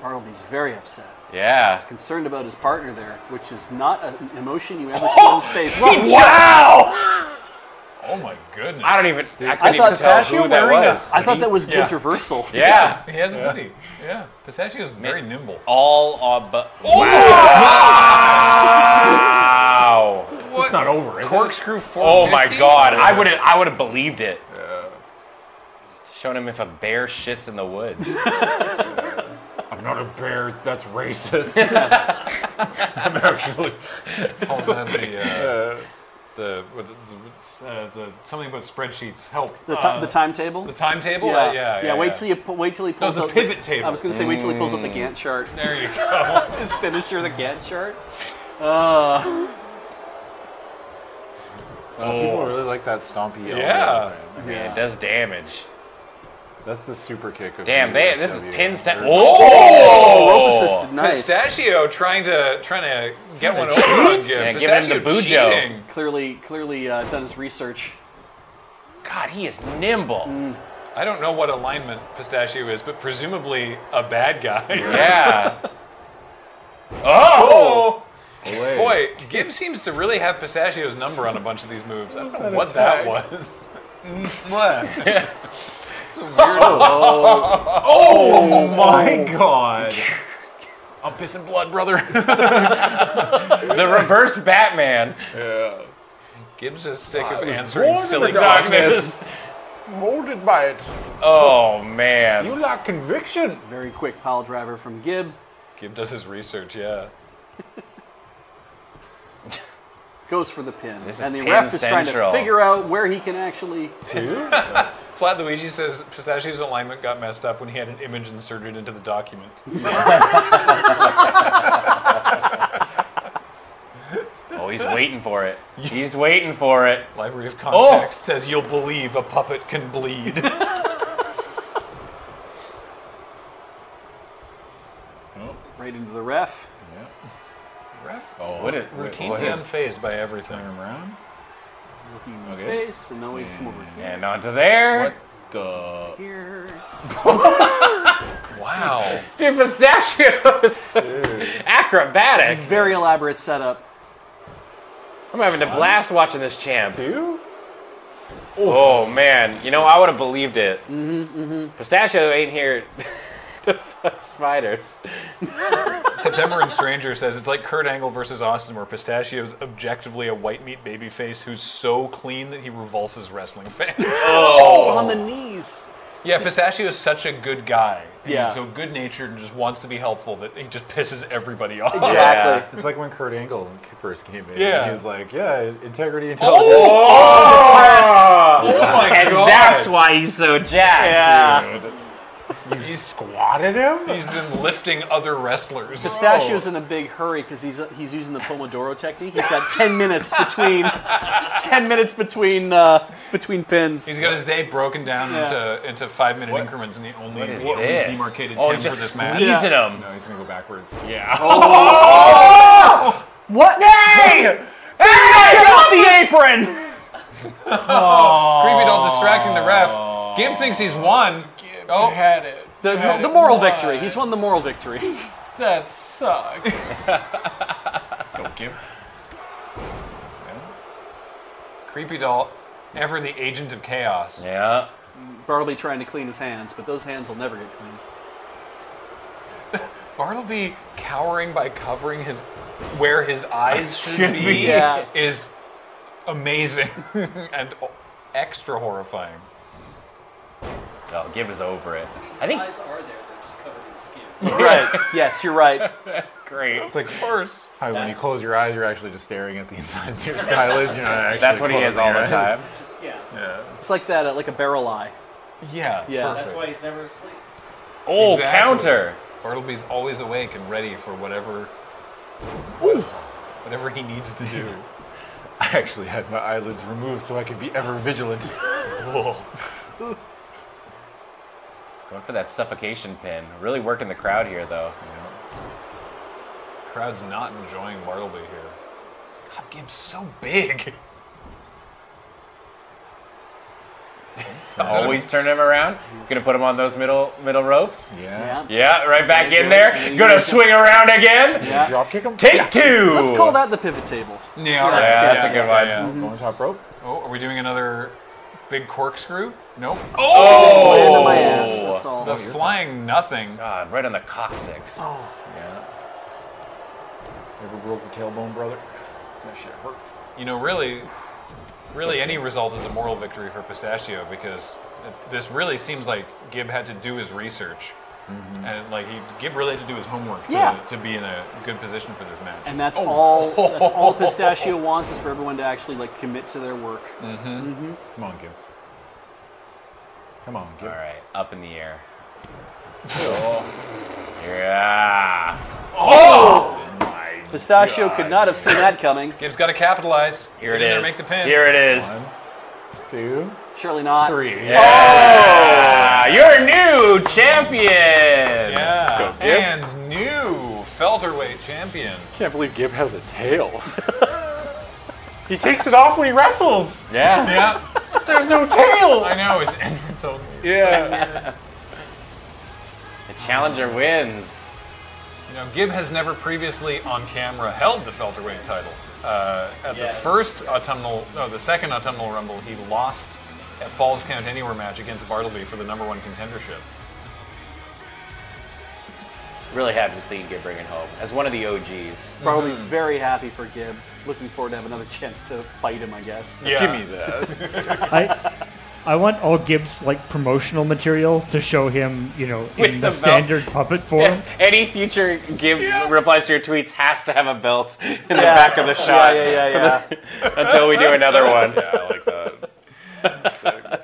Bartleby's very upset. Yeah. He's concerned about his partner there, which is not an emotion you ever see in his face. Well, Wow! Oh my goodness. I don't even. I I couldn't thought even tell Pistachio who that was. I thought that was Gibbs Yeah. reversal. Yeah. He has a hoodie. Yeah. Pistachio's very nimble. All on but. Oh! Wow. It's not over, is it? Corkscrew 450. Oh my god. I would have I would have believed it. Showing him if a bear shits in the woods. I'm not a bear. That's racist. I'm actually. calls that the uh, the, the, the, uh, the something about spreadsheets help. The, ti- Uh, the timetable. the timetable. yeah. Uh, yeah, yeah, Wait yeah. till you pu- wait till he pulls it's a out pivot the, table. I was gonna say wait till he pulls out the Gantt chart. There you go. His finisher, the Gantt chart. Uh, People really like that stompy. yeah Yeah. Man, it does damage. That's the super kick of Damn, the they, this is UFW. pin set. They're- Oh! rope assisted, nice. Pistachio trying to trying to get one over on Gibbs. Yeah, give him the Bujo. cheating. Clearly, clearly uh, done his research. God, he is nimble. I don't know what alignment Pistachio is, but presumably a bad guy. Yeah. Oh! Oh! Boy, Gibbs seems to really have Pistachio's number on a bunch of these moves. I don't know what that was. what? It's. Oh my god. I'm pissing blood, brother. The reverse Batman. Yeah. Gibbs is sick I of answering silly the darkness. questions. Molded by it. Oh man. You lack conviction. Very quick pile driver from Gibb. Gibb does his research, yeah. Goes for the pin. This and the pin ref is trying to figure out where he can actually. Flat Luigi says Pistachio's alignment got messed up when he had an image inserted into the document. Oh, he's waiting for it. He's waiting for it. Library of Oh! Context says you'll believe a puppet can bleed. Right into the ref. Ref? Oh, What is- Routinely what is- unfazed by everything. Turn around. Looking in the Okay. face, and now we come over here. And onto there. What the? Here. Wow. Dude, pistachios. It's a very elaborate setup. I'm having a blast watching this champ. Two? Oh man, you know I would have believed it. Mm-hmm, Mm-hmm, Pistachio ain't here to fight spiders. September and Stranger says it's like Kurt Angle versus Austin, where Pistachio's objectively a white meat babyface who's so clean that he revulses wrestling fans. Oh, oh, on the knees. yeah, Pistachio is such a good guy. and Yeah. He's so good natured and just wants to be helpful that he just pisses everybody off. Exactly. It's like when Kurt Angle first came in. Yeah. He was like, yeah, integrity and oh! Oh! oh my and god! that's why he's so jacked. Yeah. You squatted him? He's been lifting other wrestlers. Pistachio's in a big hurry because he's he's using the Pomodoro technique. He's got ten minutes between ten minutes between uh, between pins. He's got his day broken down Yeah. into into five minute increments, and he only, What is he only demarcated oh, Tim he's for just this match. squeezing him. No, he's gonna go backwards. Yeah. what? Hey! Get off the apron! Creepy doll distracting the ref. Gib thinks he's won. Oh, had it. The, the moral victory. He's won the moral victory. That sucks. let's go, Gib. Creepy doll, ever the agent of chaos. Yeah. Bartleby trying to clean his hands, but those hands will never get clean. Bartleby cowering by covering his where his eyes should, be, be, yeah. is amazing and extra horrifying. Oh, Gib is over it. I think. Eyes are there, they're just covered in skin. Right. Yes, you're right. Great. It's like Of course. how when you close your eyes, you're actually just staring at the insides of your eyelids. You're not actually That's what he has closing all the time. Just, yeah. Yeah. It's like that, uh, like a barrel eye. Yeah. Yeah. That's why he's never asleep. Oh, Exactly. counter. Bartleby's always awake and ready for whatever whatever he needs to do. I actually had my eyelids removed so I could be ever vigilant. Going for that suffocation pin. Really working the crowd here, though. Crowd's not enjoying Bartleby here. God, Gibbs so big. Always turn him around. Gonna put him on those middle middle ropes. Yeah. Yeah. Yeah, right back in there. Gonna swing around again. Yeah. Drop kick him. Take two. Let's call that the pivot table. Yeah, all right. Yeah, that's a good one. Mm-hmm. Going top rope. Oh, are we doing another big corkscrew? Nope. Oh! Just land on my ass. Oh. That's all. The oh, flying nothing. God, right on the coccyx. Oh. Yeah. Ever broke your tailbone, brother? That shit hurts. You know, really, really, any result is a moral victory for Pistachio because this really seems like Gibb had to do his research. Mm-hmm. And like he, Gibb really had to do his homework to, Yeah. to be in a good position for this match. And that's oh. all. That's all Pistachio wants is for everyone to actually like commit to their work. Mm-hmm. Mm-hmm. Come on, Gib. Come on, Gib. All right, up in the air. Yeah. Oh! oh Pistachio could not have seen that coming. Gibbs got to capitalize. Here it Get in. Make the pin. Here it is. One, two, Surely not. three. Yeah. You're new champion. Yeah. Go, and new welterweight champion. Can't believe Gib has a tail. he takes it off when he wrestles. Yeah. Yeah. There's no tail. I know his entrance only. Yeah. The challenger wins. You know, Gibb has never previously on camera held the welterweight title. Uh, at the first autumnal, no, the second autumnal rumble, he lost at Falls Count Anywhere match against Bartleby for the number one contendership. Really happy to see Gib bring it home as one of the OGs. Probably mm-hmm. very happy for Gibb. Looking forward to have another chance to fight him. I guess. Yeah. Give me that. I I want all Gibbs like promotional material to show him, you know, With in the the, standard puppet form. Any future Gib replies to your tweets has to have a belt in the back of the shot Yeah, yeah, yeah, yeah. until we do another one. yeah, I like that.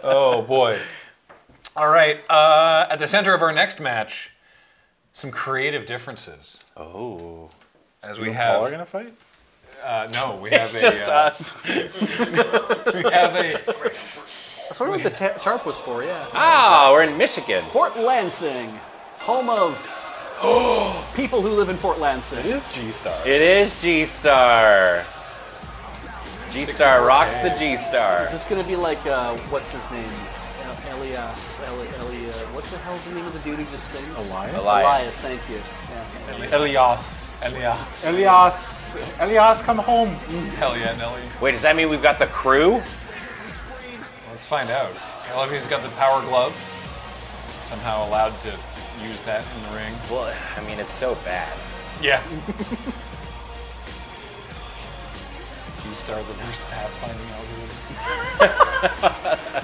Oh boy. All right. Uh, at the center of our next match, some creative differences. Oh. As we Paul have, are gonna fight? uh, no, we have It's a. just uh, us. We have a. That's sort of what the ta- tarp was for, yeah. Ah, we're in Michigan. Fort Lansing, home of oh people who live in Fort Lansing. It is G Star. It is G Star. G Star rocks the G Star. Is this gonna be like uh, what's his name? El- Elias. Eli, Eli, uh, what the hell's the name of the dude who just sings? Elias? Elias. Elias, thank you. Yeah. Elias. Elias. Elias. Elias, come home. Hell yeah, Nelly. Wait, does that mean we've got the crew? Let's find out. I love he's got the power glove. Somehow allowed to use that in the ring. Well, I mean, it's so bad. Yeah. G Star, the worst pathfinding algorithm.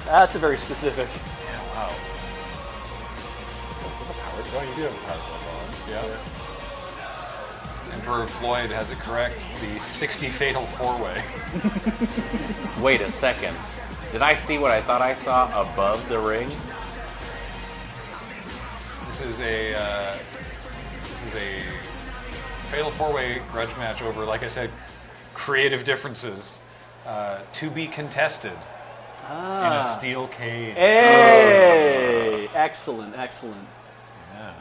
That's a very specific. Yeah, wow. Oh, you do have a power glove Yeah. Emperor Floyd has it correct. The 60 fatal four-way. Wait a second. Did I see what I thought I saw above the ring? This is a uh, this is a fatal four-way grudge match over, like I said, creative differences uh, to be contested in a steel cage. Hey! Excellent, excellent. Yeah.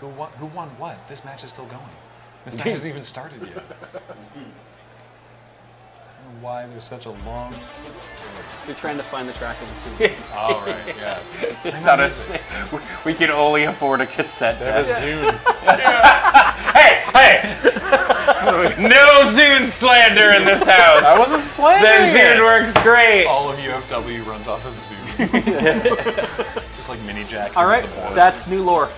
Who won? Who won what? This match is still going. This match hasn't even started yet. I don't know why there's such a long. You're trying to find the track of the scene. Oh right, yeah. It's not a, we can only afford a cassette deck. Zune. Hey, hey! no Zune slander in this house. I wasn't The slandering Zune it. works great. All of UFW runs off of Zune. Just like mini jack. All right, that's new lore.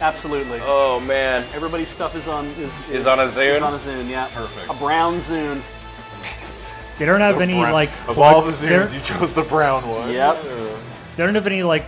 Absolutely. Oh man. Everybody's stuff is on is, is, on a Zune? Is on a Zune, yeah. Perfect. A brown Zune. They don't have any Brown- like of all the they're- Zunes, you chose the brown one. Yep. They don't have any like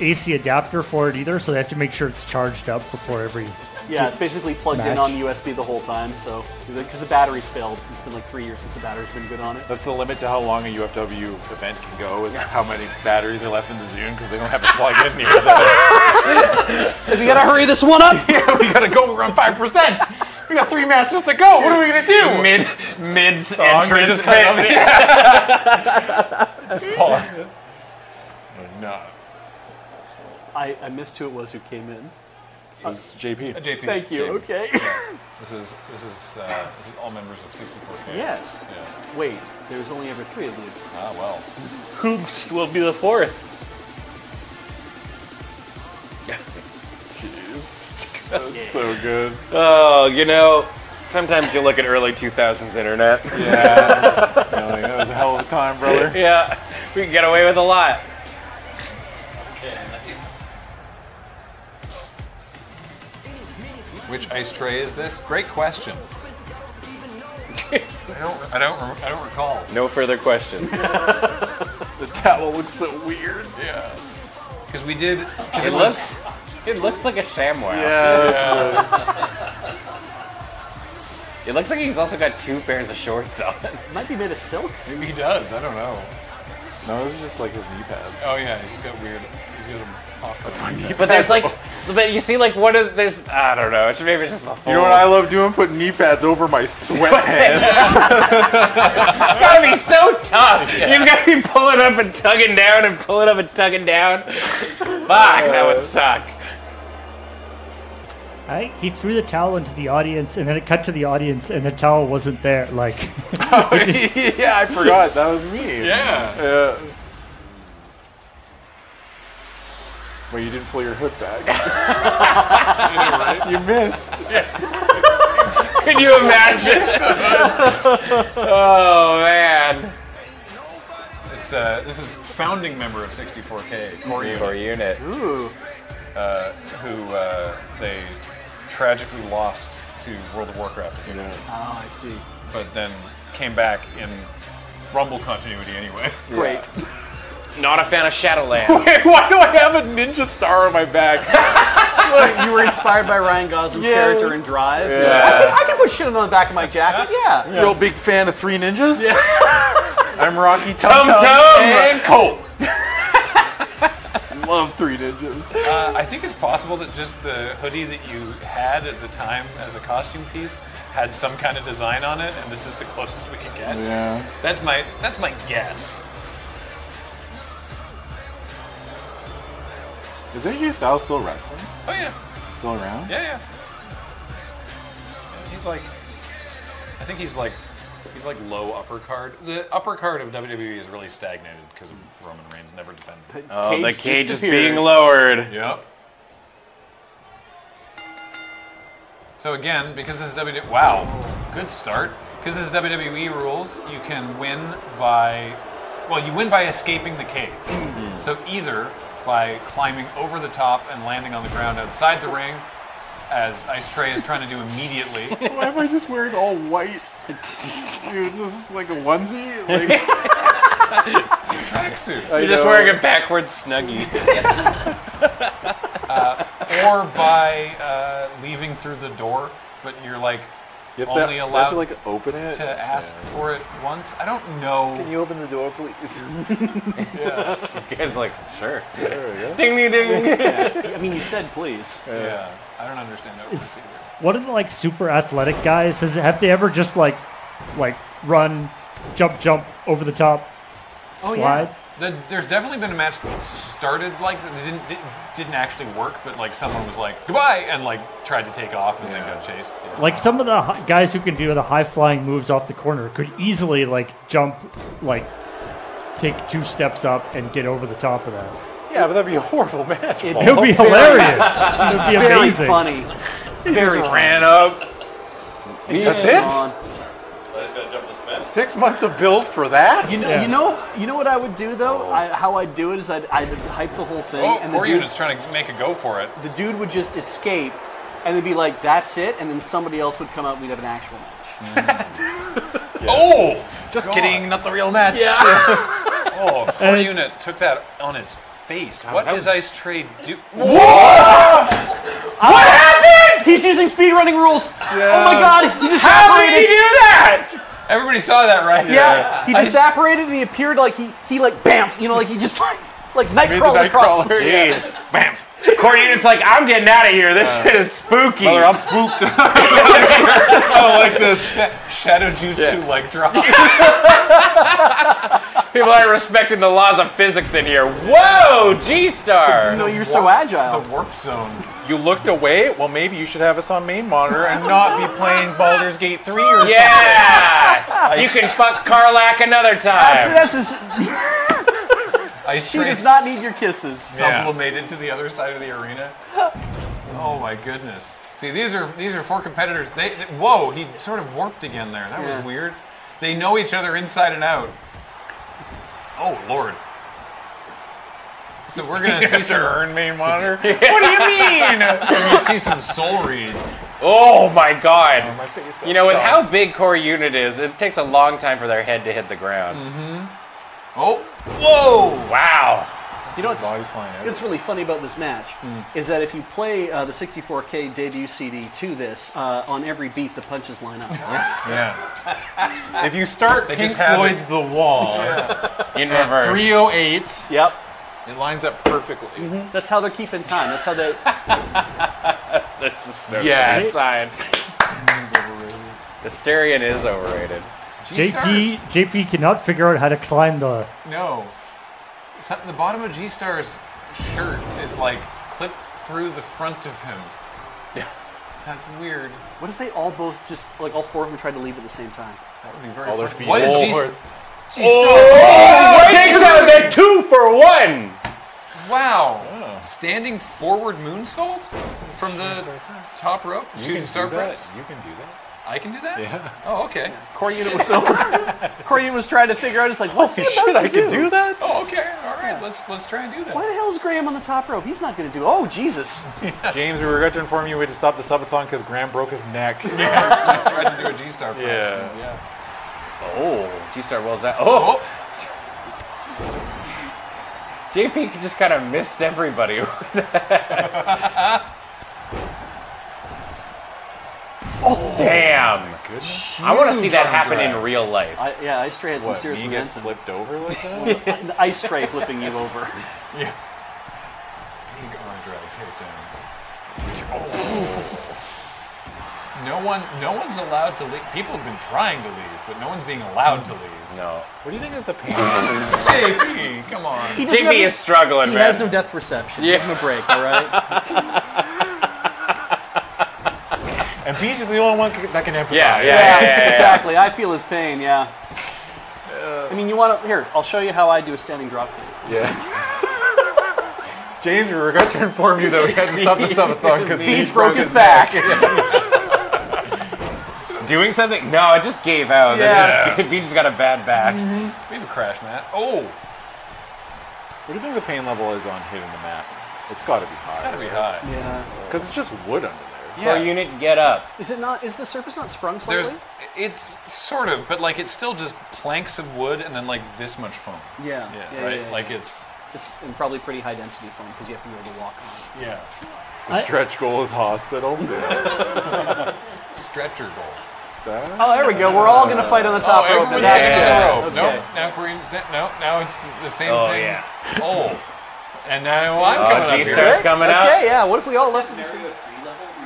AC adapter for it either, so they have to make sure it's charged up before every. Yeah, it's basically plugged in Match. on USB the whole time. So because the battery's failed, it's been like three years since the battery's been good on it. That's the limit to how long a UFW event can go, is how many batteries are left in the Zune, because they don't have it plug in near them. So we gotta hurry this one up. yeah, we gotta go, we're on 5%. We got three matches to go. What are we gonna do? Mid mid Song, entrance. just cut mid- Just pause it. No. I, I missed who it was who came in. It's JP. JP. Thank you. JP. Okay. This is this is uh, this is all members of 64K. yes. Yeah. Wait, there's only ever three of you. Ah well. Hoops will be the fourth. That's so good. Oh, you know, sometimes you look at early 2000s internet. Yeah. Really, that was a hell of a time, brother. yeah, we can get away with a lot. Which ice tray is this? Great question. I don't I don't rem- I don't recall. No further questions. The towel looks so weird. Yeah. Because we did. 'cause It was- looks, it looks like a ShamWow. Yeah. It looks like he's also got two pairs of shorts on. It might be made of silk. Maybe he does. I don't know. No, this is just like his knee pads. Oh yeah, he's got weird. He's got them off. But there's like, but you see, like, what is there's? I don't know. It's maybe it's just the whole. You know what I love doing? Putting knee pads over my sweatpants. It's gotta be so tough. He's gotta be pulling up and tugging down and pulling up and tugging down. Fuck, that would suck. I, he threw the towel into the audience, and then it cut to the audience, and the towel wasn't there. Like, oh yeah, I forgot. That was me. Yeah. Yeah. Well, you didn't pull your hood back. You missed. Can you imagine? oh man. It's uh, this is founding member of 64K, Corey, Core unit. Ooh. uh, who uh, they tragically lost to World of Warcraft, you know, Oh, I see. but then came back in Rumble continuity anyway. Great. Not a fan of Shadowlands. Why do I have a ninja star on my back? you were inspired by Ryan Gosling's Yeah. character in Drive. Yeah. I, can, I can put shit on the back of my jacket. Yeah. You're big fan of Three Ninjas? Yeah. I'm Rocky Tum Tum Tum Tum. and Colt. Love Three Ninjas. Uh, I think it's possible that just the hoodie that you had at the time as a costume piece had some kind of design on it, and this is the closest we could get. Yeah. That's my that's my guess. Is AJ Styles still wrestling? Oh yeah, Still around? yeah, yeah. He's like, I think he's like, he's like low upper card. The upper card of WWE is really stagnated because Roman Reigns never defended. The Oh, the Cage cage is disappeared. being lowered. Yep. So again, because this is WWE, wow, good start. Because this is WWE rules, you can win by, well, you win by escaping the cage. Hmm. So either by climbing over the top and landing on the ground outside the ring, as Ice Tray is trying to do immediately. Why am I just wearing all white? Dude, just like a onesie? Like, tracksuit. You're just wearing a backwards snuggie. Or by uh, leaving through the door, but you're like You have to, only you have allowed to like open it. to ask Yeah. for it once. I don't know. Can you open the door, please? You guys like, sure. there we go. Ding ding ding. I mean, you said please. Yeah, I don't understand that. Is- either. What are the like super athletic guys? Does it, have they ever just like like run, jump, jump over the top, Oh, yeah. slide? The, there's definitely been a match that started like that didn't di- didn't actually work, but like someone was like goodbye and like tried to take off and then got chased. Yeah. Like some of the guys who can do the high flying moves off the corner could easily like jump, like take two steps up and get over the top of that. Yeah, but that'd be a horrible match. It would be hilarious. It would be Very amazing. funny. Very ran up. That's it? on. So I just gotta jump this fence. Six months of build for that? You know, Yeah. you know, you know what I would do though. Oh. I, how I'd do it is I'd, I'd hype the whole thing, Oh, and the core dude, unit's trying to make a go for it. the dude would just escape, and they'd be like, "That's it," and then somebody else would come out. and We'd have an actual match. Mm-hmm. Oh, Just kidding, not the real match. Yeah. oh, core unit took that on his face. What is Ice Tray do? Whoa! what happened? He's using speedrunning rules. Oh my god, he just How did he do that? Everybody saw that, right? Yeah, he disapparated and he appeared like he he like bamf, you know, like he just like like the nightcrawler across. The, Nightcrawler. Jeez. Bam. Corey Unit's like, I'm getting out of here. This uh, shit is spooky. Mother, I'm spooked. Oh, like this shadow jutsu like drop. People aren't respecting the laws of physics in here. Whoa, G Star. you know, you're so agile. The warp zone. you looked away? Well, maybe you should have us on main monitor and not be playing Baldur's Gate 3 or something. Yeah! you can fuck Karlach another time. That's, that's his, Ice she does not need your kisses. sublimated to the other side of the arena. Oh my goodness. See, these are these are four competitors. They, they- whoa, he sort of warped again there. That Yeah. was weird. They know each other inside and out. Oh lord. So we're gonna see some. earn main monitor? What do you mean? We're gonna see some soul reads. Oh my god. Oh, my You know, with how big Core Unit is, it takes a long time for their head to hit the ground. Mm-hmm. Oh, whoa! Wow. You know what's Body's flying out. really funny about this match is that if you play uh, the 64K debut CD to this, uh, on every beat the punches line up. Yeah. if you start They Pink just have Floyd's The Wall In reverse. 308, yep, it lines up perfectly. that's how they're keeping time. That's how they. That's just no Yes. sign. The Styrian is overrated. JP JP cannot figure out how to climb the. No. Some- The bottom of G Star's shirt is like clipped through the front of him. Yeah. That's weird. What if they all both just like all four of them tried to leave at the same time? That would be very All their feet What is G forward. G Oh, takes out a two for one. Wow. Standing forward moonsault from the top rope, You shooting can star do that. press. You can do that. I can do that. Yeah. Oh, okay. Corey Unit was so. Corey Unit was trying to figure out. It's like, what's he about Shit, to I can do that? Oh, okay. All right. Let's let's try and do that. Why the hell is Graham on the top rope? He's not going to do. Oh Jesus! James, we regret to inform you we had to stop the subathon because Graham broke his neck. Tried to do a G star press. Yeah. yeah. Oh, G Star wills that. Oh, oh. JP just kind of missed everybody. Oh, damn. I want to see that happen drag. in real life. I, yeah, Ice Tray had some What, serious me get flipped over like that? The ice tray flipping you over. down. Oh. No one, no one's allowed to leave. People have been trying to leave, but no one's being allowed to leave. No. What do you think is the pain? JP, come on. JP is struggling, He man. has no depth perception. Give him a break, all right? And Beej is the only one that can empathize. Yeah, yeah, yeah, yeah, yeah. exactly. I feel his pain. Yeah. I mean, you want to here? I'll show you how I do a standing drop kick. Yeah. James, we regret to inform you that we had to stop the subathon because Beej broke his back. Doing something? No, it just gave out. Yeah. He just got a bad back. Mm-hmm. We have a crash, Matt. Oh, What do you think the pain level is on hitting the mat? It's got to be high. It's gotta be high. Yeah. Because it's just wood under there. Core unit, get up. Is it not? Is the surface not sprung slightly? There's, it's sort of, but like it's still just planks of wood and then like this much foam. yeah. Yeah, yeah, right. yeah, yeah. Like it's it's and probably pretty high density foam because you have to be able to walk on. it. yeah, The stretch goal is hospital. Stretcher goal. That- Oh, there we go. We're all gonna fight on the top oh, rope. everyone's That's getting yeah. the rope. Okay. No, now Korean's da- no, now it's the same Oh, thing. yeah. Oh, and now I'm Oh, coming up G-Star's here. coming Okay, yeah. What if we all left?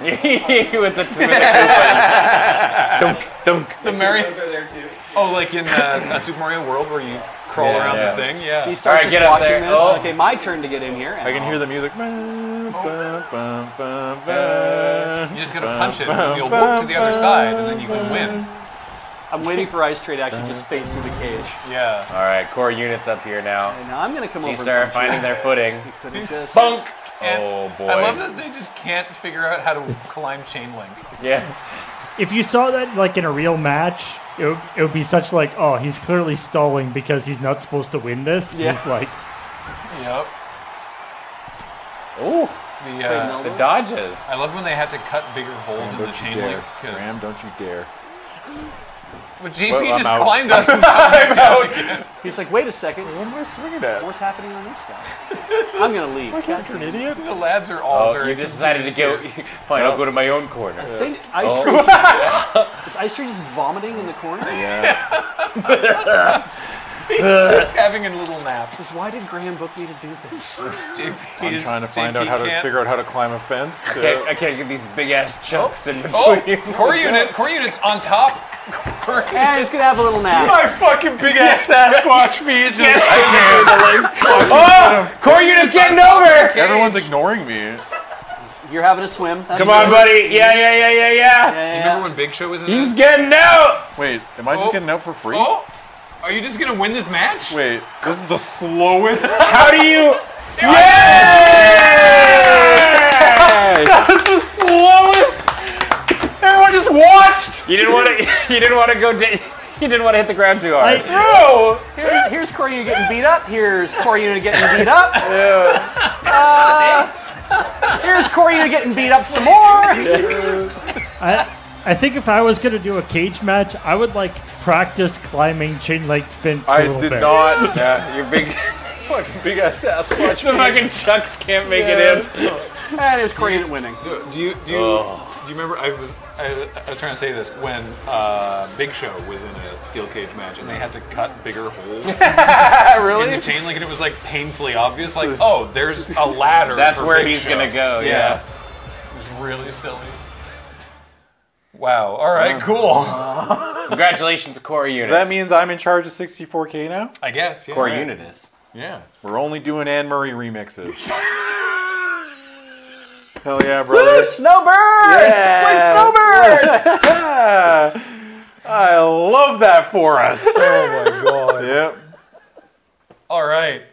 Out. with the with the dunk, dunk. The Mario. Those are there too. Oh, like in uh, a Super Mario World where you crawl Yeah, around yeah. the thing. Yeah. She starts All right, just get up watching there. this. Oh. Okay, my turn to get in here. I can hear the music. Bum, bum, bum, bum, bum. You just gotta punch it, and you'll whoop to the other side, and then you can win. I'm waiting for Ice Tray to actually just face through the cage. Yeah. All right, core units up here now. And now I'm gonna come over. G-Star and punch finding their footing. Couldn't. Bunk. And Oh boy. I love that they just can't figure out how to climb chain link. Yeah. If you saw that like in a real match, it would, it would be such like, oh, he's clearly stalling because he's not supposed to win this. Yeah. He's like, Yep. Oh, The, uh, the dodges. I love when they had to cut bigger holes in the chain dare. link because Graham, don't you dare. But JP Well, just out. climbed up and out. He's like, wait a second. What am I swinging at? What's happening on this side? I'm gonna leave. You're an idiot. The lads are all Oh, very you just decided to go. confused here. Fine, I'll go to my own corner. I think Ice Oh. Trade just, is Ice Tray just vomiting in the corner? Yeah. He's just having a little nap. Says, why did Graham book me to do this? JP I'm trying to find out how to can't- figure out how to climb a fence. I can't, I can't get these big ass oh. chunks in Oh, core unit, core unit's on top. Core unit- And he's gonna have a little nap. My fucking big ass Sasquatch feet. Just, Oh, core unit's getting over. Everyone's ignoring me. You're having a swim. That's Come on, good. buddy. Yeah, yeah, yeah, yeah, yeah. Yeah, Do you remember when Big Show was in He's it? getting out. Wait, am I just Oh. getting out for free? Oh, are you just gonna win this match? Wait, this is the slowest. How do you? that was the slowest. Everyone just watched. You didn't want to. You didn't want to go. Da- you didn't want to hit the ground too hard. Bro. Here, here's Corey Unit getting beat up. Here's Corey Unit getting beat up. Uh, here's Corey Unit getting beat up some more. I, I think if I was gonna do a cage match, I would like practice climbing chain link fence a I little did bit. not. yeah, your big, fucking big ass Sasquatch. the fucking chucks can't make it in. And it was Core Unit winning. Do, do you do you, Oh. do you remember? I was I, I was trying to say this when uh, Big Show was in a steel cage match and they had to cut bigger holes really? in the chain link and it was like painfully obvious. Like, oh, there's a ladder. That's for where Big he's Show. gonna go, yeah. it was really silly. Wow. All right. Cool. Congratulations, core unit. So that means I'm in charge of 64K now. I guess. Yeah. core right. unit is. Yeah. We're only doing Anne Murray remixes. Hell yeah, brother. Woo, Snowbird! Yeah. Snowbird! I love that for us. Oh my god. yep. All right.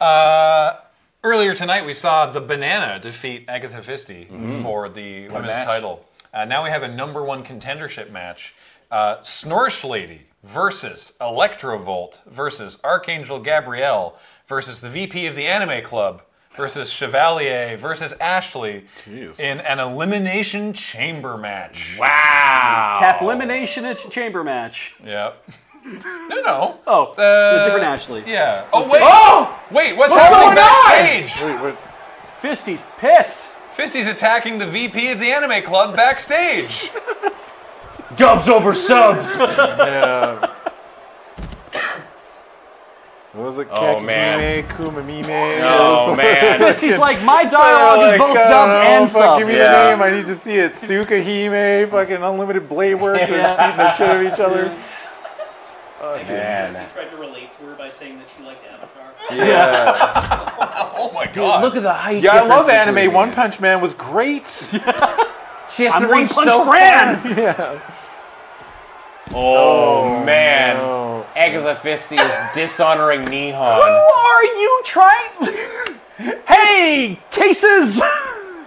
Uh, earlier tonight, we saw the Banana defeat Agatha Fisty for the women's title. Uh, now we have a number one contendership match. Uh, Snorsh Lady versus Electrovolt versus Archangel Gabrielle versus the VP of the Anime Club versus Chevalier versus Ashley Jeez. in an elimination chamber match. Wow. Kath elimination at chamber match. Yep. No, no. Oh, Uh, the different Ashley. Yeah. Oh wait. Oh! Wait. What's happening backstage? Wait, wait. Fisty's pissed. Fisty's attacking the VP of the anime club backstage. Dubs over subs. Yeah. What was it? Oh, man. Kakihime, Kumamime. Oh man. Fisty's like, my dialogue is Like, both I dubbed know, and oh, fuck, subbed. Give me Yeah. the name. I need to see it. Tsukihime, fucking unlimited blade works. They're Yeah. beating the shit out of each other. Oh, Man. You tried to relate to her by saying that she liked Avatar. Yeah. Oh my god. Look at the height. yeah, I love difference anime. between One these. Punch Man was great. She has I'm to one reach punch so grand. far. yeah. Oh, oh, man. no. Agatha Fisty is dishonoring Nihon. Who Nihon. are you trying? hey, cases!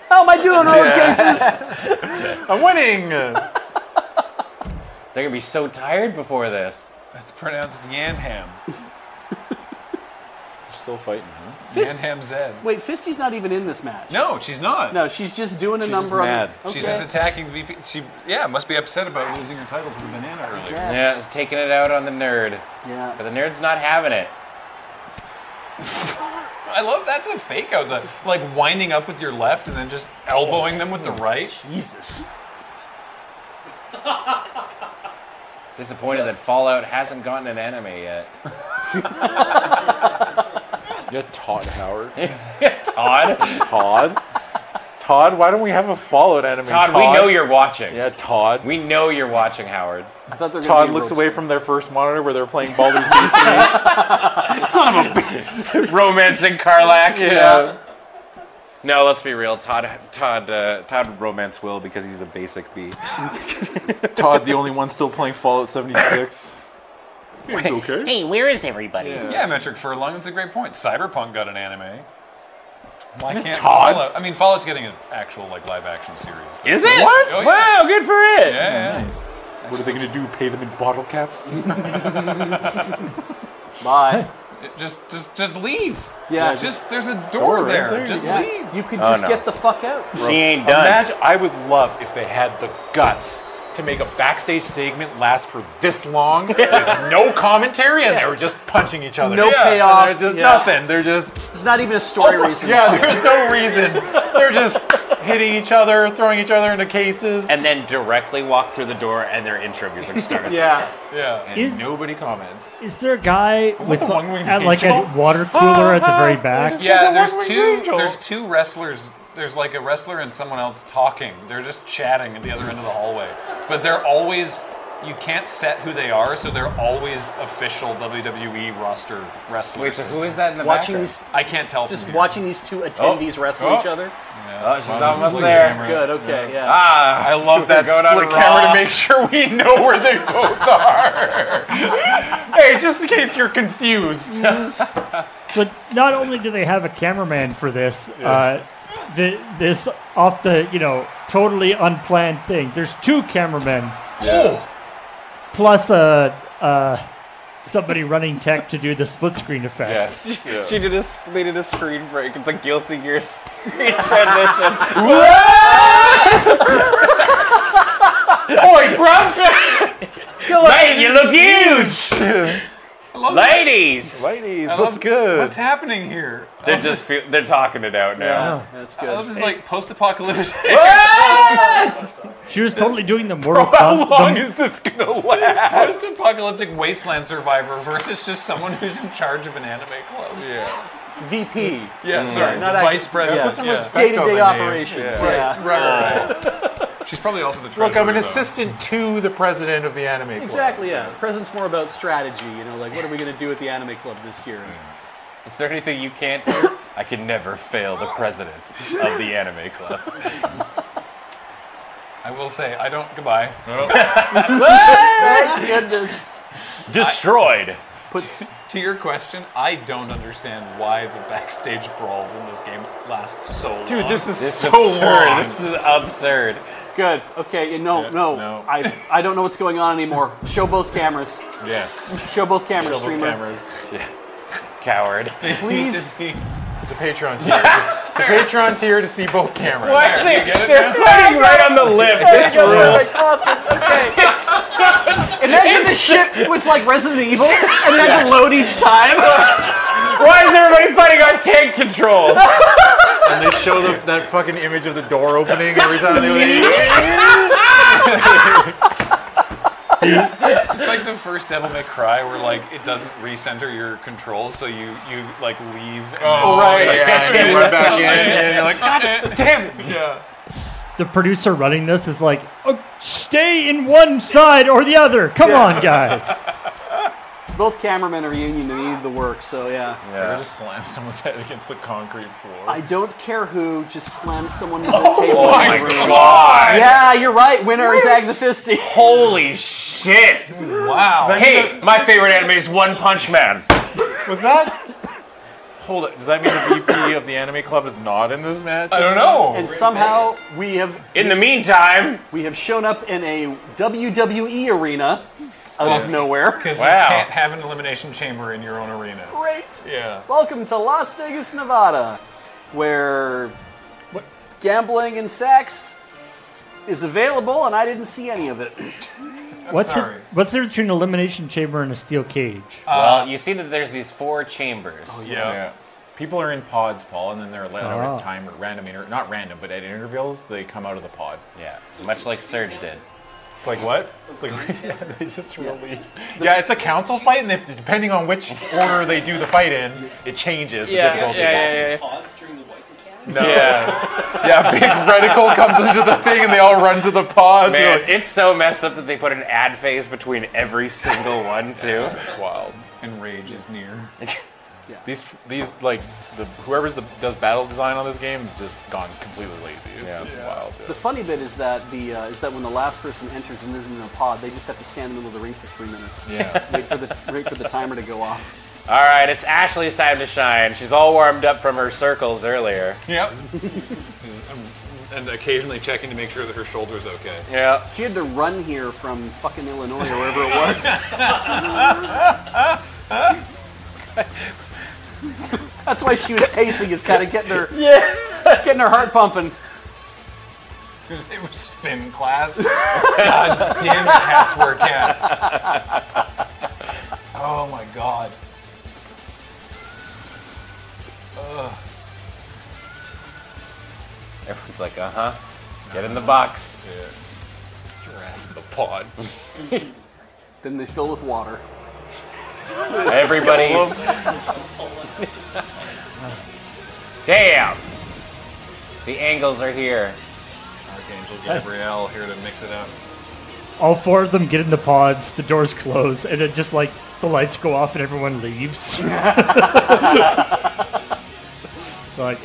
How am I doing, roller cases? I'm winning. They're gonna be so tired before this. It's pronounced Yandham. Still fighting, huh? Fist- Yandham Zed. Wait, Fisty's not even in this match. No, she's not. No, she's just doing a She's number just mad. of. She's just attacking VP. She, yeah, must be upset about losing her title to the banana earlier. Yes. Yeah, taking it out on the nerd. Yeah. But the nerd's not having it. I love that's a fake out. The like winding up with your left and then just elbowing them with the oh, right. Jesus. Disappointed that Fallout hasn't gotten an anime yet. Yeah, Todd Howard. Todd, Todd? Todd, why don't we have a Fallout anime? Todd, we know you're watching. Yeah, Todd. We know you're watching, Howard. I thought they were Todd be looks away from their first monitor where they're playing Baldur's Gate 3. Romancing Karlach. Yeah. No, let's be real. Todd, Todd, uh, Todd romance Will because he's a basic B. Todd, the only one still playing Fallout 76. It's okay. Hey, where is everybody? Yeah, Metric Furlong. That's a great point. Cyberpunk got an anime. Why mm-hmm. can't Todd? Fallout? I mean, Fallout's getting an actual like live action series. Is it? What? Oh, yeah. Wow, good for it. Yeah. Mm, nice. What are they going to do? Pay them in bottle caps? Bye. Just, just, just leave. Yeah, Just there's a door, right there. there. Just Yeah, leave. you could Oh, just no. get the fuck out. She ain't done. Imagine, I would love if they had the guts to make a backstage segment last for this long with no commentary and they were just punching each other. No Yeah, payoff, There's just yeah. nothing. They're just It's not even a story oh, reason. yeah. There's no reason. They're just hitting each other, throwing each other into cases. and then directly walk through the door and their intro music starts. Yeah. Yeah. and Is- nobody comments. Is there a guy with the one-winged at like a water cooler at the very back? Yeah, There's there's two. angel. There's two wrestlers. There's like a wrestler and someone else talking. They're just chatting at the other end of the hallway. But they're always. You can't set who they are, so they're always official WWE roster wrestlers. Wait, so who is that in the Watching background? these, I can't tell. just from here. watching these two attendees wrestle Oh. each other. Oh, she's almost Look there. at him. Good. Okay. Yeah. Ah, I love that Going on split Raw. camera to make sure we know where they both are. hey, just in case you're confused. So not only do they have a cameraman for this, uh, the, this off the you know totally unplanned thing. There's two cameramen plus a uh, somebody running tech to do the split screen effects. Yes. She did a they did a screen break. It's a Guilty Gear screen transition. Oi, bruv! Mate, you look huge. Ladies, Ladies, I what's love- good? What's happening here? they're just feel, they're talking it out now. That's I love good. this like post-apocalyptic. She was totally doing the Mortal How long Kombat. is this gonna last? post-apocalyptic wasteland survivor versus just someone who's in charge of an anime club. Yeah. VP. Yeah, sorry, mm. not the actually- vice president. Put some yeah. respect Day-to-day the name. operations. Yeah. Yeah. Right, right, right. She's probably also the treasurer. Look, I'm an though. assistant to the president of the anime club. Exactly. Yeah. The present's more about strategy. You know, like what are we gonna do at the anime club this year? Is there anything you can't do? I can never fail the president of the anime club. I will say, I don't. Goodbye. Thank oh. goodness. Destroyed. Puts To your question, I don't understand why the backstage brawls in this game last so long. Dude, this is This so absurd. long. This is absurd. Good. Okay. No. no. no. I I don't know what's going on anymore. Show both cameras. Yes. Show both cameras, Double streamer. cameras. Yeah. Coward. Please. The Patreon tier. the Patreon tier to see both cameras. They're, get it they're fighting right on the lip. This Yeah, rule. like, awesome. Okay. Imagine the shit was like Resident Evil, and it had to load each time. Why is everybody fighting on tank controls? And they show the, that fucking image of the door opening every time they leave. It's like the first Devil May Cry where like it doesn't recenter your controls, so you you like leave. And Oh, then, right. Yeah, and you run back in, and you're like, God damn it. Yeah. The producer running this is like, oh, stay in one side or the other. Come on, guys. Both cameramen are union and need the work, so yeah. Yeah. just slam someone's head against the concrete floor. I don't care who, just slam someone into the oh table. Oh my in room. God. Yeah, you're right. Winner is Agnifisty. Holy shit! Wow. Hey, my favorite anime is One Punch Man. Was that? Hold it. Does that mean the VP of the anime club is not in this match? I don't know. And somehow we have In the meantime, we have shown up in a WWE arena out of nowhere. Because Wow. you can't have an elimination chamber in your own arena. Great. Yeah. Welcome to Las Vegas, Nevada, where gambling and sex is available, and I didn't see any of it. What's sorry. the, what's the difference between an elimination chamber and a steel cage? well, you see that there's these four chambers. Yeah. Yeah. People are in pods, Paul, and then they're let out Ah. at time or random, inter- not random, but at intervals, they come out of the pod. Yeah, much like Surge did. It's like what? It's like yeah, they just release. Yeah, it's a council fight, and if depending on which order they do the fight in, it changes the difficulty. Pods during the white mechanic. No. Yeah, yeah. Big reticle comes into the thing, and they all run to the pods. They're Man, like, it's so messed up that they put an ad phase between every single one too. it's wild. And rage is near. These these like the whoever does battle design on this game has just gone completely lazy. It's Yeah. just wild. The funny bit is that the uh, is that when the last person enters and isn't in a pod, they just have to stand in the middle of the ring for three minutes. Yeah. Wait for the wait for the timer to go off. All right, it's Ashley's time to shine. She's all warmed up from her circles earlier. Yep. and occasionally checking to make sure that her shoulder's okay. Yeah. She had to run here from fucking Illinois or wherever it was. That's why she was pacing, is kind of getting her yeah getting her heart pumping. It was spin class. God damn it, hats wear cats. Oh my god. Ugh. Everyone's like, uh huh. Get in the box. Yeah. Your ass in the pod. Then they fill with water. Everybody. Damn. The angles are here. Archangel Gabrielle here to mix it up. All four of them get in the pods, the doors close, and then just like the lights go off and everyone leaves. like,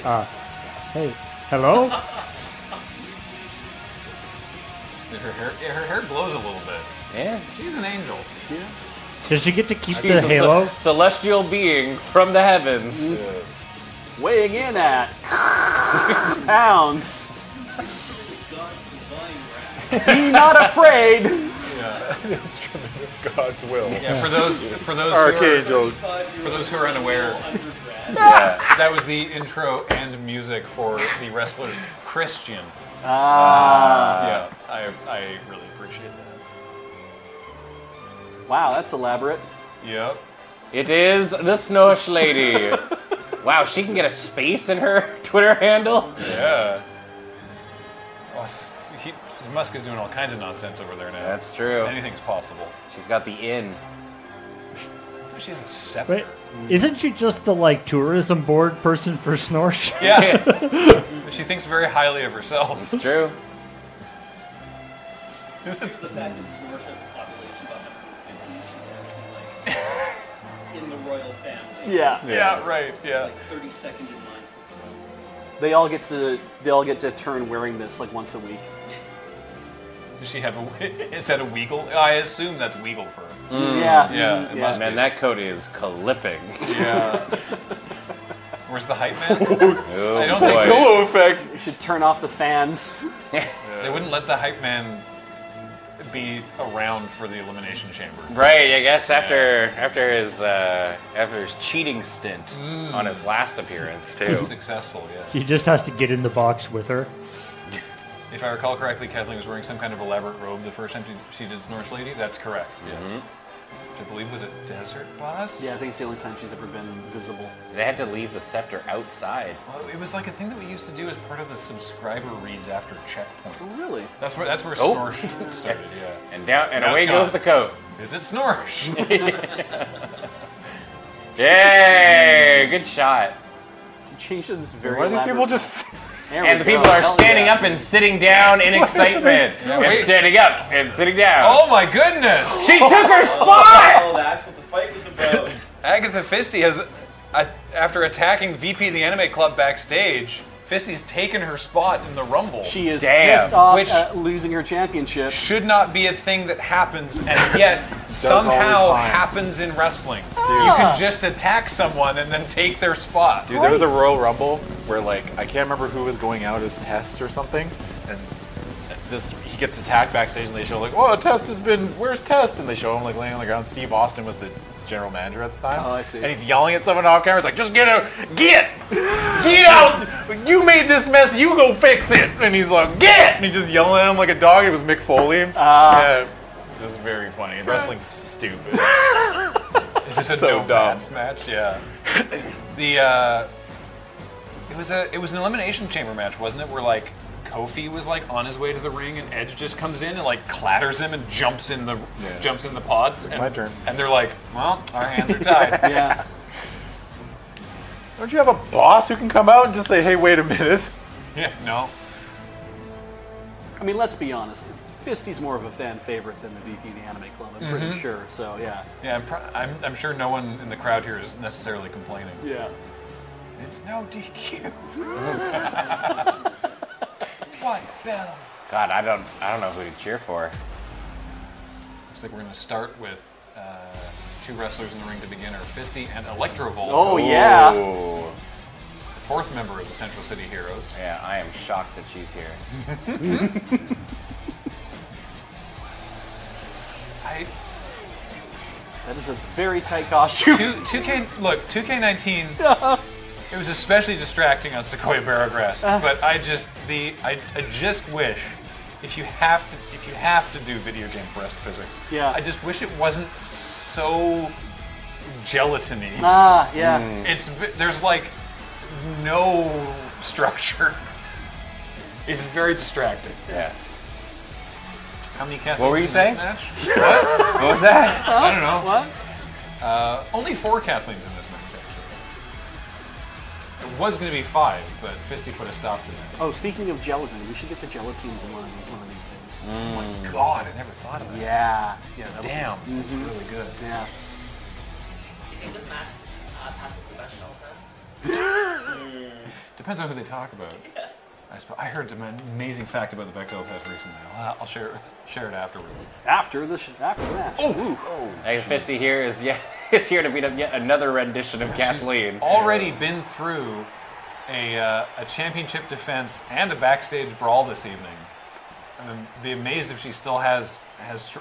uh, hey, hello? Her hair, yeah, her hair glows a little bit. Yeah. She's an angel. Does she get to keep She's the a halo? ce- celestial being from the heavens. Weighing in at pounds. Be not afraid. Yeah, God's will. Yeah, for those for those who are, for those who are unaware, Yeah. that was the intro and music for the wrestler Christian. Ah, yeah, I I really appreciate that. Wow, that's elaborate. Yep. It is the Snorsh Lady. wow, she can get a space in her Twitter handle. Yeah. Well, he, Musk is doing all kinds of nonsense over there now. That's true. Anything's possible. She's got the in. She has a scepter. Wait, isn't she just the like tourism board person for Snorsh? Yeah. she thinks very highly of herself. It's true. Isn't- The fact that Snorsh in the royal family. Yeah. yeah, right. Yeah. Like 32nd in line. They all get to they all get to turn wearing this like once a week. Does she have a? Is that a Weagle? I assume that's Weagle for her. Mm. Yeah. Yeah, it must Man, that coat is clipping. Yeah. Where's the hype man? Oh, I don't oh, boy. think Pillow effect. You should turn off the fans. they wouldn't let the hype man be around for the elimination chamber. Right, I guess after after his uh, after his cheating stint on his last appearance too. Successful, yeah. He just has to get in the box with her. If I recall correctly, Kathleen was wearing some kind of elaborate robe the first time she- she did Snorsh Lady. That's correct. Yes. Which I believe was a desert bus. Yeah, I think it's the only time she's ever been visible. They had to leave the scepter outside. Well, it was like a thing that we used to do as part of the subscriber reads after checkpoint. Oh, really? That's where that's where Oh. Snorsh started. Yeah. And down and Now away goes the coat. Is it Snorsh? Yay! Good shot. Changed to this very Why are these people just? There And the go. people are Hell standing yeah. up and sitting down in excitement. and standing up and sitting down. oh my goodness! She took her spot! Oh, that's what the fight was about. Agatha Fisty has, uh, after attacking VP of the Anime Club backstage, Fisty's taken her spot in the Rumble. She is Damn. pissed off Which- at losing her championship. should not be a thing that happens, and yet somehow happens in wrestling. You can just attack someone and then take their spot. Dude, there was a Royal Rumble where like I can't remember who was going out as Test or something, and this he gets attacked backstage and they show like, oh, Test has been, where's Test? And they show him like laying on the ground. Steve Austin was the general manager at the time. Oh, I see. And he's yelling at someone off camera. He's like, just get out, get, get out! You made this mess. You go fix it. And he's like, get! And he's just yelling at him like a dog. It was Mick Foley. Ah. yeah, it was very funny. Wrestling's stupid. It's just a So no fans match, yeah. the uh, it was a it was an elimination chamber match, wasn't it? Where like Kofi was like on his way to the ring, and Edge just comes in and like clatters him and jumps in the Yeah. jumps in the pods. And, my turn. And they're like, well, our hands are tied. Yeah. Don't you have a boss who can come out and just say, hey, wait a minute? yeah, no. I mean, let's be honest. Fisty's more of a fan favorite than the VP of the Anime Club. I'm pretty Mm-hmm. sure. So yeah. Yeah, I'm, pro- I'm I'm sure no one in the crowd here is necessarily complaining. Yeah. It's no DQ. what bell? God, I don't I don't know who to cheer for. Looks like we're going to start with uh, two wrestlers in the ring to begin are Fisty and Electrovolt. Oh yeah. Ooh. fourth member of the Central City Heroes. Yeah, I am shocked that she's here. I, That is a very tight costume. two, 2K, look, 2K19, it was especially distracting on Sequoia Barrowgrass, but I just, the, I, I just wish, if you have to, if you have to do video game breast physics, Yeah. I just wish it wasn't so gelatiny. ah, yeah. It's, there's like no structure. It's very distracting. Yes. How many Kathleens What were you saying? match? What was that? I don't know. What? Uh, only four Kathleens in was going to be five, but Fisty put a stop to that. Oh, speaking of gelatin, we should get the gelatines in one of these one of these days. Oh my god, I never thought of that. Yeah. Yeah. that'll- Damn, that's really good. Yeah. You think this match uh, passes the Bechdel test? Depends on who they talk about. I, sp- I heard an amazing fact about the Bechdel test recently. I'll, I'll share, it- share it afterwards. After the sh- after the match. Ooh. Hey, Fisty here is yeah is here to beat up yet another rendition of Kathleen. She's already been through a, uh, a championship defense and a backstage brawl this evening. And be amazed if she still has has. Str-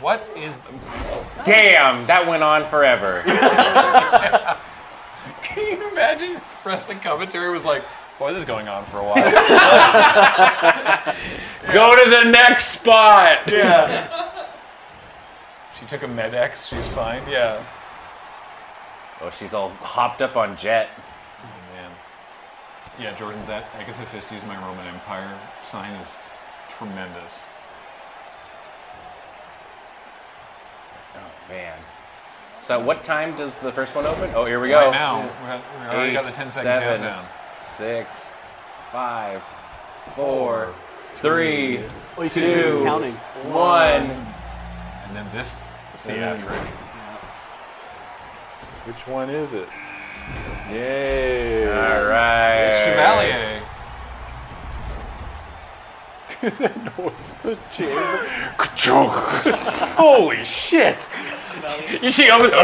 what is? Damn, that went on forever. Can you imagine? if Wrestling commentary was like, "Boy, this is going on for a while." Go to the next spot. Yeah. She took a Med-X. She's fine. Yeah. Oh, she's all hopped up on Jet. Oh, man. Yeah, Jordan. That Agatha Fisty's My Roman Empire sign is tremendous. Oh man. So what time does the first one open? Oh, here we go. Right now, we we already got the 10 second seven, countdown. Six, five, four, three, Oh, you Two. counting. one. And then this theatric. Which one is it? Yay! All right. It's Chevalier. What's the chamber? Holy shit! You see, almost. There's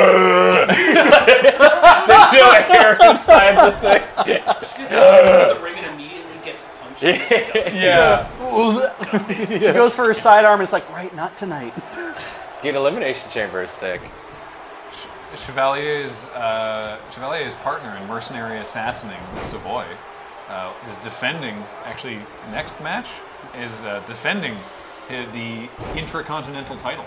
no air inside the thing. She just goes to the ring and immediately gets punched. in the stomach. Yeah. She goes for her sidearm. It's like, right, not tonight. Get elimination chamber is sick. Chevalier's uh, Chevalier's partner in mercenary assassinating the Savoy uh, is defending. Actually, next match is uh, defending hi- the Intracontinental title.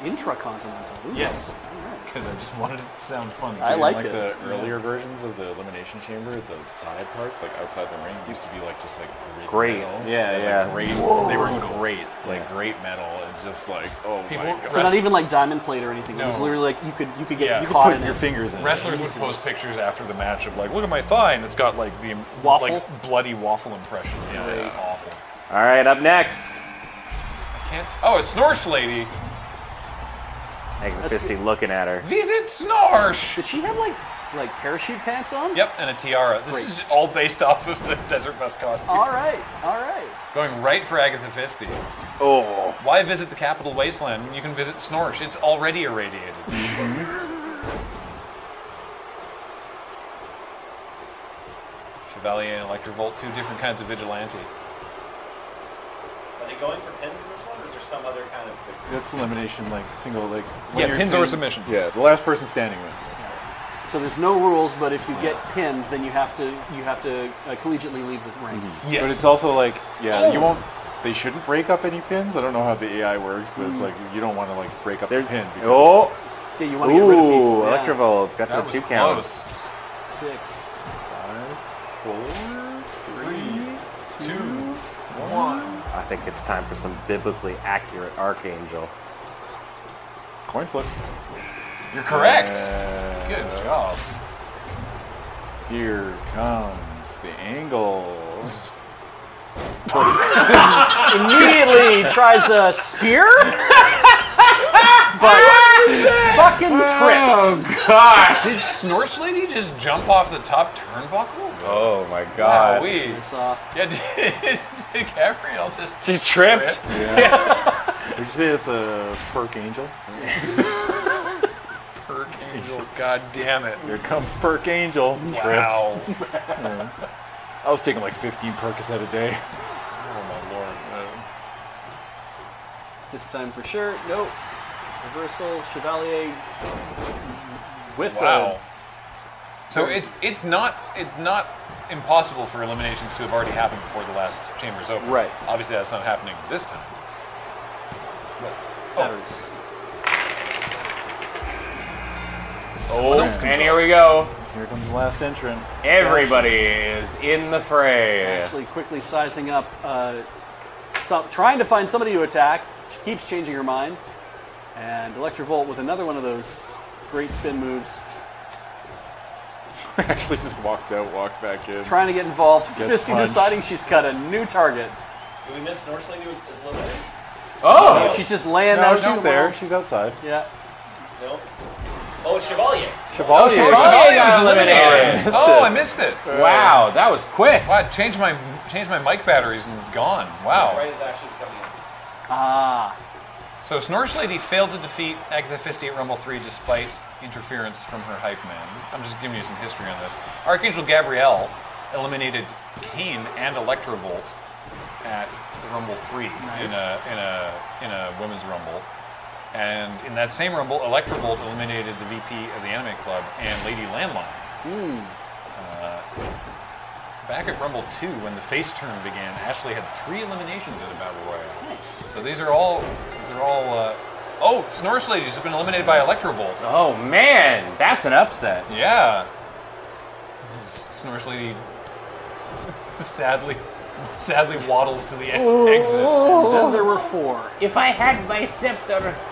Intracontinental. Ooh. Yes. All right. Because I just wanted it to sound funny. I like like it. the earlier versions of the elimination chamber, the side parts, like outside the ring, used to be like just like Great. metal. Yeah, And, yeah. Like, great. They were great, like great metal, and just like oh People- my god. So not even like diamond plate or anything. It was literally like you could you could get Yeah. you You caught put in your it. fingers in. it. Wrestlers would post pictures after the match of like, look at my thigh, and it's got like the Waffle? like bloody waffle impression. Yeah, it's awful. All right, up next. I Can't. Oh, it's Snorsh Lady. Agatha Fisty looking at her. Visit Snorsh. Did she have like like parachute pants on? Yep, and a tiara. This Great. is all based off of the Desert Bus costume. All right. All right. Going right for Agatha Fisty. Oh. Why visit the capital wasteland when you can visit Snorsh? It's already irradiated. Mm-hmm. Chevalier and Electrovolt, two different kinds of vigilante. Are they going for pins some other kind of victory? It's elimination, like single, like when Yeah, you're- pins or submission. Yeah, the last person standing wins. So there's no rules, but if you get pinned, then you have to you have to uh, collegiately leave the ring. Yes. But it's also like, yeah, Oh. you won't. They shouldn't break up any pins. I don't know how the AI works, but it's like you don't want to like break up the pin. because- Oh. Yeah, you want to get rid of Ooh, people. Yeah. Electrovolt. Got to that the two count. close. Six. Four, three, Two, one. I think it's time for some biblically accurate Archangel. coin flip. You're correct. Uh, Good job. Here comes the angle. Immediately tries a spear, but fucking trips. Oh god! Did Snorsh Lady just jump off the top turnbuckle? Oh my Wow, God! we. It's, uh, Yeah, did, did Gabrielle just She tripped. Would you say it's a perk angel? perk angel? God damn it. Here comes perk angel. Wow. Trips. I was taking like 15 Percocet a day. Oh my lord. This time for sure. Nope. Reversal. Chevalier. With Wow. So it's it's not it's not impossible for eliminations to have already happened before the last chamber's over. Right. Obviously, that's not happening this time. the batteries. Oh, and here we go. Here comes the last entrant. Everybody is in the fray. Actually, quickly sizing up, uh, some, trying to find somebody to attack. She keeps changing her mind. And Electrovolt with another one of those great spin moves, Actually, just walked out, walked back in. trying to get involved. Gets Fisty punched. deciding she's got a new target. Do we miss Snorsh Lady was is eliminated? Oh, She's just laying No, out she's there. else. She's outside. Yeah. No. Oh, it's Chevalier. Chevalier. Chevalier was eliminated. Missed Oh. I missed it. wow, that was quick. Wow, I changed my changed my mic batteries and gone. Wow. Right as Ashley was coming in. Ah. So Snorsh Lady failed to defeat Agatha Fisty at Rumble 3 despite interference from her hype man. I'm just giving you some history on this. Archangel Gabrielle eliminated Kane and Electrovolt at Rumble 3 in a in a in a women's rumble. And in that same rumble, Electrovolt eliminated the VP of the Anime Club and Lady Landline. Uh, back at Rumble 2, when the face turn began, Ashley had three eliminations in a battle royale. Nice. So these are all these are all. Uh, oh, Snorsh Lady has been eliminated by Electrovolt. Oh man, that's an upset. Yeah. This Lady sadly sadly waddles to the e- exit. Then there were four. If I had my scepter.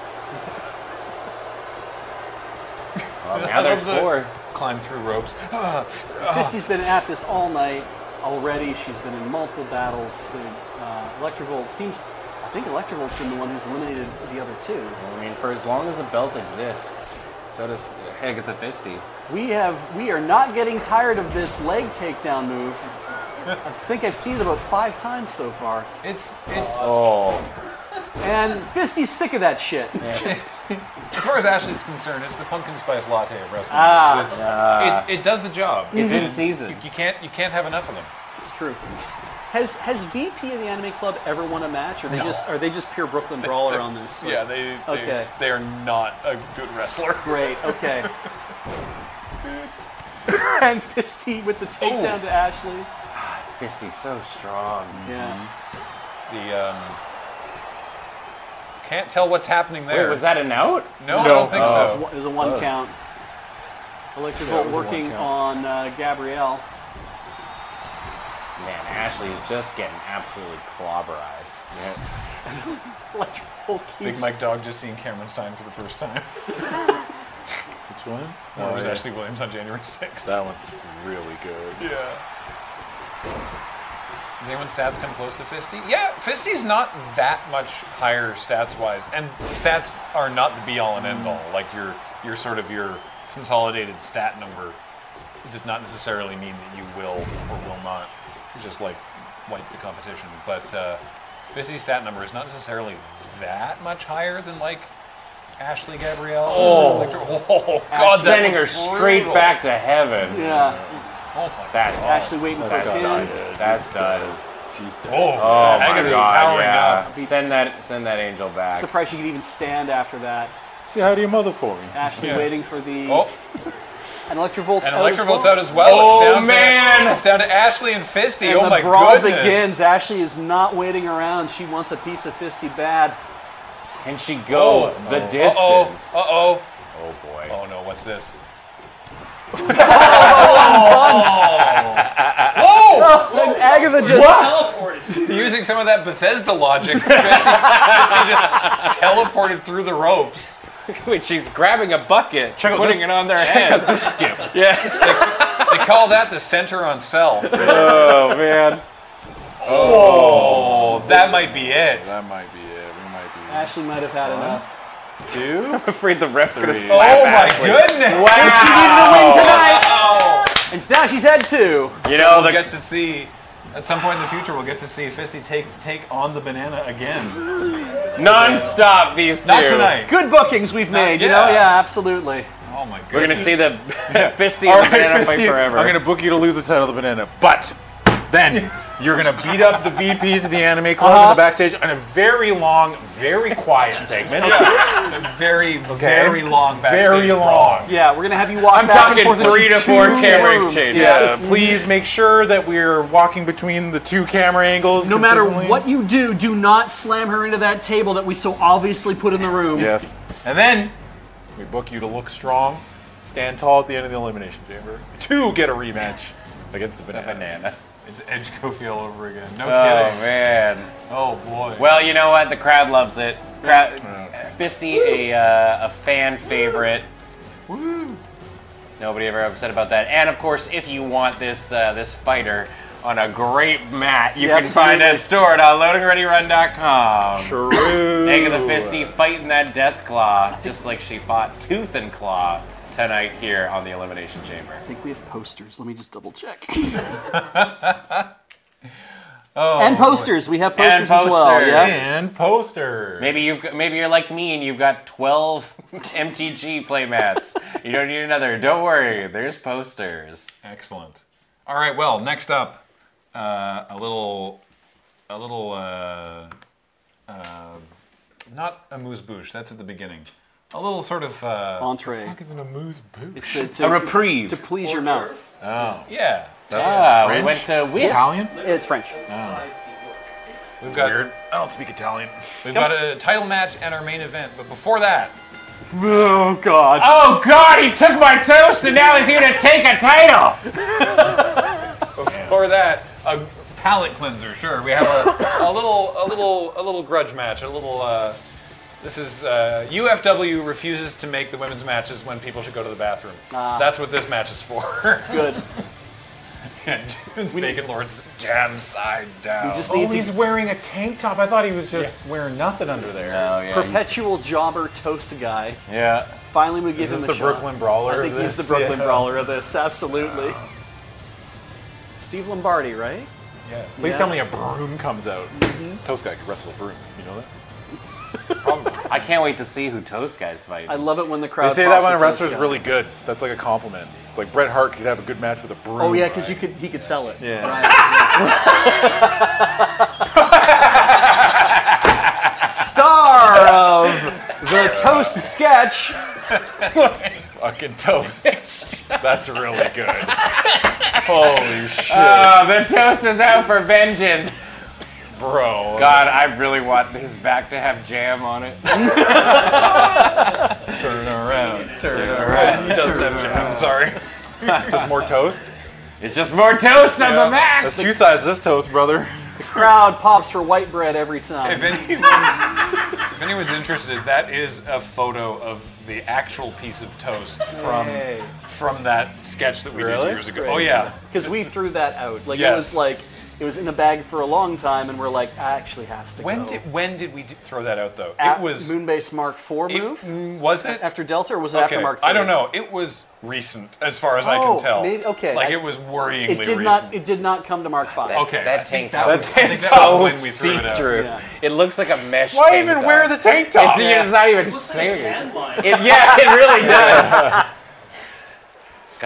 Well, now I there's the four. Climb through ropes. Ah, Fisty's been at this all night already. She's been in multiple battles. The uh, Electrovolt seems. I think Electrovolt's been the one who's eliminated the other two. I mean, for as long as the belt exists, so does Agatha Fisty. We have. We are not getting tired of this leg takedown move. I think I've seen it about five times so far. it's it's Oh, And Fisty's sick of that shit. Just as far as Ashley's concerned, it's the pumpkin spice latte of wrestling. Ah. So it's, Ah. it, it does the job. it's in season. You, you can't you can't have enough of them. it's true. Has has VP of the Anime Club ever won a match? Or they just are they just pure Brooklyn brawler on this? Yeah, they, they Okay. they are not a good wrestler. Great. Okay. and Fisty with the takedown to Ashley. Fisty's so strong. Yeah. The um, Can't tell what's happening there. Wait, was that an out? No, I don't think It was so. it was a one count. Electric Volt working on uh, Gabrielle. Man, Ashley is just getting absolutely clobberized. Electric Volt Big. Mike Dog just seeing Cameron sign for the first time. Which one? Or it was yeah. Ashley Williams on January 6th. That one's really good. Yeah. Does anyone's stats come close to Fisty? Yeah, Fisty's not that much higher stats wise, and stats are not the be all and end all. Like your your sort of your consolidated stat number does not necessarily mean that you will or will not just like wipe the competition. But uh, Fisty's stat number is not necessarily that much higher than like Ashley Gabrielle. Oh, oh God, Sending her looked straight back to heaven. Yeah, Oh my That's Ashley waiting for a That's pin. done. That's done. She's dead. Oh, Oh my god, yeah. up. Send that send that angel back. Surprised she could even stand after that. Say hi to your mother for me. Ashley Yeah. waiting for the. Oh, And Electrovolt's and out as Electrovolt's well. out as well. Oh, it's down man. To, it's down to Ashley and Fisty. And oh the my brawl goodness. begins. Ashley is not waiting around. She wants a piece of Fisty bad. Can she go Oh, the Uh distance? oh. Uh oh. Oh boy. Oh no, what's this? Oh, oh, oh, and Agatha just. Teleported. Using some of that Bethesda logic, Fisty, Fisty just teleported through the ropes. Wait, she's grabbing a bucket, out putting this- it on their head. skip. Yeah. They call that the center on cell. oh man. Oh, that might be it. That might be it. We might be. Ashley might have had enough. Two? I'm afraid the ref's gonna Three. slap Oh my Ashley. goodness! She needed a win tonight. And now she's had two. You So know, we'll get to see at some point in the future. We'll get to see Fisty take take on the banana again. non-stop these two. Not tonight. Good bookings we've made, you know? yeah. Yeah, absolutely. Oh my goodness. We're gonna see the fisty All and right, the banana fight forever. I'm gonna book you to lose the title of the banana, but then you're gonna beat up the VP to the anime club Uh-huh. in the backstage on a very long, very quiet segment. a very very long backstage Very brawl. long. Yeah, we're gonna have you walk I'm back and talking forth three to four two camera rooms. exchanges. Yeah. Please make sure that we're walking between the two camera angles. No matter what you do, do not slam her into that table that we so obviously put in the room. Yes. And then we book you to look strong, stand tall at the end of the elimination chamber to get a rematch against the banana. banana. It's Edge Kofi all over again. No Oh kidding. Oh man. Oh boy. Well, you know what? The crowd loves it. Crowd, Fisty, a uh, a fan favorite. Nobody ever upset about that. And of course, if you want this uh, this fighter on a great mat, you Yeah, can find absolutely. it store on loadingreadyrun.com. True. Agatha Fisty fighting that death claw, just like she fought Tooth and Claw tonight here on the Elimination Chamber. I think we have posters. Let me just double check. oh, and posters. We have posters, And as well. posters. Yeah. And posters. Maybe you maybe you're like me and you've got 12 MTG playmats. You don't need another. Don't worry. There's posters. Excellent. All right. Well, next up, uh, a little, a little, uh, uh, not a moose bouche. That's at the beginning. A little sort of, uh, Entree. Fuck is an amuse bouche? It's to, to, A reprieve. to please your mouth. Oh. yeah. Ah, we French? went to we Italian? It's French. We've got Weird. I don't speak Italian. we've got a title match and our main event. But before that, Oh God. Oh God! He took my toast and now he's here to take a title. before that, a palate cleanser. Sure. We have a, a little, a little, a little grudge match. A little. Uh, this is uh, UFW refuses to make the women's matches when people should go to the bathroom. Ah. That's what this match is for. Good. and June's Bacon Lord's jam side down. We just Oh, need he's wearing a tank top. I thought he was just wearing nothing under there. Oh yeah. perpetual jobber toast guy. yeah. Finally, we give Is him this a the shot. Brooklyn Brawler I of think he's the? Brooklyn Yeah. brawler of this. Absolutely. Steve Lombardi, right? yeah. Please Yeah. tell me a broom comes out. Toast guy could wrestle a broom. You know that? Um, I can't wait to see who Toast Guys fight. I love it when the They crowd. say that when a for toast wrestler's really good. That's like a compliment. It's like Bret Hart could have a good match with a broom. Oh yeah, because right? you could he could sell it. Yeah. Star of the toast sketch. Fucking toast. That's really good. Holy shit. Oh, the toast is out for vengeance. Bro. God, I really want his back to have jam on it. Turn around. Turn around. He doesn't have jam. Sorry. Just more toast? It's just more toast on Yeah. the mac. That's two sides of this toast, brother. The crowd pops for white bread every time. If anyone's, if anyone's interested, that is a photo of the actual piece of toast from Hey. from that sketch that we Really? did years ago. Oh yeah. Because we threw that out. Like it was like it was in a bag for a long time, and we're like, actually has to When go. did when did we d- throw that out though? At it was Moonbase Mark IV move mm, was it? after Delta, or was it Okay, after Mark? III? I don't know. It was recent, as far as I Oh, can tell. maybe- okay. Like I- it was worryingly It did recent. not. It did not come to Mark V. okay, That tank top. that was, That I think that so was when we threw it out. see-through. Yeah. It looks like a mesh. Why tank even top. wear the tank top? It- It's not even Looks like a tan line. It, yeah, it really does.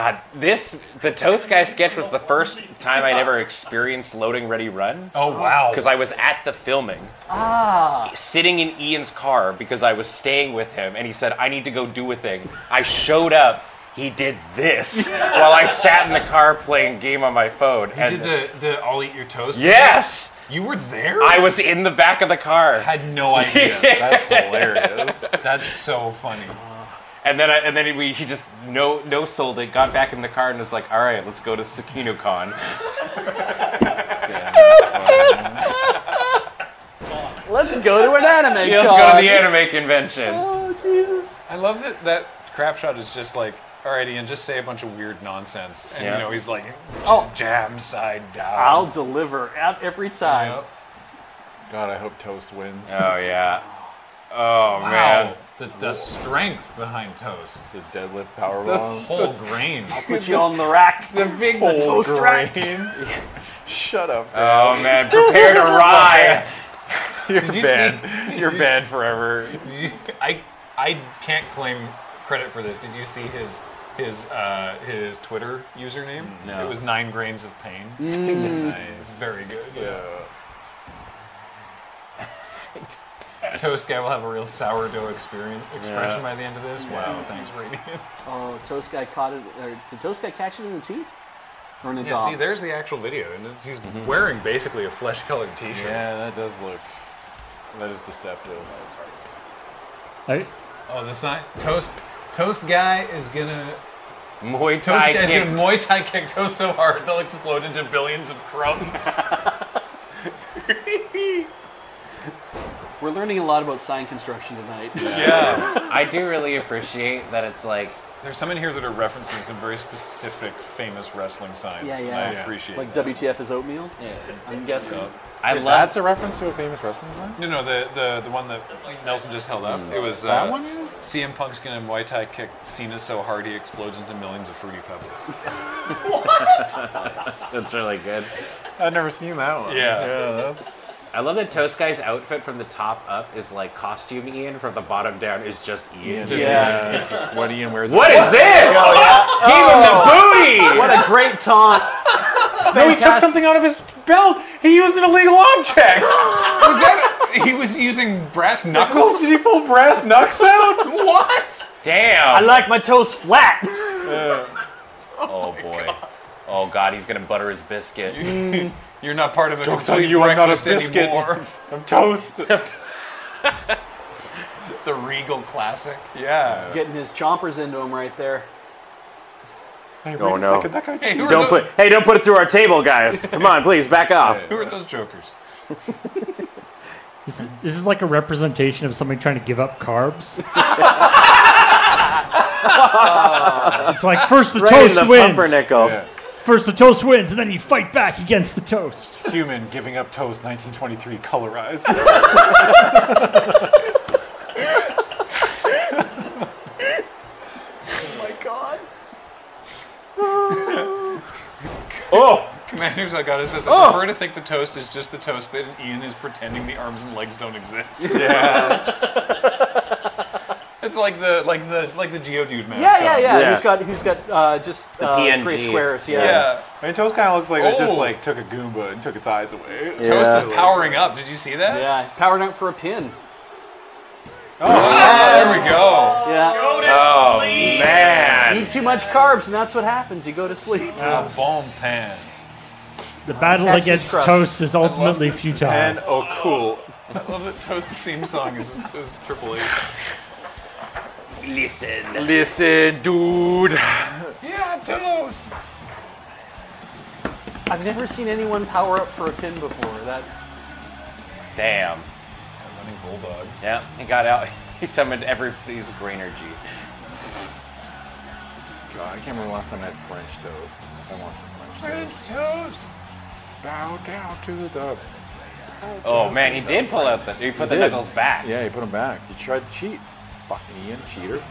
God, this the Toast Guy sketch was the first time I'd ever experienced loading ready run. Oh wow! Because I was at the filming, ah, sitting in Ian's car because I was staying with him, and he said, "I need to go do a thing." I showed up. He did this while I sat in the car playing game on my phone. You and did the the I'll eat your toast. yes, You were there. I was in the back of the car. had no idea. That's hilarious. That's so funny. And then I, and then we, he just no no sold it, got back in the car, and was like, "All right, let's go to SakinoCon." Let's go to an anime Let's go to the anime convention. Oh Jesus! I love that that crap shot is just like, all right, Ian, just say a bunch of weird nonsense, and Yeah. you know he's like, just Oh. jam side down. I'll deliver at every time. Yep. God, I hope toast wins. Oh yeah. Oh Wow, man. The, the strength behind toast, The deadlift power the bomb. whole grain. I'll put you on the rack. The big The toast rack. Shut up. Oh man, prepare to ride. You're Did you banned. See, You're you banned forever. I I can't claim credit for this. Did you see his his uh, his Twitter username? No. It was nine grains of pain. Mm. nice, very good. Yeah. Toast guy will have a real sourdough experience expression Yeah. by the end of this. Wow, thanks, Radiant. Oh, Toast Guy caught it. Or did Toast Guy catch it in the teeth? Or in the Yeah, dog? see, there's the actual video, and it's, he's mm-hmm. wearing basically a flesh-colored T-shirt. Yeah, that does look. That is deceptive. I, Oh, the sign. Toast. Toast guy is gonna. Muay Toast Thai guy's kick. gonna Muay Thai kick toast so hard they'll explode into billions of crumbs. We're learning a lot about sign construction tonight. yeah. I do really appreciate that it's like There's some in here that are referencing some very specific famous wrestling signs. Yeah, and yeah. I Yeah. appreciate Like that. WTF is oatmeal? Yeah. I'm guessing. So- I Wait, love That's a reference to a famous wrestling sign? No, no, the, the the one that Nelson just held up. It was uh, That one is? CM Punk's gonna Muay Thai kick Cena so hard he explodes into millions of fruity pebbles. what? that's really good. I've never seen that one. Yeah. Yeah, that's. I love that Toast Guy's outfit from the top up is like costume Ian, from the bottom down is just Ian. Just Yeah. It's just sweaty and wears What is this? Oh, Give him the oh. booty! What a great taunt! No, he took something out of his belt. He used an illegal object. was that? He was using brass knuckles. Did he pull brass knucks out? what? Damn! I like my toast flat. oh boy. Oh god, he's gonna butter his biscuit. You're not part of a Joke's on complete you, I'm not a biscuit. anymore. I'm toast. the Regal Classic. Yeah. Getting his chompers into him right there. Hey, Oh, no. second, that guy Hey, Don't those, put hey, don't put it through our table, guys. Come on, please, back off. Who are those jokers? this, this is like a representation of somebody trying to give up carbs. it's like first the Right in toast the wins. pumpernickel. Yeah. First the toast wins, and then you fight back against the toast. Human giving up toast, 1923, colorized. Oh! My god. Oh! Commander's Agata says, oh! I prefer to think the toast is just the toast bit and Ian is pretending the arms and legs don't exist. yeah. It's like the like the like the Geodude mascot. Yeah, yeah, yeah. Yeah. Who's got who's got uh, just uh, PNG. gray squares? Yeah. Yeah. I mean, toast kind of looks like it just Oh. like took a Goomba and took its eyes away. Toast is powering up. Did you see that? Yeah. Powered up for a pin. Oh, there we go. Yeah. Oh man! Eat too much carbs, and that's what happens. You go to sleep. A bomb pan. The battle Catch against crusts. Toast is ultimately futile. And oh, cool. I love that Toast's theme song is, is Triple H. Listen. Listen, dude. Yeah, Toast. I've never seen anyone power up for a pin before. That Damn. That Running Bulldog. Yeah, he got out. He summoned every piece of energy. God, I can't remember the last time I had French toast. I want some French toast. Toast. Bow down to the. Oh man, he did pull out the. He put the did. knuckles back. Yeah, he put them back. He tried to cheat. Fucking Ian, cheater.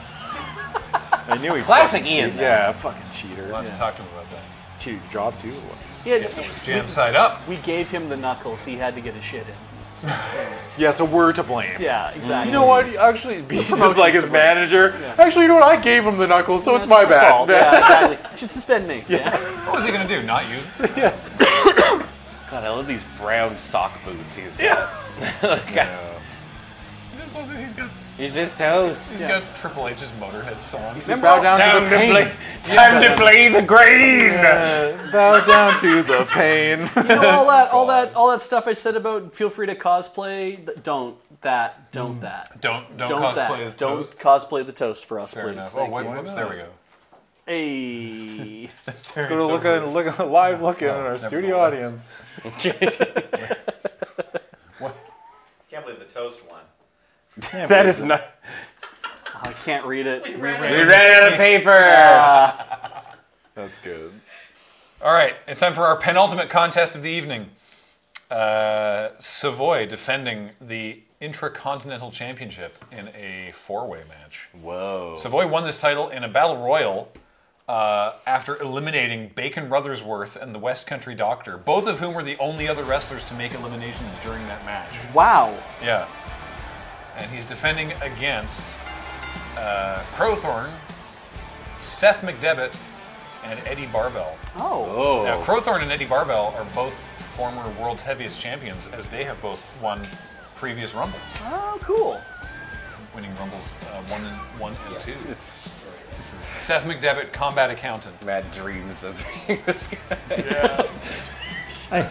I knew he. Classic fucking Ian, cheat- though. Yeah, fucking cheater. We'll have to talk to him about that. Cheated your job too. or what? he had, Yes, it was jam side up. we gave him the knuckles. He had to get his shit in. Yeah, so we're to blame. Yeah, exactly. You know what? Actually, he's just promotion's like his to blame. manager. Actually, you know what? I gave him the knuckles, so it's my bad. Fault. Yeah, exactly. Should suspend me. Yeah. What was he gonna do? Not use it? Yeah. God, I love these brown sock boots he's got. Like, I just love that he's got He's just toast. he's got Triple H's Motorhead song. Bow down Time to to the pain. play. Time to play the grain. Bow down to the pain. You know all that, all that, all that stuff I said about feel free to cosplay. Don't that. Don't mm. that. Don't don't, Don't cosplay that. as don't toast. cosplay the toast for us, Fair please. enough. Oh, Thank wait, you. whoops, there we go. Hey. Let's Go to look at look at live look at our studio nevertheless. audience. Can't believe the toast one. That is not. I can't read it. We ran out of paper. That's good. All right, it's time for our penultimate contest of the evening. Uh, Savoy defending the Intracontinental Championship in a four-way match. Whoa. Savoy won this title in a battle royal uh, after eliminating Bacon Brothersworth and the West Country Doctor, both of whom were the only other wrestlers to make eliminations during that match. Wow. Yeah. And he's defending against uh, Crowthorne, Seth McDevitt, and Eddie Barbell. Oh. Now, Crowthorne and Eddie Barbell are both former world's heaviest champions, as they have both won previous Rumbles, Oh, cool. winning Rumbles uh, one and one and two. Seth McDevitt, combat accountant. Mad dreams of being this guy. Yeah. I,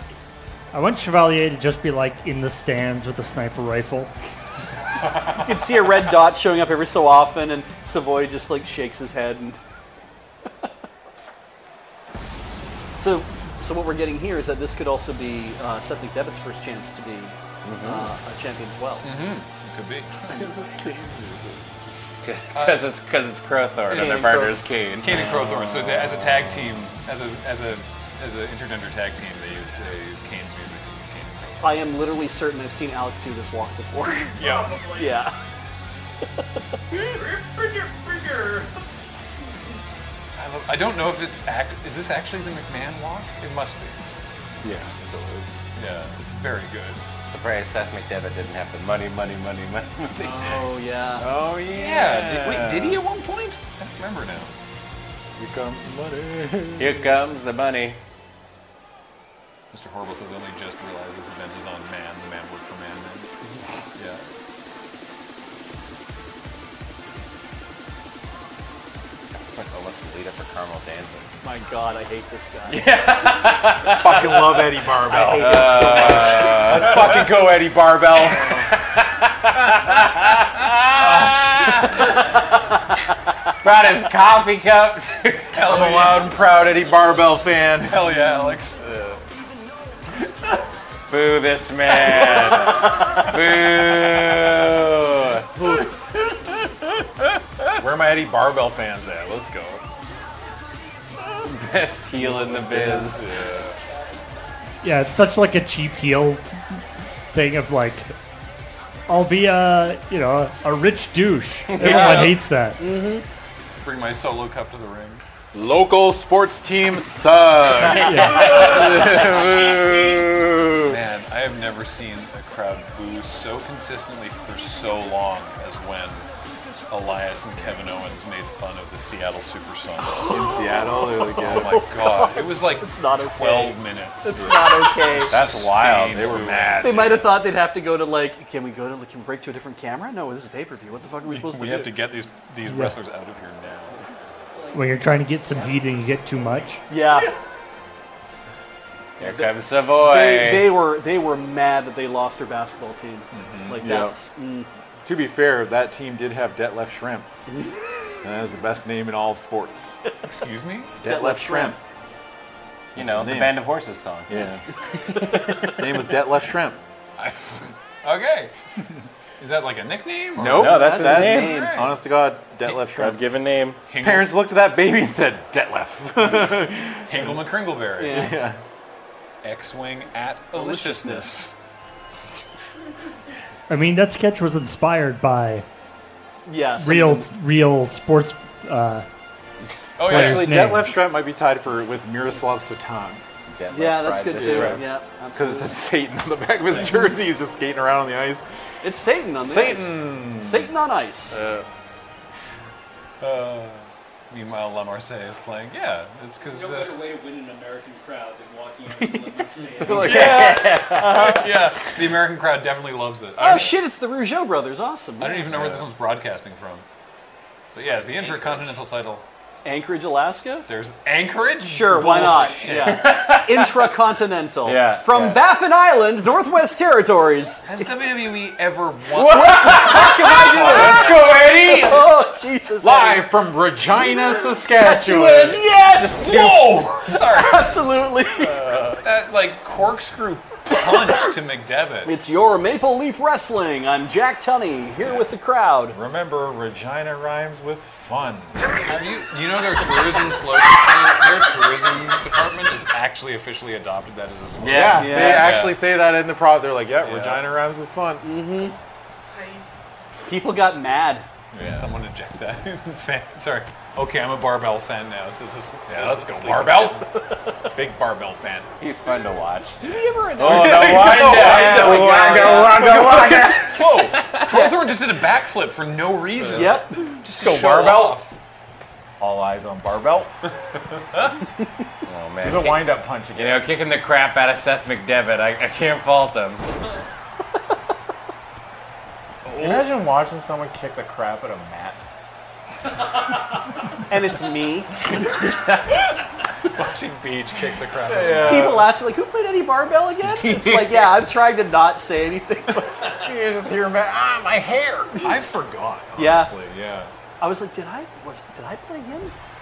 I want Chevalier to just be like in the stands with a sniper rifle. You can see a red dot showing up every so often, and Savoy just like shakes his head. And so, so what we're getting here is that this could also be uh, Seth McDevitt's first chance to be uh, a champion as well. It could be. Because it's because it's Crowthorne and their and partner's Kane. Kane and Crowthorne. So as a tag team, as a as a as an intergender tag team, they use they use Kane's I am literally certain I've seen Alex do this walk before. Crowthorne. Yeah. yeah. I, love, I don't know if it's act. Is this actually the McMahon walk? It must be. Yeah, it was. Yeah, it's very good. Surprised Seth McDevitt didn't have the money, money, money, money. money. Oh yeah. Oh Yeah. Did, wait, did he at one point? I don't remember now. Here comes the money. Here comes the money. Mr. Horrible says, I only just realized this event is on Man. The Man worked for Man. Man. Yeah. Like almost the lead up for Carmel dancing. My God, I hate this guy. Yeah. Fucking love Eddie Barbell. I hate this so uh, much. Let's fucking go, Eddie Barbell. Brought his coffee cup. I'm a loud and proud Eddie Barbell fan. Hell yeah, Alex. Boo this man. Boo. Where are my Eddie Barbell fans at? Let's go. Best heel in the biz. Yeah, it's such like a cheap heel thing of like, I'll be a you know a rich douche. Everyone hates that. Mm-hmm. Bring my solo cup to the ring. Local sports team sucks. Man, I have never seen a crowd boo so consistently for so long as when Elias and Kevin Owens made fun of the Seattle Supersonics. In Seattle, they're like, oh my god. It was like It's not okay. 12 minutes. It's not okay. That's wild. They were mad. They might have thought they'd have to go to like, can we go to, can we break to a different camera? No, this is pay per view. What the fuck are we supposed We to have do? to get these these wrestlers out of here now. When you're trying to get some heat and you get too much. yeah. Here comes Savoy. They, they were they were mad that they lost their basketball team. Like Yeah. that's mm, To be fair, that team did have Detlef Schrempf. and that is the best name in all of sports. Excuse me? Detlef Schrempf. you know, the. Band of Horses song. Yeah. his name was Detlef Schrempf. Okay. Is that like a nickname? or- Nope. No, that's his That's name. his name. Honest to God, Detlef Schrempf. God given name. Hingle, Parents looked at that baby and said, Detlef. Hingle McCringleberry. yeah. yeah. X-Wing at deliciousness. I mean, that sketch was inspired by yeah real, real sports. Uh, Oh, yeah. Actually, names. Detlef Schrempf might be tied for with Miroslav Satan. Yeah, that's good too. Schrempf. Yeah, Because it absolutely. says Satan on the back of his jersey. He's just skating around on the ice. It's Satan on the Satan! ice. Satan on ice. Uh, meanwhile, La Marseillaise is playing. Yeah, it's because. No Uh, better way to win an American crowd than walking out to the Marseille. Yeah, the American crowd definitely loves it. I oh don't, shit! It's the Rougeau brothers. Awesome. I don't even know where this one's broadcasting from. But yeah, it's the Intercontinental title. Anchorage, Alaska. There's Anchorage? Sure, why not? Bullshit. Yeah. Intracontinental. Yeah, From yeah. Baffin Island, Northwest Territories. Has WWE ever won? Let's go, Eddie! Oh, Jesus. Live from Regina, Saskatchewan. Yeah, just Whoa! Sorry, absolutely. Uh, that like corkscrew punch to McDevitt. It's your Maple Leaf Wrestling. I'm Jack Tunney, here with the crowd. Remember, Regina rhymes with fun. Have you? Do you know their tourism slogan? Their tourism department is actually officially adopted that as a slogan. Yeah, Yeah. they actually say that in the pro. They're like, yeah, Yeah. Regina rhymes with fun. Mm-hmm. People got mad. Yeah. Someone eject that. Sorry. Okay, I'm a barbell fan now. So this is Yeah, this let's is go, barbell. Big barbell fan. He's fun to watch. Did we ever? Oh, the wind Waka, waka, waka. Whoa! Crowthorne just did a backflip for no reason. Yep. Just go barbell. off. All eyes on barbell. Oh man. There's a wind-up punch You know, kicking the crap out of Seth McDevitt. I, I can't fault him. Imagine watching someone kick the crap out of Matt. And it's me. Watching Beej kick the crap out of People ask like, who played Eddie Barbell again? It's like, yeah, I'm trying to not say anything, but You just hear Matt, ah, my hair. I forgot. Yeah. Honestly, yeah. I was like, did I was did I play him?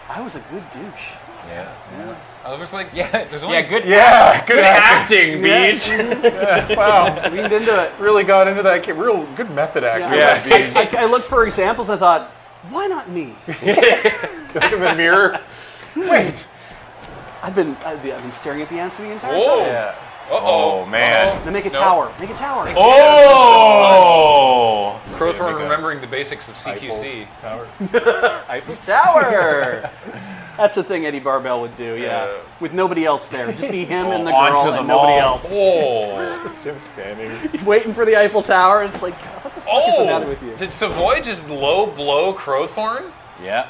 I was a good douche. Yeah. I was like, Yeah. There's only Yeah. Good. Yeah, Good acting, Beej. Wow, Leaned into it. really got into that. ki- Real good method acting. Yeah. Yeah. I, I looked for examples. I thought, why not me? Look in the mirror. Wait. I've been I've been, staring at the answer the entire Oh. time. Yeah. Uh-oh. Oh, man. Uh-oh. Make a No. tower. Make a tower. Oh. Crowthorne remembering the basics of CQC. Eiffel Tower. That's the thing Eddie Barbell would do. Yeah, with nobody else there, just be him and the Oh, girl onto the and nobody mall. else. Oh. Just him standing. Waiting for the Eiffel Tower. And it's like, what the is the matter with you? Oh. Did Savoy just low blow Crowthorne? Yeah.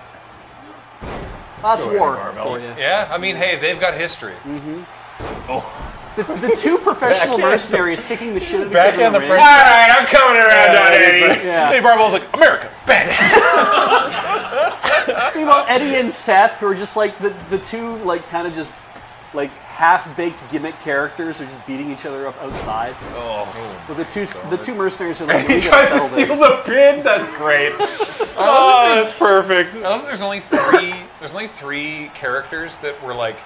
That's Go war Barbell. for you. Yeah. I mean, hey, they've got history. Mhm. Oh. The two professional mercenaries kicking the shit out of Back in in the the first- ring. All right, I'm coming around on Eddie. Yeah. Hey, Barbell's like, America, bang. Meanwhile, Eddie and Seth, who are just like the, the two, like kind of just like half-baked gimmick characters, are just beating each other up outside. Oh. oh but the two the two mercenaries are like, he we tries gotta to settle steal this. the pin. That's great. oh, that's perfect. I love that there's only three. there's only three characters that were like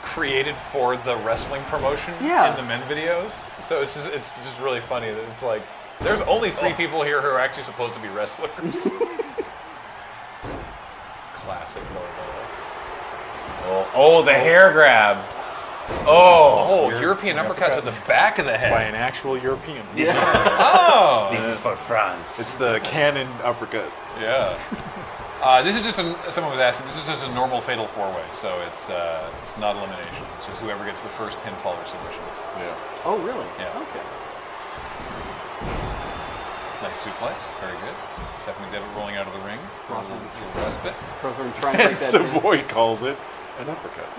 created for the wrestling promotion Yeah. in the men videos. So it's just it's just really funny that it's like there's only three oh. people here who are actually supposed to be wrestlers. Classic Barbell. Oh, oh, the hair grab. Oh. Oh, European uppercut to the back of the head. By an actual European. Oh, This is for France. It's the cannon uppercut. yeah. Uh, this is just a, someone was asking. This is just a normal fatal four way, so it's uh, it's not elimination. It's just whoever gets the first pinfall or submission. Yeah. Oh, really? Yeah. Okay. Nice suplex, very good. Seth McDevitt rolling out of the ring for a little, little respite. Crowthorne trying to break that pin. Savoy calls it an uppercut.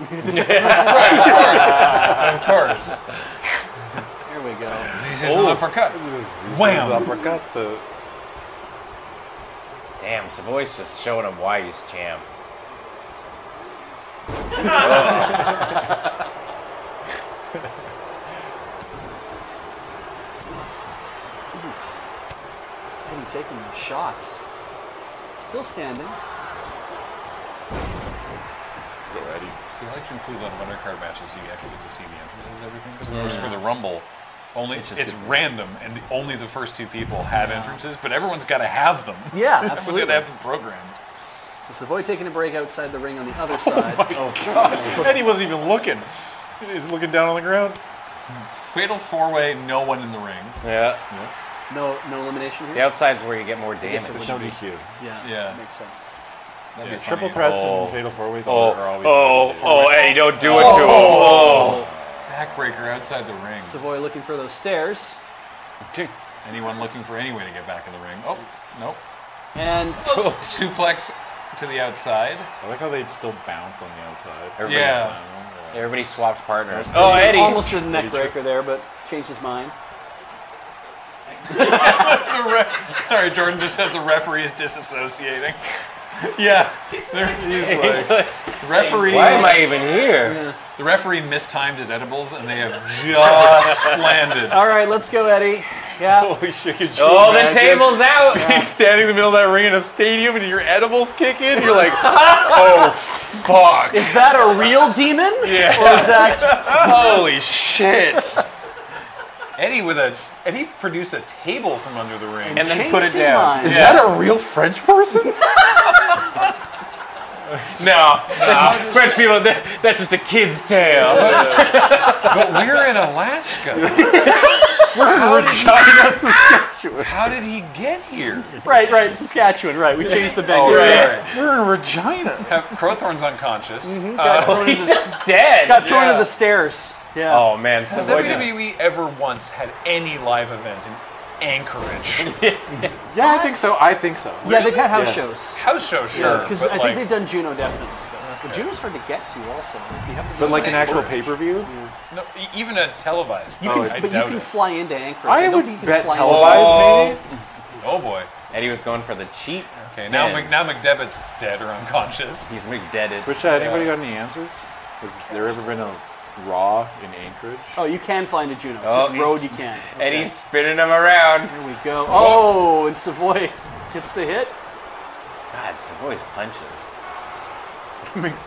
Of course, Of course. Here we go. this is an oh. uppercut. Wham! Uppercut. The Damn, Savoy's just showing him why he's champ. Eddie taking shots. Still standing. See, I like to include a lot of undercard matches so you actually get to see the entrances and everything. Because of course for the Rumble, only it's, random and the, only the first two people have entrances, but everyone's got to have them. Yeah, Everyone's absolutely. got to have them programmed. So Savoy taking a break outside the ring on the other side. Oh my god! Oh, Eddie wasn't even looking. He's looking down on the ground. Fatal four way, no one in the ring. Yeah. No, no elimination here. The here. outside's where you get more damage. There's no DQ. Yeah, Yeah. makes sense. That'd be Triple funny. threats Oh. and fatal four ways Oh, are always. oh, oh, Eddie, don't do it oh. to him. Oh. Backbreaker outside the ring. Savoy looking for those stairs, Okay. Anyone looking for any way to get back in the ring? Oh, nope. and oh, Suplex to the outside. I like how they still bounce on the outside. Everybody, Yeah. everybody swapped partners. Oh, Eddie. almost did a neck breaker there, but changed his mind. The re- Sorry, Jordan just said the referee is disassociating. yeah, they're- he's like, referee. Why am I even here? The referee mistimed his edibles, and they have just landed. All right, let's go, Eddie. Yeah. Holy shit! Could you Oh, the table's out. being standing in the middle of that ring in a stadium and your edibles kick in? You're like, oh, fuck. Is that a real demon? Yeah. Or is that Holy shit. Eddie with a Eddie produced a table from under the ring. And then put it down. mind? Is that a real French person? No, that's- French people, that, that's just a kid's tale. but we're in Alaska. We're in Regina, Saskatchewan. How did he get here? Right, right. Saskatchewan, right. We changed the venue. Oh, right. right. We're in Regina. Have, Crowthorne's unconscious. Mm-hmm. Got uh, thrown, into He's the, just dead. got thrown Yeah. into the stairs. Yeah. Oh man, Has Savoy- WWE ever once had any live event in Anchorage? Yeah, I think so. I think so. yeah, they've had house Yes. shows. House shows, sure. Because but I like, think they've done Juneau definitely. But Juneau's hard to get to also. Like, you to But like an actual pay-per-view? no, e- even a televised. You Oh, can, I but you doubt can it. fly into Anchorage. I don't would you bet fly televised, maybe. Oh boy. Eddie was going for the cheap. Okay, now Man. Mc, now McDevitt's dead or unconscious. He's McDeaded. Which, uh, anybody got any answers? Has there ever been a Raw in Anchorage? Oh, you can fly into Juneau. It's Oh, just road you can. Eddie's spinning him around. There we go. Oh, and Savoy gets the hit. God, Savoy's punches.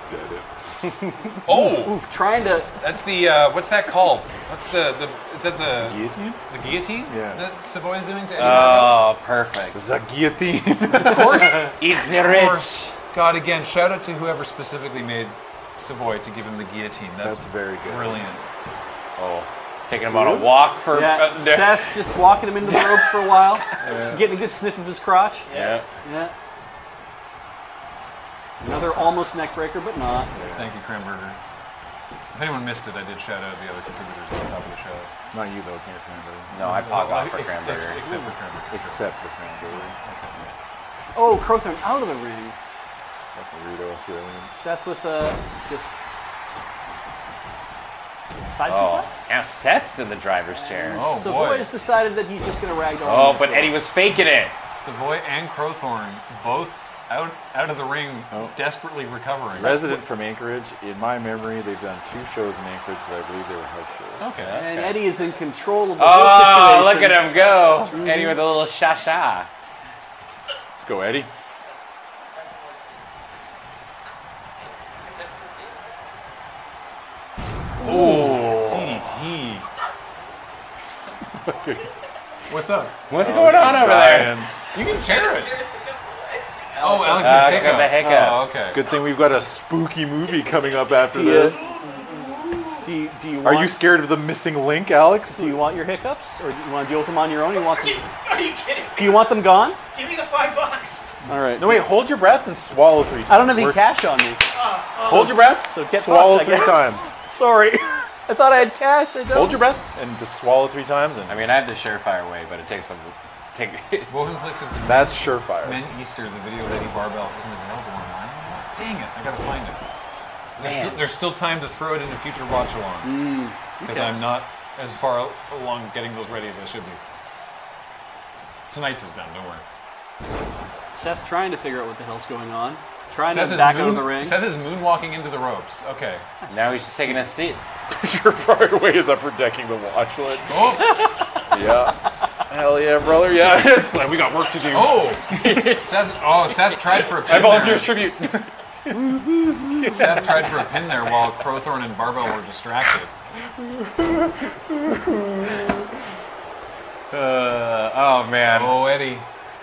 Oh, Oof, trying to. that's the uh, what's that called? What's the the is that the Guillotine? the guillotine Yeah. that Savoy's doing to Eddie? Guerrero? Oh, perfect. The guillotine. of course. Eat the Of rich. course. God, again, shout out to whoever specifically made Savoy to give him the guillotine. That's, That's very good. brilliant. Oh, taking him on a walk for. Yeah, uh, Seth just walking him into the ropes for a while, just getting a good sniff of his crotch. Yeah. Yeah. Another almost neck breaker, but not. Thank you, Cranberger. If anyone missed it, I did shout out the other contributors at the top of the show. Not you though, Can't Cranberry. No, I popped Well, off for ex- ex- Cranberger. Except for Cranberger. Except for Cranberry. Oh, Crowthorne out of the ring. Fucking Rito Australian. Seth with a just side Oh, suplex. now Seth's in the driver's chair. Oh, Savoy boy. has decided that he's just going to ragdoll. Oh, him. but Eddie was faking it. Savoy and Crowthorne both out out of the ring, Oh. desperately recovering. Resident from Anchorage. In my memory, they've done two shows in Anchorage, but I believe they were house shows. Okay. And Eddie is in control of the Oh, whole look at him go. Mm-hmm. Eddie with a little sha sha. Let's go, Eddie. DDT. What's up? What's going on over there? Ryan. You can share it. Oh, Alex Uh, has got the hiccups. hiccups. Oh, okay. Good thing we've got a spooky movie coming up after Do you, this. do you, do you Are want, you scared of the missing link, Alex? do you want your hiccups, or do you want to deal with them on your own? You want them, Are you kidding? do you want them gone? Give me the five bucks. All right. No, wait, hold your breath and swallow three times. I don't have any Works. cash on me. Hold your breath, So get swallow fucked, I three guess. times. Sorry. I thought I had cash. I don't. Hold your breath and just swallow three times, and I mean, I have the surefire way, but it takes some. Take, Wovenflix has been that's surefire. Men Easter, the video of Eddie Barbell isn't available online. Dang it, I gotta find it. There's, Man. still, there's still time to throw it in a future watch along. Mm, because I'm not as far along getting those ready as I should be. Tonight's is done, don't worry. Seth trying to figure out what the hell's going on. Trying Seth to is, back out of the ring. Seth is moonwalking into the ropes. Okay. now he's just taking a seat. Your far away is upper decking the watchwood. Oh, Yeah. Hell yeah, brother. Yeah. It's like we got work to do. oh, Seth. Oh, Seth tried for a pin I volunteer there. as tribute. Seth tried for a pin there while Crowthorne and Barbell were distracted. Uh, oh man. Oh, Eddie,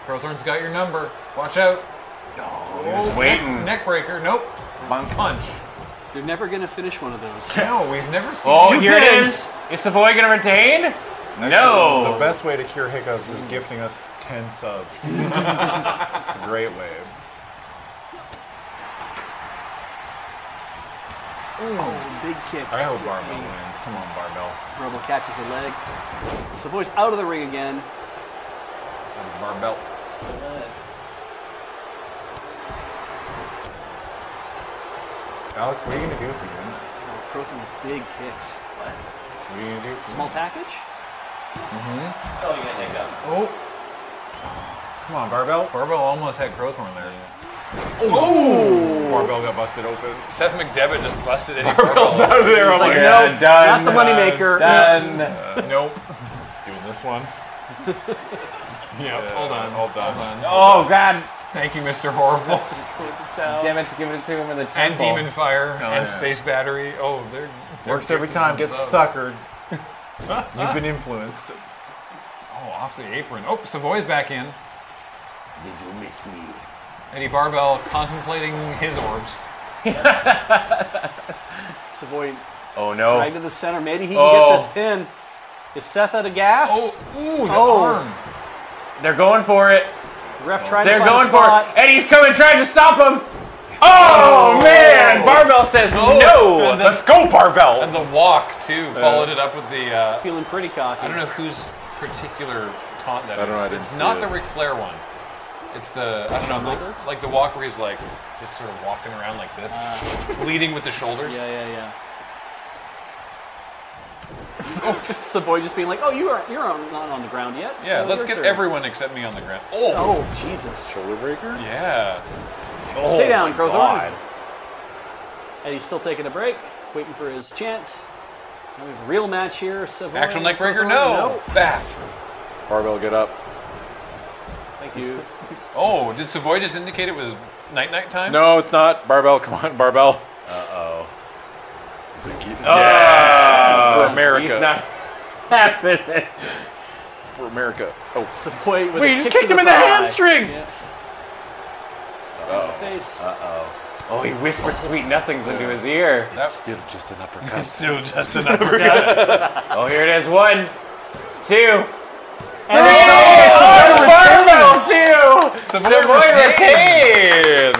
Crowthorne's got your number. Watch out. Just waiting. Neck breaker. Nope. Punch. You're never going to finish one of those. No, we've never seen. Oh, Two here it pins. is. Is Savoy gonna retain? No. The best way to cure hiccups is gifting us 10 subs. it's a great way. Oh, big kick. I hope Barbell wins. Come on, Barbell. Rebel catches a leg. Savoy's out of the ring again. Barbell. Alex, what are you going to do if you win this? Oh, Crowthorne with big kicks. What What are you going to do? Small you Small win? package? Oh, you gonna take up. Oh, Come on, Barbell. Barbell almost had Crowthorne there. Yeah. Oh Barbell got busted open. Seth McDevitt just busted Eddie Barbell. out of there. I'm like, like, no, Yeah, done. not the moneymaker. Done. Uh, nope. doing this one. Yep. Hold on. Hold on. Hold on. Oh God. Thank you, Mr. Horrible. Just go with the towel. Damn it, give it to him in the and. Demon Fire Oh, and yeah. Space Battery. Oh, they're, they're Works every time. some Gets subs. suckered. You've been influenced. Oh, off the apron. Oh, Savoy's back in. Did you miss me? Eddie Barbell contemplating his orbs. Savoy Oh no. right to the center. Maybe he can Oh. get this pin. Is Seth out of gas? Oh, ooh, the Oh. arm. They're going for it. Ref trying They're to find going a for spot. it. Eddie's coming, trying to stop him. Oh, man! Barbell says no. The, Let's go, Barbell. and the walk, too. Followed it up with the. Uh, Feeling pretty cocky. I don't know whose particular taunt that is. I don't know, I didn't it's see not it. the Ric Flair one. It's the I don't know, the, like the walk where he's like just sort of walking around like this, leading with the shoulders. Yeah, yeah, yeah. Savoy just being like, "Oh, you are you're on, not on the ground yet." Yeah, let's get turn." everyone except me on the ground. Oh, Oh, Jesus! Shoulder breaker? yeah. Oh, Stay down, Crowthorne. God. And he's still taking a break, waiting for his chance. Now we have a real match here. Savoy Actual neck breaker? Crowthorne. No. Bath. Barbell, get up. Thank you. Oh, did Savoy just indicate it was night night time? No, it's not. Barbell, come on, Barbell. Uh-oh. For America. He's not happening. It's for America. Oh, Savoy with Wait, a you just kicked him in the thigh. hamstring! Yeah. Uh-oh. Face. Oh, he whispered sweet nothings into his ear. That's still just an uppercut. Still just an uppercut. Oh, here it is. One, two, and three. it's Oh, barbell two. Savoy Savoy retains.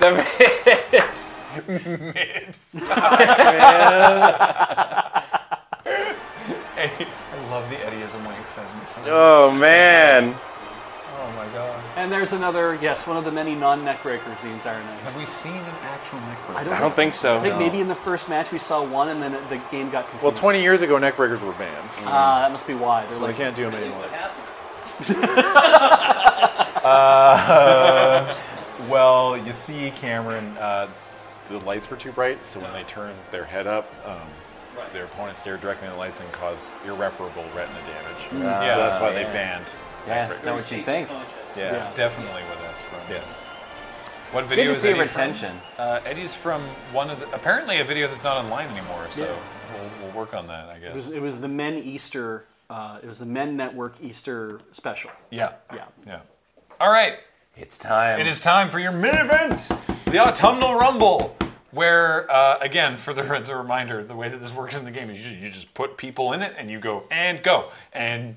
retains. Uh, The- Mid. Eddie, I love the Eddieism Wake pheasants. oh man. Oh my god. And there's another, yes, one of the many non-neck breakers the entire night. Have we seen an actual neck breaker? I don't, I don't think so. I think maybe in the first match we saw one, and then the game got confused. well, 20 years ago, neck breakers were banned. Ah, that must be why. They're So they can't do them anymore. What happened? Uh, well, you see, Cameron, uh, the lights were too bright, so when they turned their head up, um, their opponent stared directly at the lights and caused irreparable retina damage. So Yeah. that's why they banned. Yeah, breakers. know what you think. Conscious. Yeah. That's definitely what that's from. Yes. What video Good to is see Eddie retention. From? Uh, Eddie's from one of the, apparently a video that's not online anymore, so Yeah. we'll, we'll work on that, I it was, guess. it was the Men Easter, uh, it was the Men Network Easter special. Yeah. Yeah. Yeah. All right. It's time. It is time for your mid event, the Autumnal Rumble, where, uh, again, for the as a reminder, the way that this works in the game is you just, you just put people in it and you go and go, and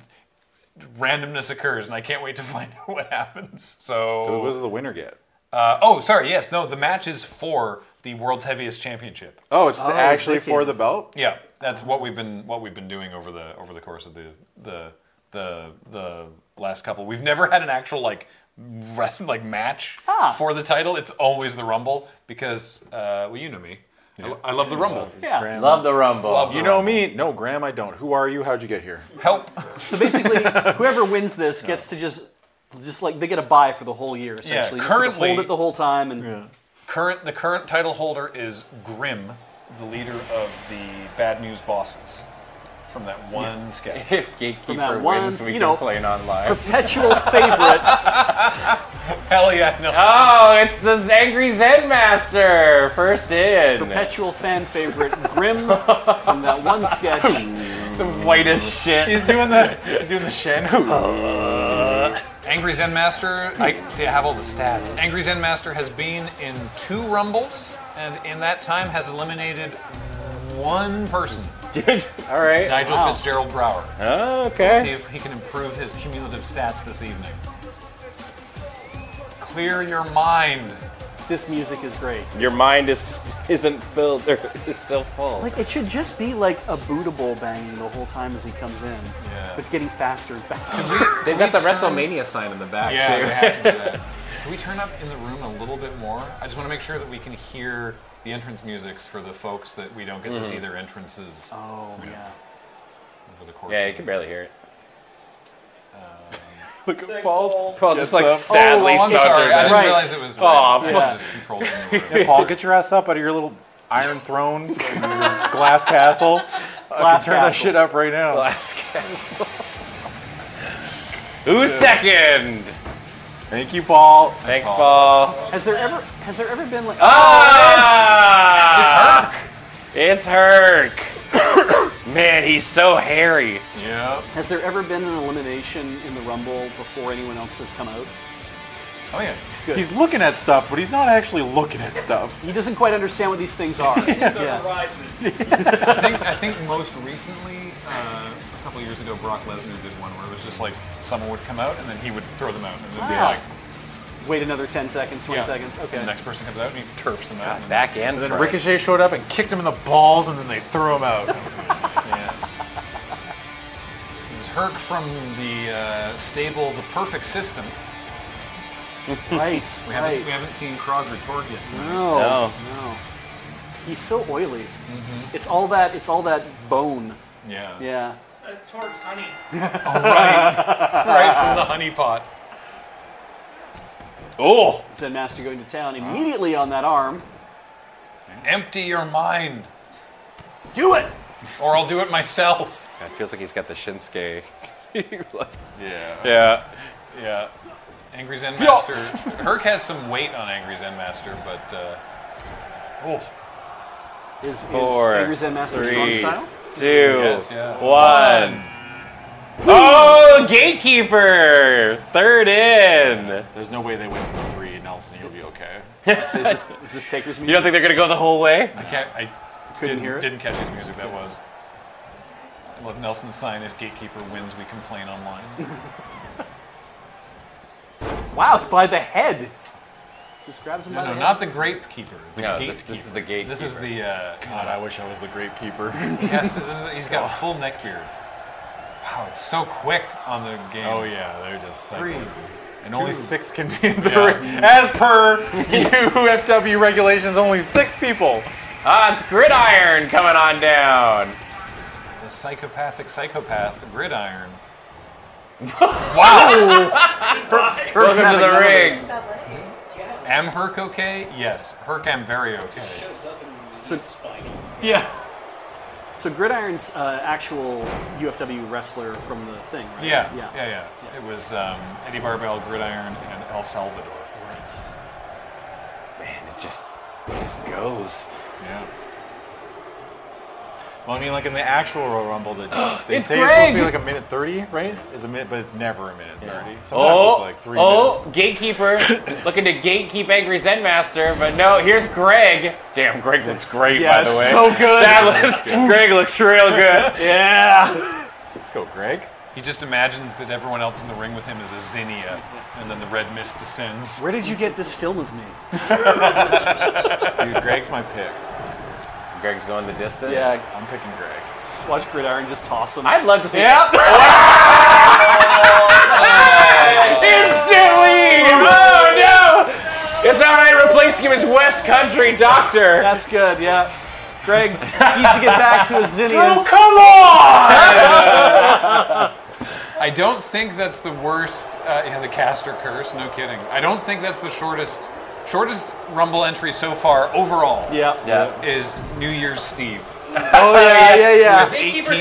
randomness occurs, and I can't wait to find out what happens. So, What does the winner get? uh, oh, sorry, yes, no, the match is for the world's heaviest championship. Oh, it's Oh, it's actually wicked. for the belt? Yeah, that's what we've been what we've been doing over the over the course of the the the the last couple. We've never had an actual like wrestling like match Ah. for the title. It's always the Rumble because uh, well, you know me. I, I love the Rumble. Yeah. Love the rumble. Love the You know Rumble. me? No, Graham, I don't. Who are you? How'd you get here? Help. So basically, whoever wins this gets to just, just like they get a buy for the whole year. Essentially, Just get to currently- hold it the whole time, and Current the current title holder is Grim, the leader of the Bad News Bosses, from that one sketch. If Gatekeeper that wins, one, we you can know, play it on live. Perpetual favorite. Hell yeah, no. Oh, it's the Angry Zen Master! First in. perpetual fan favorite, Grim from that one sketch. The whitest shit. He's doing the he's doing the Shen. Uh. Angry Zen Master. I see. I have all the stats. Angry Zen Master has been in two rumbles, and in that time has eliminated one person, All right. Nigel Wow. Fitzgerald Brower. Oh, See if he can improve his cumulative stats this evening. Clear your mind. This music is great. Your mind is isn't filled or is still full. Like it should just be like a bootable banging the whole time as he comes in, Yeah. but getting faster and faster. They've got the turn- WrestleMania sign in the back Yeah, too. they have to do that. Can we turn up in the room a little bit more? I just want to make sure that we can hear the entrance musics for the folks that we don't get to see mm-hmm. their entrances Oh yeah. over the course. Yeah, of you can barely hear it. Um, Look at Paul. Paul just like up. sadly Oh, I'm sorry. I didn't Right. realize it was. Aw, so I yeah. just controlled it in the room. Yeah, Paul, get your ass up out of your little iron throne, your glass castle. I Glass can turn that castle. shit up right now. Glass Castle. Who's second? Thank you, Paul. Thanks, Paul. Has there ever has there ever been like Ah! It's Herc. It's Herc. Man, he's so hairy. Yeah. has there ever been an elimination in the Rumble before anyone else has come out? Oh yeah. Good. He's looking at stuff, but he's not actually looking at stuff. he doesn't quite understand what these things are. The yeah. I think I think most recently, uh, a couple years ago, Brock Lesnar did one where it was just like someone would come out and then he would throw them out, and then be like, Wait another 10 seconds, 20 yeah. seconds. Okay. And the next person comes out and he turfs them out. and then- Back end. And then Ricochet showed up and kicked him in the balls, and then they threw him out. Yeah. This is Herc from the uh, stable, The Perfect System. Right. We haven't, right. we haven't seen Krog or Torg yet. No, No. no. He's so oily. It's all that. It's all that bone. Yeah. Yeah. That's Torg's honey. All right Right from the honey pot. Oh, Zen Master going to town immediately on that arm. Empty your mind, Do it. or I'll do it myself. it feels like he's got the Shinsuke. Yeah. yeah. Yeah. Angry Zen Master. Herc has some weight on Angry Zen Master, but uh, oh, Is, is Four, Angry Zen Master strong three, style? Two. Yes, yeah. One. Oh, gatekeeper! Third in. There's no way they win for three, Nelson. You'll be okay. Is this, is this Taker's music? You don't think they're gonna go the whole way? I can't. I Couldn't didn't, hear it? didn't catch whose music that was. I love Nelson's sign. If Gatekeeper wins, we complain online. Wow, by the head. Just grabs him No, by no, the not the Grapekeeper. The No, this- Gatekeeper. this is the Gatekeeper. This is the. Uh, God, I wish I was the great keeper. he has this is, he's got a full neck beard. Wow, it's so quick on the game. oh yeah, they're just Three. psycho. And only six can be in the Yeah. ring. As per UFW regulations, only six people. Ah, it's Gridiron coming on down. The psychopathic psychopath, Gridiron. Wow! Welcome to the ring. Am Herc okay? Yes. Herc am very okay. Shows up and So- spiny. Yeah. So Gridiron's uh, actual UFW wrestler from the thing, right? Yeah, Yeah. yeah, yeah. It was um, Eddie Barbell, Gridiron, and El Salvador. Right. Man, it just, it just goes. Yeah. Well, I mean, like in the actual Royal Rumble, that they It's say it's supposed to be Greg! like a minute thirty, right? Is a minute, but it's never a minute thirty. Sometimes Oh, it's like three oh, minutes. Oh, gatekeeper looking to gatekeep Angry Zen Master, but no, here's Greg. Damn, Greg looks great, Yeah, by the it's way. so good. That looks, Greg looks real good. Yeah. Let's go, Greg. He just imagines that everyone else in the ring with him is a Zinnia, and then the red mist descends. Where did you get this film of me? Dude, Greg's my pick. Greg's going the distance. Yeah. I'm picking Greg. Just watch Gridiron just toss him. I'd love to see. yeah. Instantly! Oh no! It's all right. Replacing him as West Country Doctor. That's good. Yeah. Greg needs to get back to his zinnias. Come on! I don't think that's the worst. Uh, yeah, the caster curse. No kidding. I don't think that's the shortest shortest Rumble entry so far overall Yeah. Yeah. is New Year's Steve. Oh Yeah, yeah, yeah. With 18, with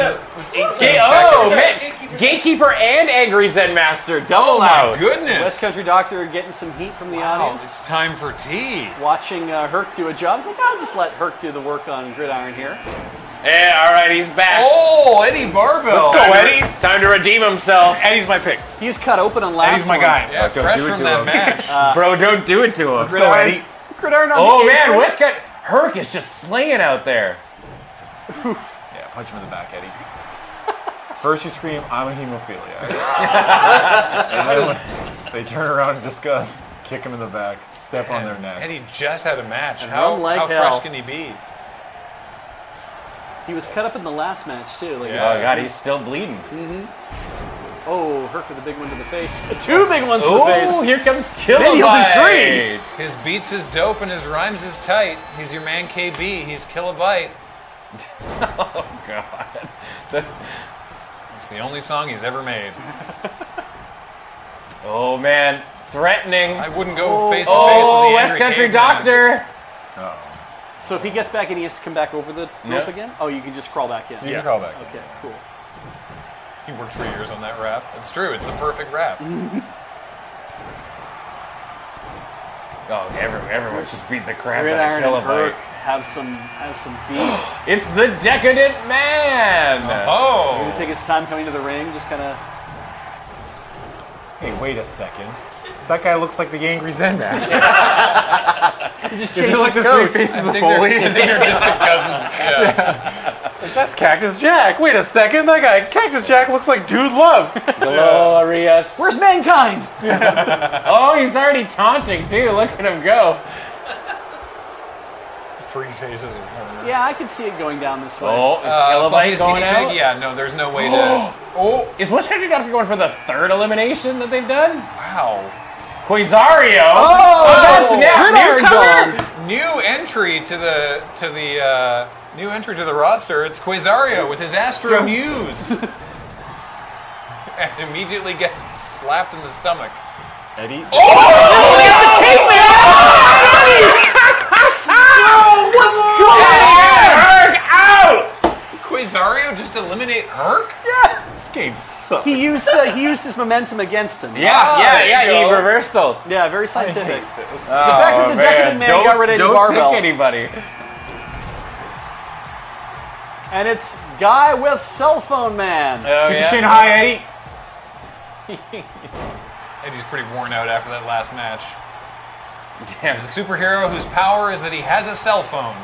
18 Ga- oh man, out. Gatekeeper's out. gatekeeper and angry Zen master double Oh my out. goodness. West Country Doctor getting some heat from the Wow, audience. it's time for tea. Watching uh, Herc do a job. It's like, I'll just let Herc do the work on Gridiron here. Yeah, all right, he's back. Oh, Eddie Barbell. Let's go, Eddie. Time to redeem himself. Eddie's my pick. He was cut open on last Eddie's my one. guy. Yeah, don't fresh do it from to that him. match. Uh, Bro, don't do it to him. Let's go, Eddie. Gridiron on Oh the man, apron. Westcott Herc is just slaying out there. Yeah, punch him in the back, Eddie. First you scream, I'm a hemophiliac. and then when they turn around in disgust, kick him in the back, step on their neck. Eddie just had a match. How, how fresh can he be? He was cut up in the last match too. Like Oh god, he's still bleeding. Mm-hmm. Oh, Herc with a big one to the face. Two big ones to the face. Oh, here comes Maybe three. His beats is dope and his rhymes is tight. He's your man KB. He's Kilobyte. Oh god. It's the only song he's ever made. Oh man, threatening. I wouldn't go oh. face to face Oh, with the oh, West Country caveman. Doctor. So if he gets back and he has to come back over the Yeah. rope again? Oh, you can just crawl back in. You can call back. Okay, cool. He worked for years on that rap. It's true. It's the perfect rap. Oh, everyone, everyone's just beating the crap out of Gridiron and Herc have some have some beef. It's the Decadent Man. Uh-huh. Oh. Gonna take his time coming to the ring, just kind of. Hey, wait a second. That guy looks like the angry Zen master. He just Is it changed like his the three faces I of think, they're, Foley? I think they're distant cousins. Yeah. That's Cactus Jack. Wait a second. That guy, Cactus Jack, looks like Dude Love. Glorious. Where's mankind? Oh, he's already taunting too. Look at him go. Three faces of horror. Yeah, I could see it going down this way. Oh, is Uh, Kilobyte Fluffy's going guinea pig? out? Yeah, no, there's no way to. oh, Is West Country Doctor going for the third elimination that they've done? wow. Quasario. Oh, that's oh, now Gridiron newcomer. gone. New entry to the to the uh, new entry to the roster. It's Quasario with his Astro Muse, and immediately gets slapped in the stomach. Eddie. Oh no! What's going on? Herc out. Quasario just eliminate Herc? Yeah. This game sucks. He used uh, he used his momentum against him. Yeah, Ah, yeah, yeah. He go. reversed it. Yeah, very scientific. this. the fact that the Decadent Man don't, got rid of Eddie don't Barbell. pick anybody. And it's Guy with Cell Phone Man. Oh Keep your yeah. chin high, Eddie. Eddie's pretty worn out after that last match. Damn. The superhero whose power is that he has a cell phone.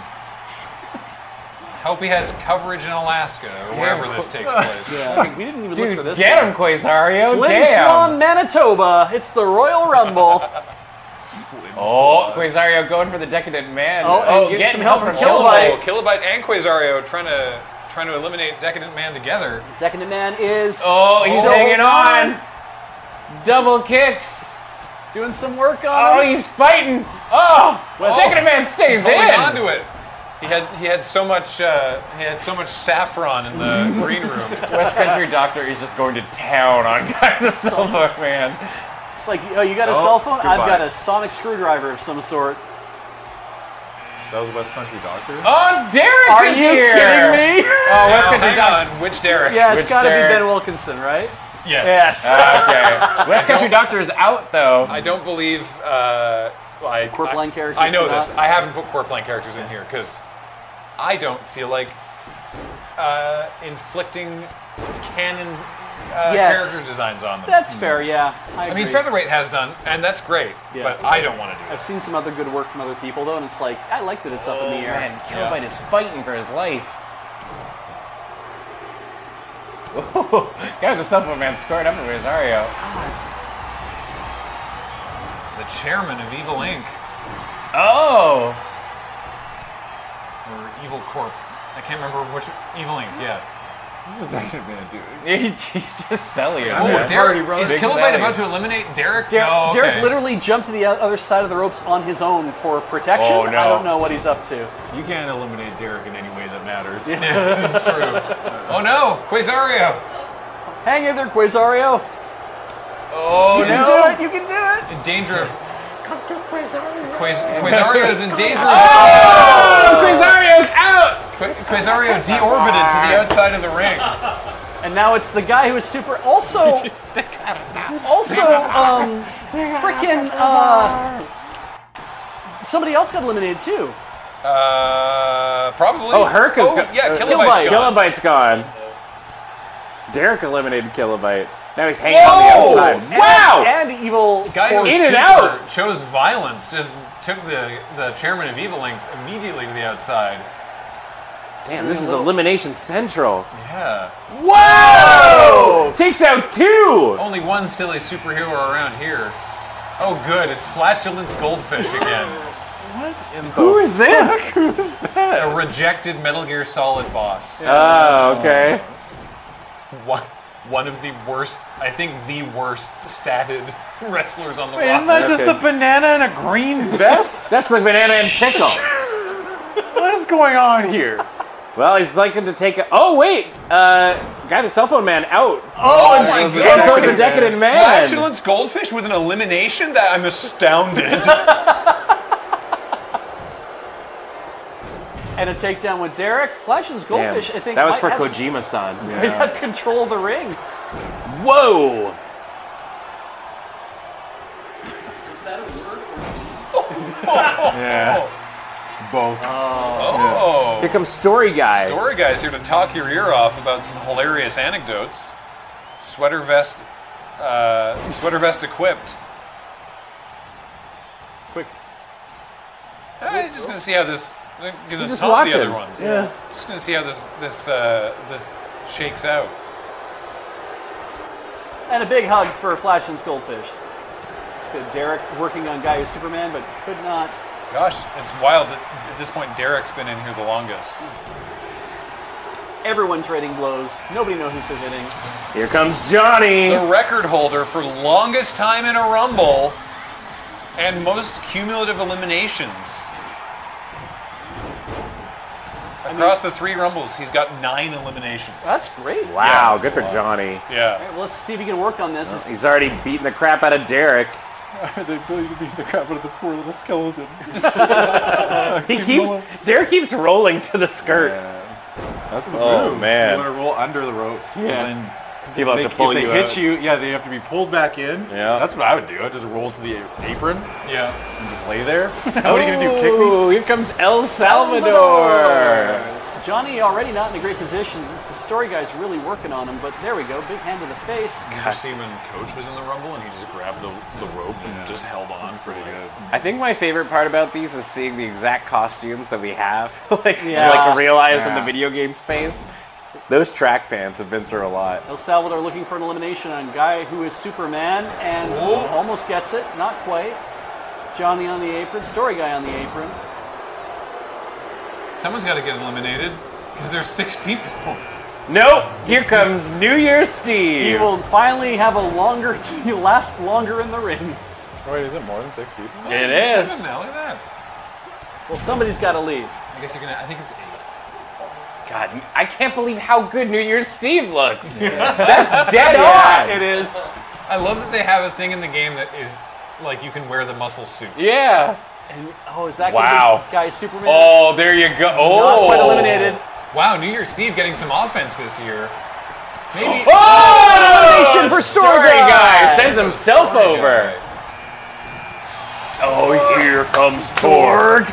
Hope he has coverage in Alaska or wherever this takes place. Yeah, we didn't even look for Dude, this. get one. him, Quasario. Flin Damn. Flon, Manitoba. It's the Royal Rumble. Oh, Quasario going for the Decadent Man. Oh, and oh, get getting some help from Oh, Kilobyte. Kilobyte and Quasario trying to trying to eliminate Decadent Man together. Decadent Man is Oh, he's still hanging going. on. Double kicks. Doing some work Oh, on him. Oh, he's fighting. Oh, Well, Decadent Man stays He's holding on to it. He had he had so much uh, he had so much saffron in the green room. West Country Doctor is just going to town on Guy the Silver Man. It's like, oh, you got a Oh, cell phone? I've got a sonic screwdriver of some sort. That was West Country Doctor. Oh, Derek Are is you here. kidding me? Oh, West Now, Country hang Doctor. which Derek? yeah, it's got to be Ben Wilkinson, right? Yes. Yes. Okay. West Country Doctor is out though. I don't believe. Uh, I, Corp I- line characters I know this. not? I haven't put corp line characters in here because I don't feel like uh, inflicting canon uh, Yes. character designs on them. That's fair, yeah. I, I mean, agree. Featherweight has done, and that's great. Yeah. But I don't want to do it. I've seen some other good work from other people, though, and it's like, I like that it's up in the air. Oh, Man, Kilobyte is fighting for his life. Guy with the supplement man scored up with Quasario. The chairman of Evil Inc. Oh! Or Evil Corp. I can't remember which Evil Inc. Yeah. What's that man doing? He- He's just selling it. Oh, man. Derek Bros. is Big Kilobyte Sally. about to eliminate Derek? Derek, no, okay. Derek literally jumped to the other side of the ropes on his own for protection. Oh, no. I don't know what he's up to. You can't eliminate Derek in any way that matters. Yeah, that's true. oh no, Quasario. Hang in there, Quasario. Oh no! You can do it. You can do it. In danger of Quas- Quasario is in danger. Oh, Quasario's out! Qu- Quasario deorbited to the outside of the ring. And now it's the guy who is super. Also, also, um, freaking, uh, somebody else got eliminated too. Uh, probably. Oh, Herc is oh, go- yeah, uh, Kilobyte's gone. Kilobyte's gone. Derek eliminated Kilobyte. Now he's hanging on the Whoa! outside. Wow! And, and evil. Guy who was In and out. chose violence just took the, the chairman of Evil Inc immediately to the outside. Damn, this is Elimination Central. Yeah. Whoa! Takes out two! Only one silly superhero around here. Oh, good. It's Flatulence Goldfish again. What Who is this? a rejected Metal Gear Solid boss. Oh, okay. One, one of the worst, I think the worst statted wrestlers on the Wait, isn't that just Okay. a banana in a green vest? That's the banana and pickle. what is going on here? Well, he's liking to take a. Oh, wait! Uh, guy, the cell phone man, out. Oh, and my so- God. so is the decadent man. Flatulence Goldfish with an elimination? That I'm astounded. And a takedown with Derek. Flatulence Damn. Goldfish, I think. that was for Kojima-san. Might have control of the ring. Whoa! Is that a word or? Yeah. Both. oh. Here comes Story Guy. Story guy's here to talk your ear off about some hilarious anecdotes. Sweater vest, uh, sweater vest equipped. Quick. I'm just gonna see how this. I'm gonna just taunt watch the him. other ones. Yeah. Just gonna see how this this uh, this shakes out. And a big hug for Flatulence Goldfish. It's good. Derek working on Guy who's Superman, but could not. Gosh, it's wild that at this point Derek's been in here the longest. Everyone trading blows. Nobody knows who's they're hitting. Here comes Johnny. The record holder for longest time in a Rumble and most cumulative eliminations. Across the three Rumbles, he's got nine eliminations. That's great. Wow, Yeah. good for Johnny. yeah. All right, well, let's see if he can work on this. It's- He's already beating the crap out of Derek. they ability to beat the crap out of the poor little skeleton. He keeps Derek keeps rolling to the skirt. That's the Oh, move. man. You want to roll under the ropes. Yeah. And then People they, to pull if they you hit you, yeah, they have to be pulled back in. Yeah. That's what I would do. I'd just roll to the apron Yeah. and just lay there. what are you gonna do? Kick me? Ooh, Here comes El Salvador. Johnny already not in a great position. The story guy's really working on him, but there we go. Big hand to the face. Did you see when Coach was in the Rumble and he just grabbed the, the rope and just held on? That's Pretty good. I think my favorite part about these is seeing the exact costumes that we have, like Yeah. like realized in the video game space. Those track pants have been through a lot. El Salvador looking for an elimination on Guy who is Superman and almost gets it. Not quite. Johnny on the apron. Story guy on the apron. Someone's got to get eliminated because there's six people. Nope. Here comes New Year's Steve. He will finally have a longer, he last longer in the ring. Oh, wait, is it more than six people? It Seven is. now, look at that. Well, somebody's got to leave. I guess you're gonna. I think it's eight. God, I can't believe how good New Year's Steve looks. That's dead on. It is. I love that they have a thing in the game that is like you can wear the muscle suit. Yeah. And, oh, is that Wow. Guy Superman. Oh, there you go. Oh. Not quite oh. eliminated. Wow, New Year's Steve getting some offense this year. Maybe. Oh, elimination for story Story guy Guy. sends himself over. Oh, here comes Torg.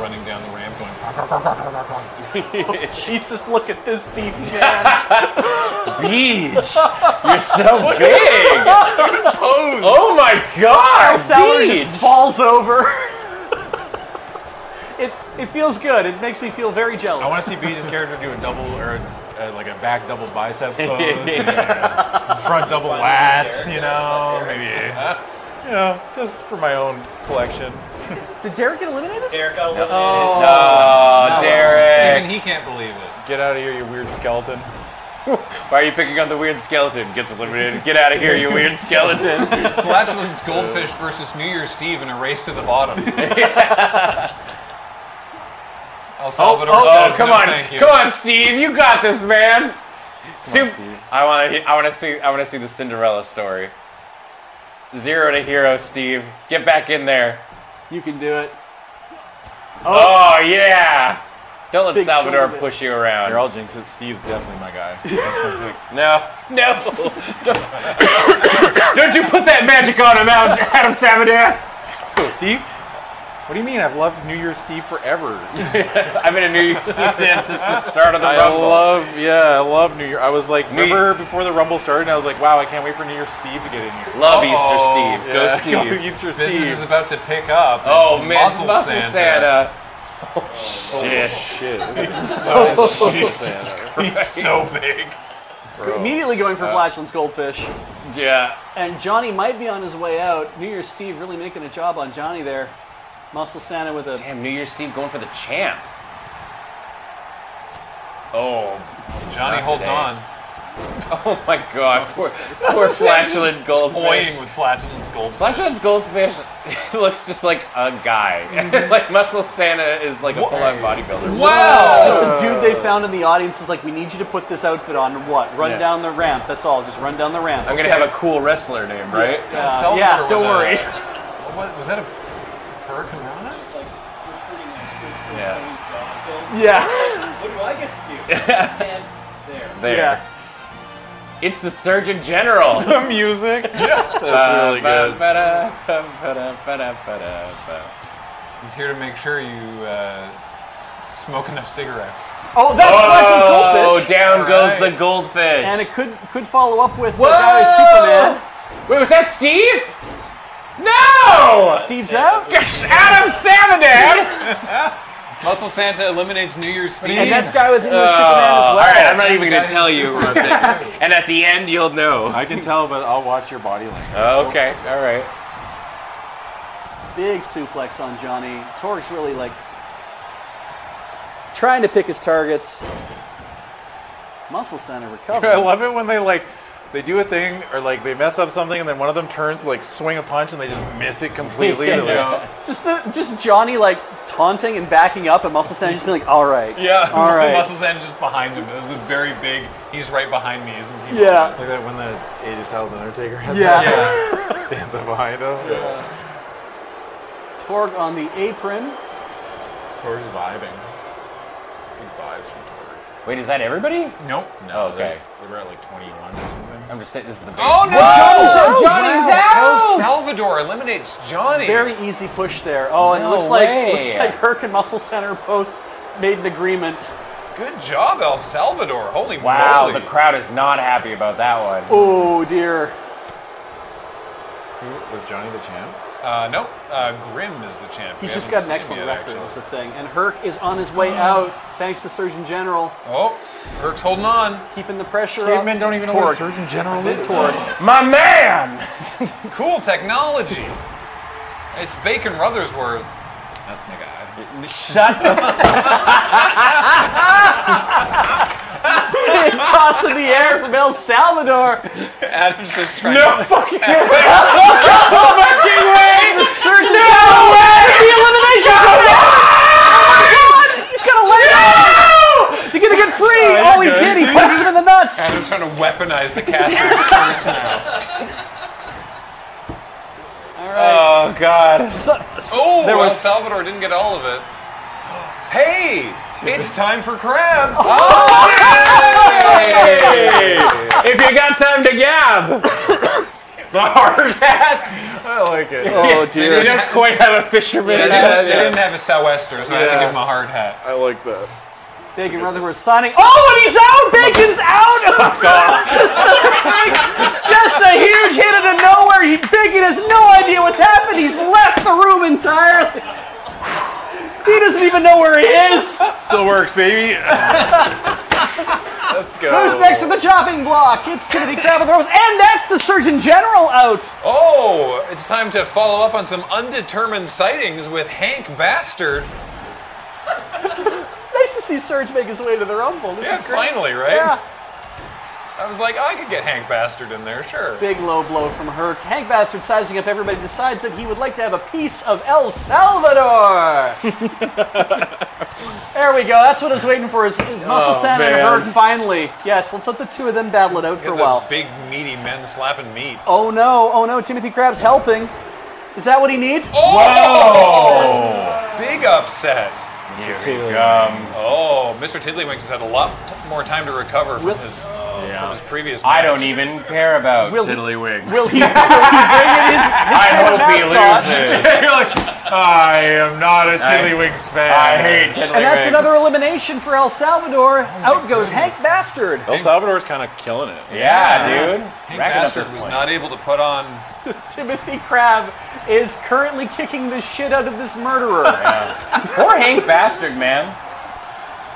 Running down the ramp, going. Jesus, look at this beef man. Beej, you're so big. Oh my God, Salvador Beej. just falls over. it, it feels good. It makes me feel very jealous. I want to see Beej's character do a double or uh, like a back double biceps pose, maybe a front double lats, you know, maybe. You know, just for my own collection. Did Derek get eliminated? Derek got eliminated. Oh, Derek. Even he can't believe it. Get out of here, you weird skeleton. Why are you picking on the weird skeleton? Gets eliminated. Get out of here, you weird skeleton. Flatulence Goldfish versus New Year's Steve in a race to the bottom. El oh, Salvador Oh, says come no, on, thank you. come on, Steve, you got this, man. Sup- Steve. I want to, I want to see, I want to see the Cinderella story. Zero to hero, Steve. Get back in there. You can do it. Oh, oh. yeah. Don't let Big Salvador push you around. You're all jinx it. Steve's definitely my guy. No, no. Don't, don't you put that magic on him, Adam Adam Salvador. Let's go, Steve. What do you mean? I've loved New Year's Steve forever. I've been a New Year's Eve fan since the start of the I Rumble. I love, yeah, I love New Year. I was like, New remember before the Rumble started, and I was like, wow, I can't wait for New Year's Steve to get in here. Love Uh-oh. Easter Steve. Go Yeah, Steve. Easter Business is about to pick up. Oh It's man, Muscle, Muscle Santa. Santa. Oh, shit. Shit. So, Muscle Santa. he's so big. Immediately going for flatulence goldfish. Yeah. And Johnny might be on his way out. New Year's Steve really making a job on Johnny there. Muscle Santa with a. Damn, New Year's Steve going for the champ. Oh, Johnny holds today. on, oh my God! Poor, poor flatulent goldfish. toying with flatulence goldfish. Flatulence goldfish looks just like a guy. like Muscle Santa is like a full-on bodybuilder. Wow! Just a dude they found in the audience is like, we need you to put this outfit on. What? Run Yeah. down the ramp. That's all. Just run down the ramp. I'm gonna have a cool wrestler name, right? Uh, Salvador yeah, don't a- worry. What, was that a Hurricanrana? Just like recruiting exclusively Yeah. Tony's job film. Yeah. What do I get to do? Stand there. There. Yeah. It's the Surgeon General. The music. Yeah. That's really good. He's here to make sure you uh, smoke enough cigarettes. Oh, that's flatulence Oh, goldfish. down goes Alright. the goldfish. And it could could follow up with the guy Superman. Wait, was that Steve? No! Steve's out. Adam Savadan! Muscle Santa eliminates New Year's Steve. And that's guy with him was uh, Superman as well. All right, I'm not even gonna tell who's you. Superman. and at the end, you'll know. I can tell, but I'll watch your body language. Okay, all right. Big suplex on Johnny. Torg's really like trying to pick his targets. Muscle Santa recovery. I love it when they like they do a thing or like they mess up something and then one of them turns to like swing a punch and they just miss it completely. They're like, Just the just Johnny like taunting and backing up, and Muscle Santa just being like, "All right, Yeah, all right." Muscle Santa's just behind him. It was a very big. He's right behind me, isn't he? Yeah. Like that when the AJ Styles Undertaker had Yeah. Yeah. stands up behind him. Torg on the apron. Tor's vibing. Good vibes from Tor. Wait, is that everybody? Nope. No, Okay. There's- they were at like 21 or something. I'm just saying this is the big Oh no! Johnny's out! Johnny's How out! Salvador eliminates Johnny. Very easy push there. Oh, and it No looks like way. looks like Herc and Muscle Santa both made an agreement. Good job, El Salvador. Holy Wow, moly! the crowd is not happy about that one. Oh dear. Who was Johnny the champ? Uh, nope. Uh, Grim is the champ. He's just got haven't an seen excellent yet, record. Is actually. the thing, and Herc is on his way out thanks to Surgeon General, Oh, Herc's holding on. keeping the pressure Cavemen up. don't even know Torg. what a Surgeon General is. Torg. My man! Cool technology. It's Bacon Rutherworth. That's my guy. Shut the Toss in the air from El Salvador. Adam's just trying No to. fucking way! No fucking way! The Surgeon No General. way! The elimination zone. Oh my God! He's gonna let it out. Is he gonna get free? Oh, oh he did. He punches him in the nuts. Adam's trying to weaponize the Casper's curse now. All right. Oh god. So- Oh, There El was- Salvador didn't get all of it. Hey, it's time for crab. Oh, oh, hey! if you got time to gab. the hard hat. I like it. Oh You dear. don't quite have a fisherman They hat. didn't, they didn't have a sou'wester, so I had to give him a hard hat. I like that. Bacon Rutherford signing. Oh, and he's out. Bacon's out. just, a, just a huge hit out of nowhere. He, Bacon has no idea what's happened. He's left the room entirely. He doesn't even know where he is. Still works, baby. Let's go. Who's next to the chopping block? It's Timothy Travel throws, and that's the Surgeon General out. Oh, it's time to follow up on some undetermined sightings with Hank Bastard. Nice to see Surge make his way to the Rumble. This Yeah, is finally, right? Yeah. I was like, oh, I could get Hank Bastard in there, sure. Big low blow from Herc. Hank Bastard sizing up everybody decides that he would like to have a piece of El Salvador. there we go. That's what I was waiting for. Is, is Muscle Oh, Santa and. Herc finally? Yes. Let's let the two of them battle it out for a while. big meaty men slapping meat. Oh no! Oh no! Timothy Crab's helping. Is that what he needs? Oh! Big upset. Here he comes. Oh, Mr. Tiddlywinks has had a lot more time to recover from Will- his uh, from his previous. I don't even care about Will he- Tiddlywinks. Will he, will he bring in his, his I favorite hope he loses. You're like, I am not a Tiddlywinks fan. I hate Tiddlywinks. And that's another elimination for El Salvador. Out goes Hank Bastard. El Salvador's kind of killing it. Yeah, dude. Hank Racking Bastard was points. not able to put on. Timothy Crab is currently kicking the shit out of this murderer. Poor Hank Bastard, man.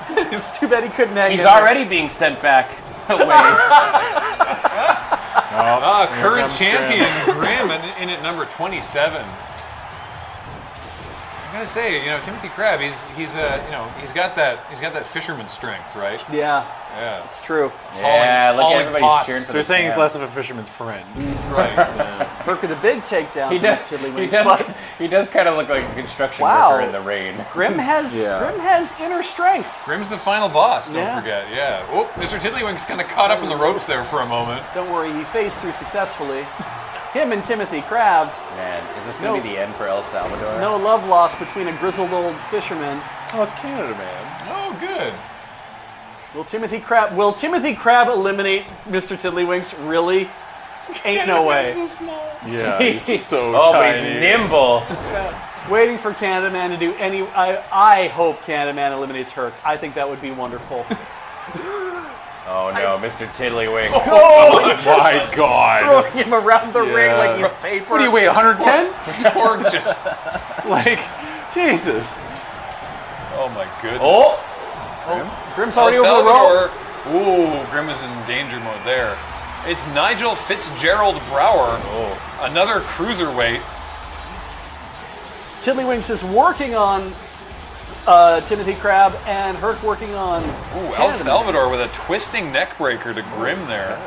it's too bad he couldn't hang He's in there. already being sent back away. Ah, current champion Graham in, in at number 27. I gotta say, you know, Timothy Crab, he's he's uh, you know, he's got that he's got that fisherman strength, right? Yeah, Yeah, it's true. yeah, look hauling at everybody's pots. cheering for They're the saying he's less of a fisherman's friend. right. Herc with a big takedown. He does. his Tiddlywinks, He does. but He does kind of look like a construction Wow. worker in the rain. Grim has Yeah. Grim has inner strength. Grim's the final boss. Don't Yeah. forget. Yeah. Oh, Mr. Tiddlywinks kind of caught up in the ropes there for a moment. Don't worry, he phased through successfully. Him and Timothy Crab. Man, is this gonna No. be the end for El Salvador? No love lost between a grizzled old fisherman. Oh, it's Canada, man. Oh, good. Will Timothy Crab will Timothy Crab eliminate Mr. Tiddlywinks? Really? Ain't no way. So small. Yeah, he's so Oh, but tiny. he's nimble. Waiting for Canada Man to do any. I I hope Canada Man eliminates Herc. I think that would be wonderful. Oh no, Mr. Tiddlywinks. Oh, My God. throwing him around the ring like he's paper. What do you weigh? 110? Torg just. like, Jesus. Oh my goodness. Oh, oh Grim's El already over the rope. Ooh, Grim is in danger mode there. It's Nigel Fitzgerald Brower, oh. another cruiserweight. Tiddlywinks is working on uh, Timothy Crab and Herc working on. Ooh, El Salvador with a twisting neck breaker to Grim there.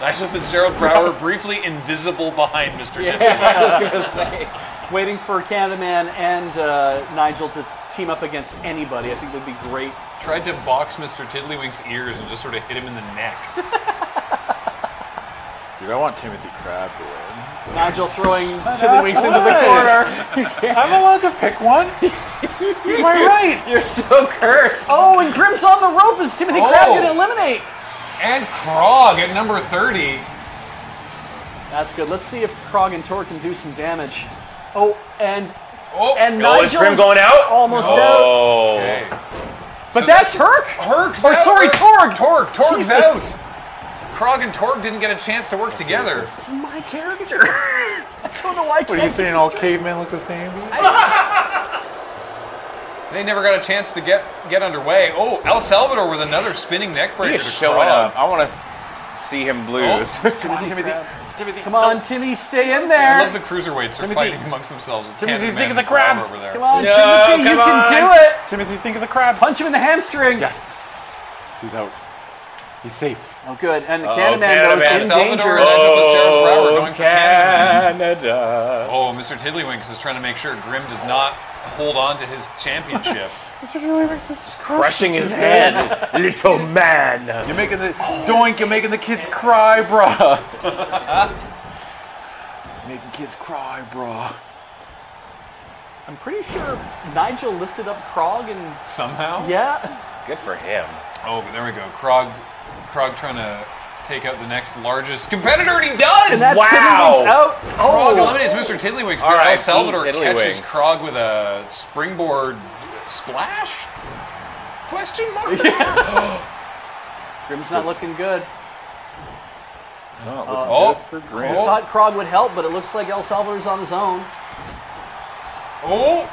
Nigel Fitzgerald Brower briefly invisible behind Mr. Tiddlywinks. I was gonna say. Waiting for Canada Man and uh, Nigel to team up against anybody. I think that'd be great. Tried to box Mr. Tiddlywinks' ears and just sort of hit him in the neck. Dude, I want Timothy Crab to win. Nigel throwing Tiddlywinks into the corner. I'm allowed to pick one. He's my right. You're so cursed. Oh, and Grim's on the rope. Is Timothy Crab Oh. going to eliminate? And Krog at number 30. That's good. Let's see if Krog and Tor can do some damage. Oh, and Oh, and Oh, is Grim going out? almost oh. out. Oh. okay. But So that's Herc. Herc's Or out. sorry, Torg. Torg. Torg's Jesus. out. Krog and Torg didn't get a chance to work together. It's my character. I don't know why. What are you saying? All cavemen look the same? They never got a chance to get get underway. Oh, El Salvador with another spinning neck breaker. He's showing up. I want to see him oh. lose. Timothy, Timothy, Timothy. Come on, Timmy, stay in there. I love the cruiserweights are fighting amongst themselves. with Timothy, think of the crabs. Over there. Come on, No, Timothy, you come can do it. Timothy, think of the crabs. Punch him in the hamstring. Yes. He's out. He's safe. Oh, good. And the Uh-oh, Canada Man Canada goes in Salvador danger. and Nigel Fitzgerald Brower going Canada. Canada. Oh, Mr. Tiddlywinks is trying to make sure Grim does not hold on to his championship. Mr. Tiddlywinks is Crushing his head. Little man. You're making the doink. You're making the kids cry, bruh. making kids cry, bruh. I'm pretty sure Nigel lifted up Krog and Somehow. yeah. Good for him. Oh, but there we go. Krog, Krog trying to take out the next largest competitor, and he does. And that's Wow. Tiddlywinks out. Krog Oh, eliminates Mr. Tiddlywinks, All but El Salvador catches Tiddlywinks. Krog with a springboard splash? Question mark? Grim's not looking good. Uh, oh, For I thought Krog would help, but it looks like El Salvador's on his own. oh,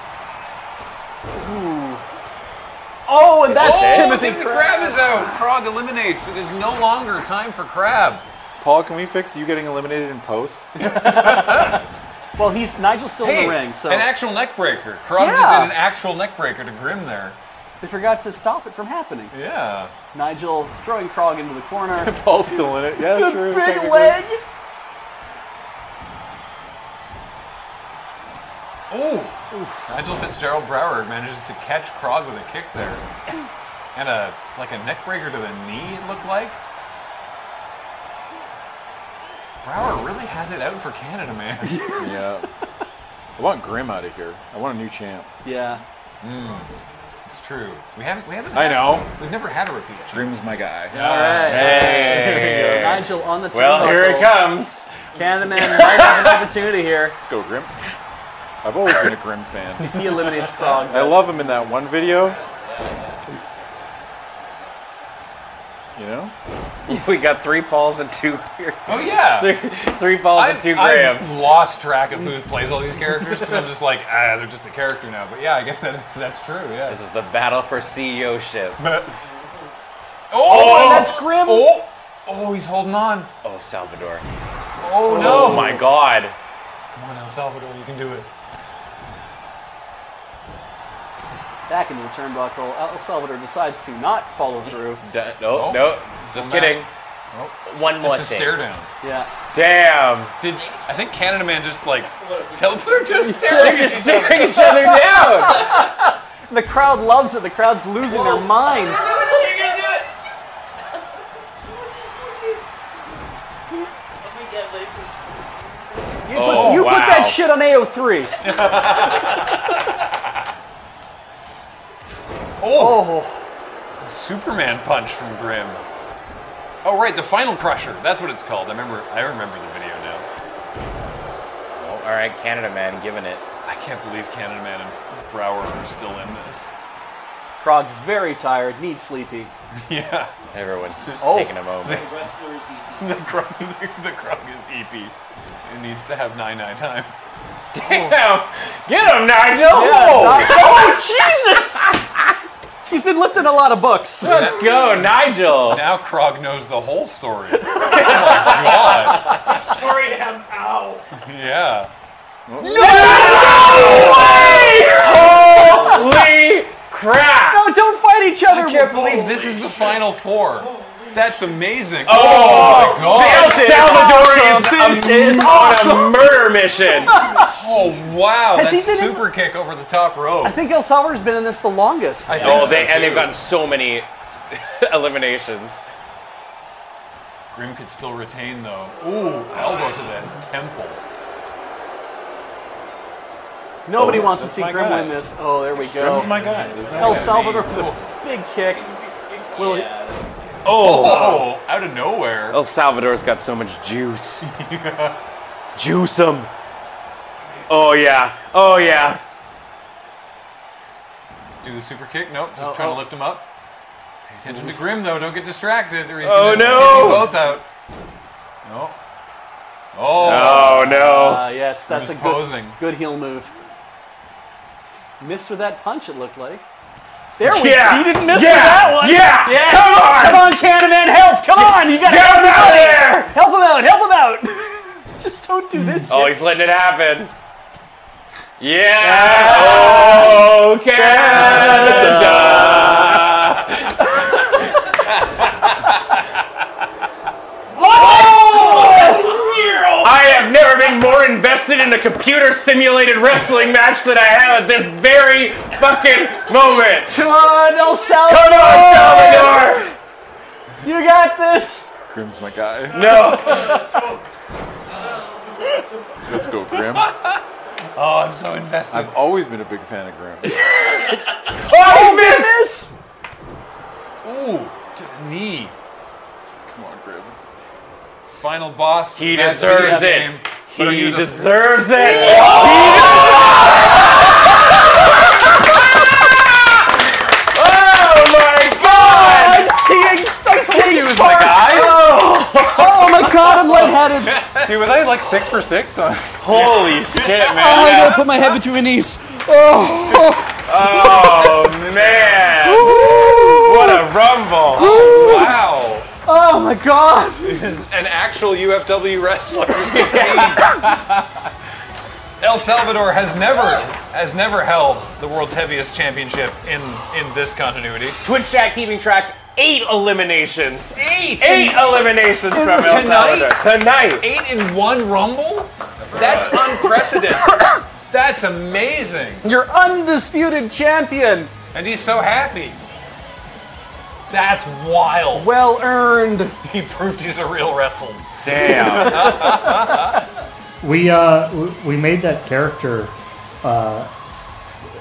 Oh, and that's oh, Timothy Timothy Crab. Crab is out. Krog eliminates. It is no longer time for Crab. Paul, can we fix you getting eliminated in post? Well, he's Nigel's still in the ring, so an actual neck breaker. Krog just did an actual neck breaker to Grim there. They forgot to stop it from happening. Yeah. Nigel throwing Krog into the corner. Paul's still in it. Yeah, the true. big leg. Oh, Nigel Fitzgerald Brower manages to catch Krog with a kick there, and a like a neck breaker to the knee. It looked like. Brower really has it out for Canada, man. Yeah. I want Grim out of here. I want a new champ. Yeah. Hmm. it's true. We haven't. We haven't. I had- know. We've never had a repeat. champ. Grim's my guy. All right. Hey. Nigel on the turnbuckle. Well, here it comes. Canada Man might have an opportunity here Let's go, Grim. I've always been a Grim fan. if he eliminates Krog. I love him in that one video. You know? We got three Pauls and two. Oh yeah. three, three Pauls and I've, 2 I've lost track of who plays all these characters because I'm just like, ah, they're just a character now. But yeah, I guess that that's true. Yeah. This is the battle for CEO ship. Oh, that's Grim. Oh, oh, he's holding on. Oh, Salvador. Oh no! Oh my God. Come on, El Salvador, you can do it. Back into the turnbuckle. El Salvador decides to not follow through. Da- no, no, just Well, kidding. Oh, One more it's a thing. stare down. Yeah. Damn. Did I think Canada Man just like teleport just staring They're just staring each other down. The crowd loves it. The crowd's losing their minds. Let me get later. You, Oh, put, you put that shit on AO3. Oh. oh, Superman punch from Grim. Oh right, the Final Crusher. That's what it's called. I remember. I remember the video now. Oh, all right, Canada man, giving it. I can't believe Canada Man and Brower are still in this. Krog very tired, needs sleepy. Yeah. Everyone's Oh. taking a moment. Wrestlers eat. The Krog, the Krog is EP. It needs to have nine nine time. Damn. Get him, Nigel. Oh, Jesus! He's been lifting a lot of books. Let's go, Nigel. Now Krog knows the whole story. oh my god. Story him. Ow. Yeah. No way! Holy crap. No, don't fight each other. I can't believe this is the final four. That's amazing. Oh, my god. El Salvador awesome. is, This is on a murder mission. Oh wow. Has he That's been in- super kick over the top rope. I think El Salvador's been in this the longest. I oh, think oh, so, they, and they've gotten so many eliminations. Grim could still retain though. Ooh, elbow to the temple. Nobody Oh, wants to see my Grim guy. win this. Oh, there we go. Grim's my guy. There's no El. Salvador with a big kick. Will he- Oh, out of nowhere. El Salvador's got so much juice. Juice him. Oh yeah. Oh yeah. Do the super kick? Nope, just Oh, trying oh. to lift him up. Pay attention to Grim though, don't get distracted or he's Oh, gonna no. take you both out. No. Oh, Oh no. Uh, yes, that's a good, good heel move. Missed with that punch, it looked like. There we Yeah. He didn't miss Yeah. that one. Yeah. Yes. Come on. Come on, Candyman, help! Come on! You gotta help him out there. Help him out! Help him out! Just don't do this Oh, shit. he's letting it happen. Yeah. Oh, Canada. Have more invested in a computer simulated wrestling match than I have at this very fucking moment. Come on, El Salvador! Come on, Salvador! You got this! Grim's my guy. No. Let's go, Grim. Oh, I'm so invested. I've always been a big fan of Grim. Oh, oh, he missed! Miss! Ooh, to the knee. Come on, Grim. Final boss. He deserves it. game. But are He you the- deserves it. Oh my god! I'm seeing, I'm seeing was my sparks! guy. Oh. oh my god, I'm lightheaded! Dude, was I like six for six? Holy shit, Oh, I'm man. gonna put my head between my knees. Oh, Oh man. What a rumble. Wow. Oh my god! An actual UFW wrestler. El Salvador has never has never held the world's heaviest championship in in this continuity. Twitch chat keeping track. Eight eliminations. Eight. Eight eliminations from El Tonight? Salvador tonight. Eight in one Rumble? That's unprecedented. That's amazing. You're undisputed champion. And he's so happy. That's wild. Well earned. He proved he's a real wrestler. Damn. We uh we made that character uh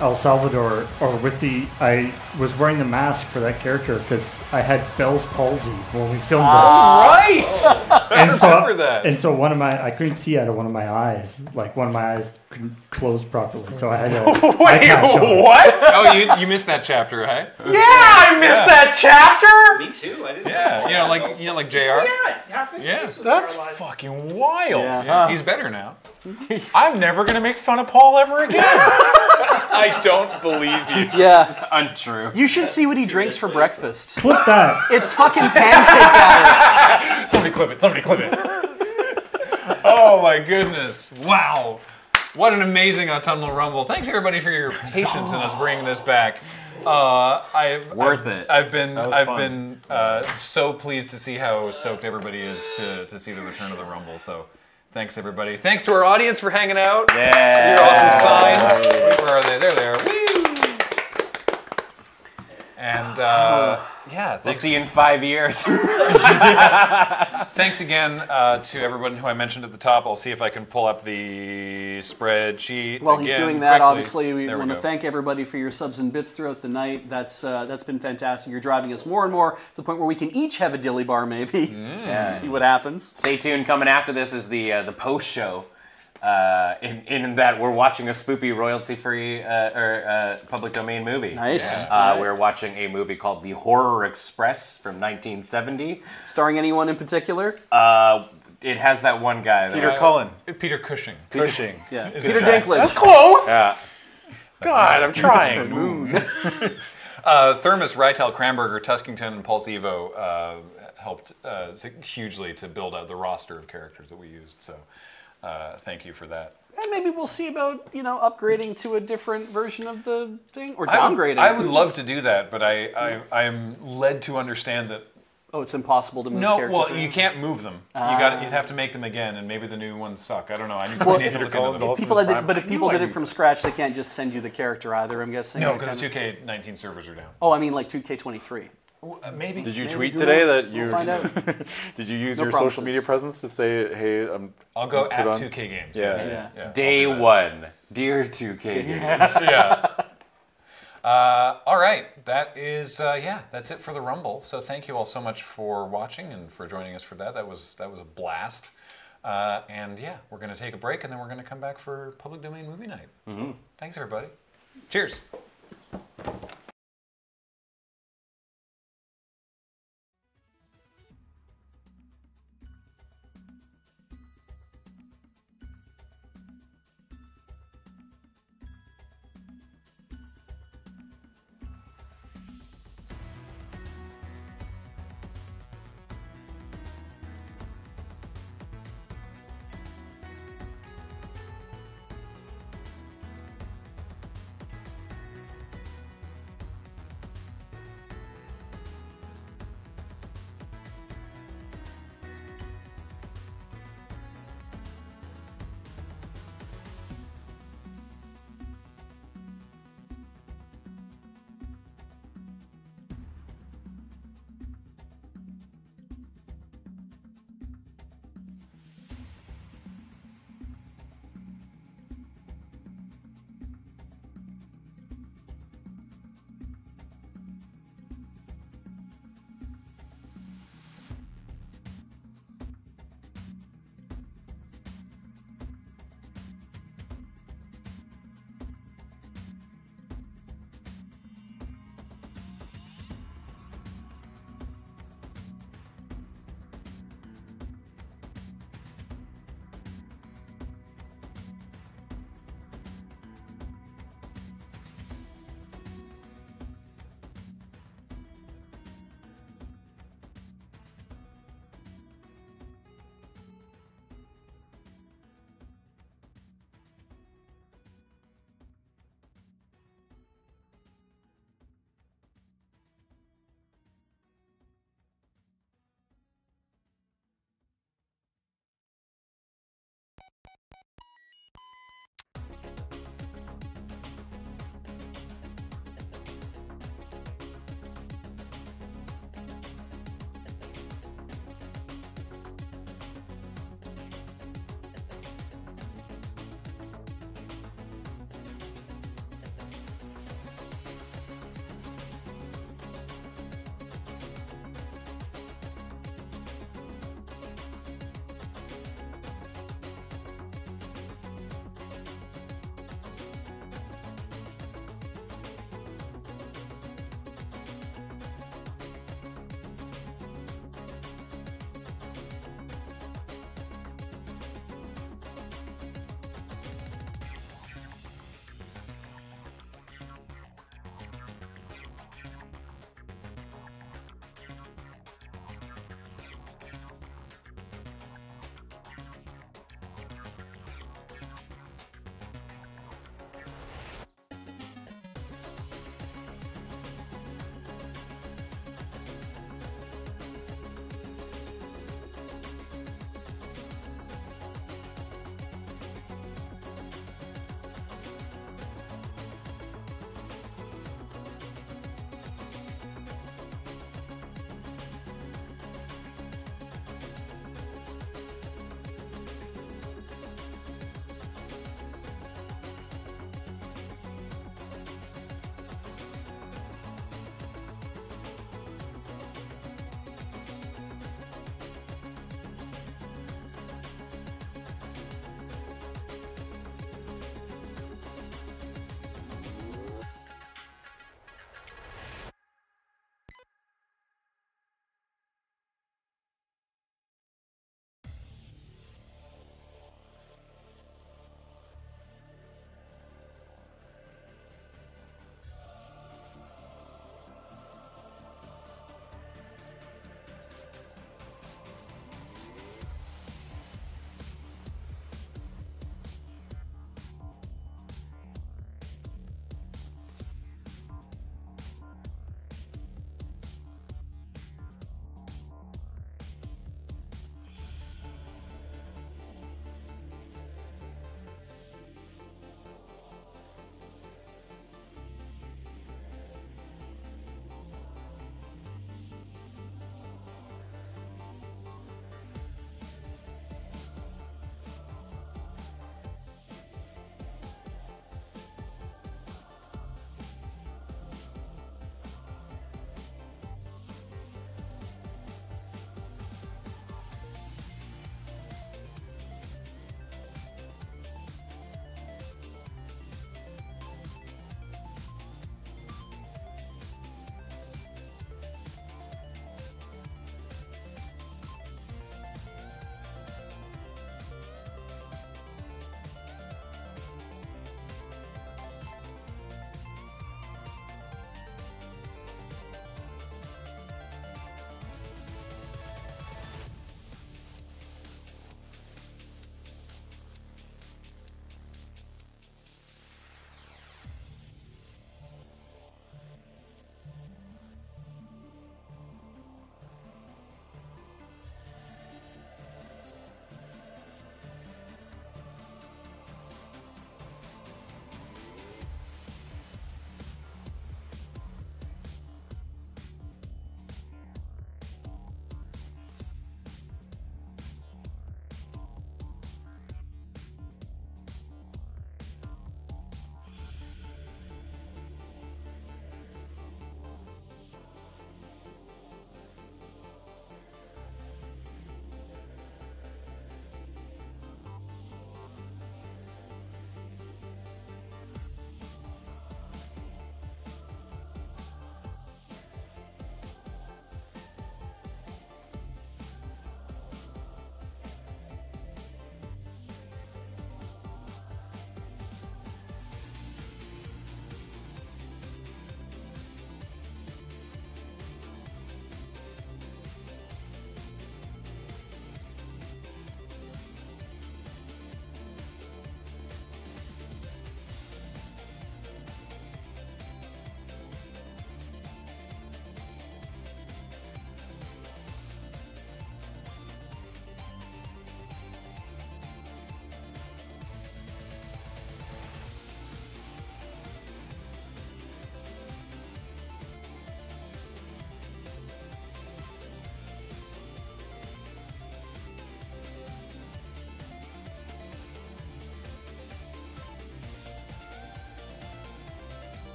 El Salvador or with the I was wearing the mask for that character because I had Bell's palsy when we filmed ah. Right. this. And so remember that. and so one of my I couldn't see out of one of my eyes. Like one of my eyes couldn't close properly. So I had to eye patch what? oh, you you missed that chapter, hey? Yeah, I missed that chapter. Me too. I didn't. Yeah. You know, like you know, like Jr. Yeah, half his Yeah. face That's paralyzed. fucking wild. Yeah. Yeah, he's better now. I'm never gonna make fun of Paul ever again. I don't believe you. Yeah. Untrue. You should see what he drinks for breakfast. Clip that. It's fucking pancake batter. Somebody clip it. Somebody clip it. Oh my goodness! Wow, what an amazing autumnal rumble! Thanks everybody for your patience in us bringing this back. Uh, I Worth I've, it. I've been I've fun. been uh, so pleased to see how stoked everybody is to to see the return of the rumble. So. Thanks everybody. Thanks to our audience for hanging out. Yeah. Your awesome signs. Where are they? There they are. Woo! And uh, yeah, We'll see you in five years. Thanks again uh, to everyone who I mentioned at the top. I'll see if I can pull up the spreadsheet. While he's doing that, quickly. obviously, we There want to thank everybody for your subs and bits throughout the night. That's uh, that's been fantastic. You're driving us more and more to the point where we can each have a dilly bar, maybe. Yeah. See what happens. Stay tuned. Coming after this is the uh, the post show. Uh, in, in that we're watching a spoopy royalty-free uh, or uh, public domain movie. Nice. Uh, We're watching a movie called The Horror Express from 1970. Starring anyone in particular? Uh, it has that one guy. Peter that, Cullen. Peter Cushing. Cushing. Yeah. Is Peter Dinklage. That's Close. Yeah. God, I'm trying. Uh, Thermos, Rytel, Cranberger, Tuskington, and Pulse Evo uh, helped uh, hugely to build out the roster of characters that we used. So uh, thank you for that. And maybe we'll see about you know upgrading to a different version of the thing or I would- downgrading. I would, love to do that, but I, I, I am led to understand that Oh, it's impossible to move no, characters. well, around. you can't move them. you got you'd have to make them again, and maybe the new ones suck. I don't know. I need to, Well, I need to look into them. People did, but if people did it from scratch, they can't just send you the character either. I'm guessing. No, because the 2K19 servers are down. Oh, I mean like 2K23. Uh, maybe. Did you Maybe, tweet today knows? that We'll you find out. did you use No your promises. social media presence to say, "Hey, I'm I'll go put at on- 2K games. Yeah. Yeah. yeah. Day I'll do that. one. Dear 2K games. yeah. Uh, all right, that is uh, yeah, that's it for the Rumble. So thank you all so much for watching and for joining us for that. That was that was a blast. Uh, and yeah, we're going to take a break and then we're going to come back for public domain movie night. Thanks everybody. Cheers.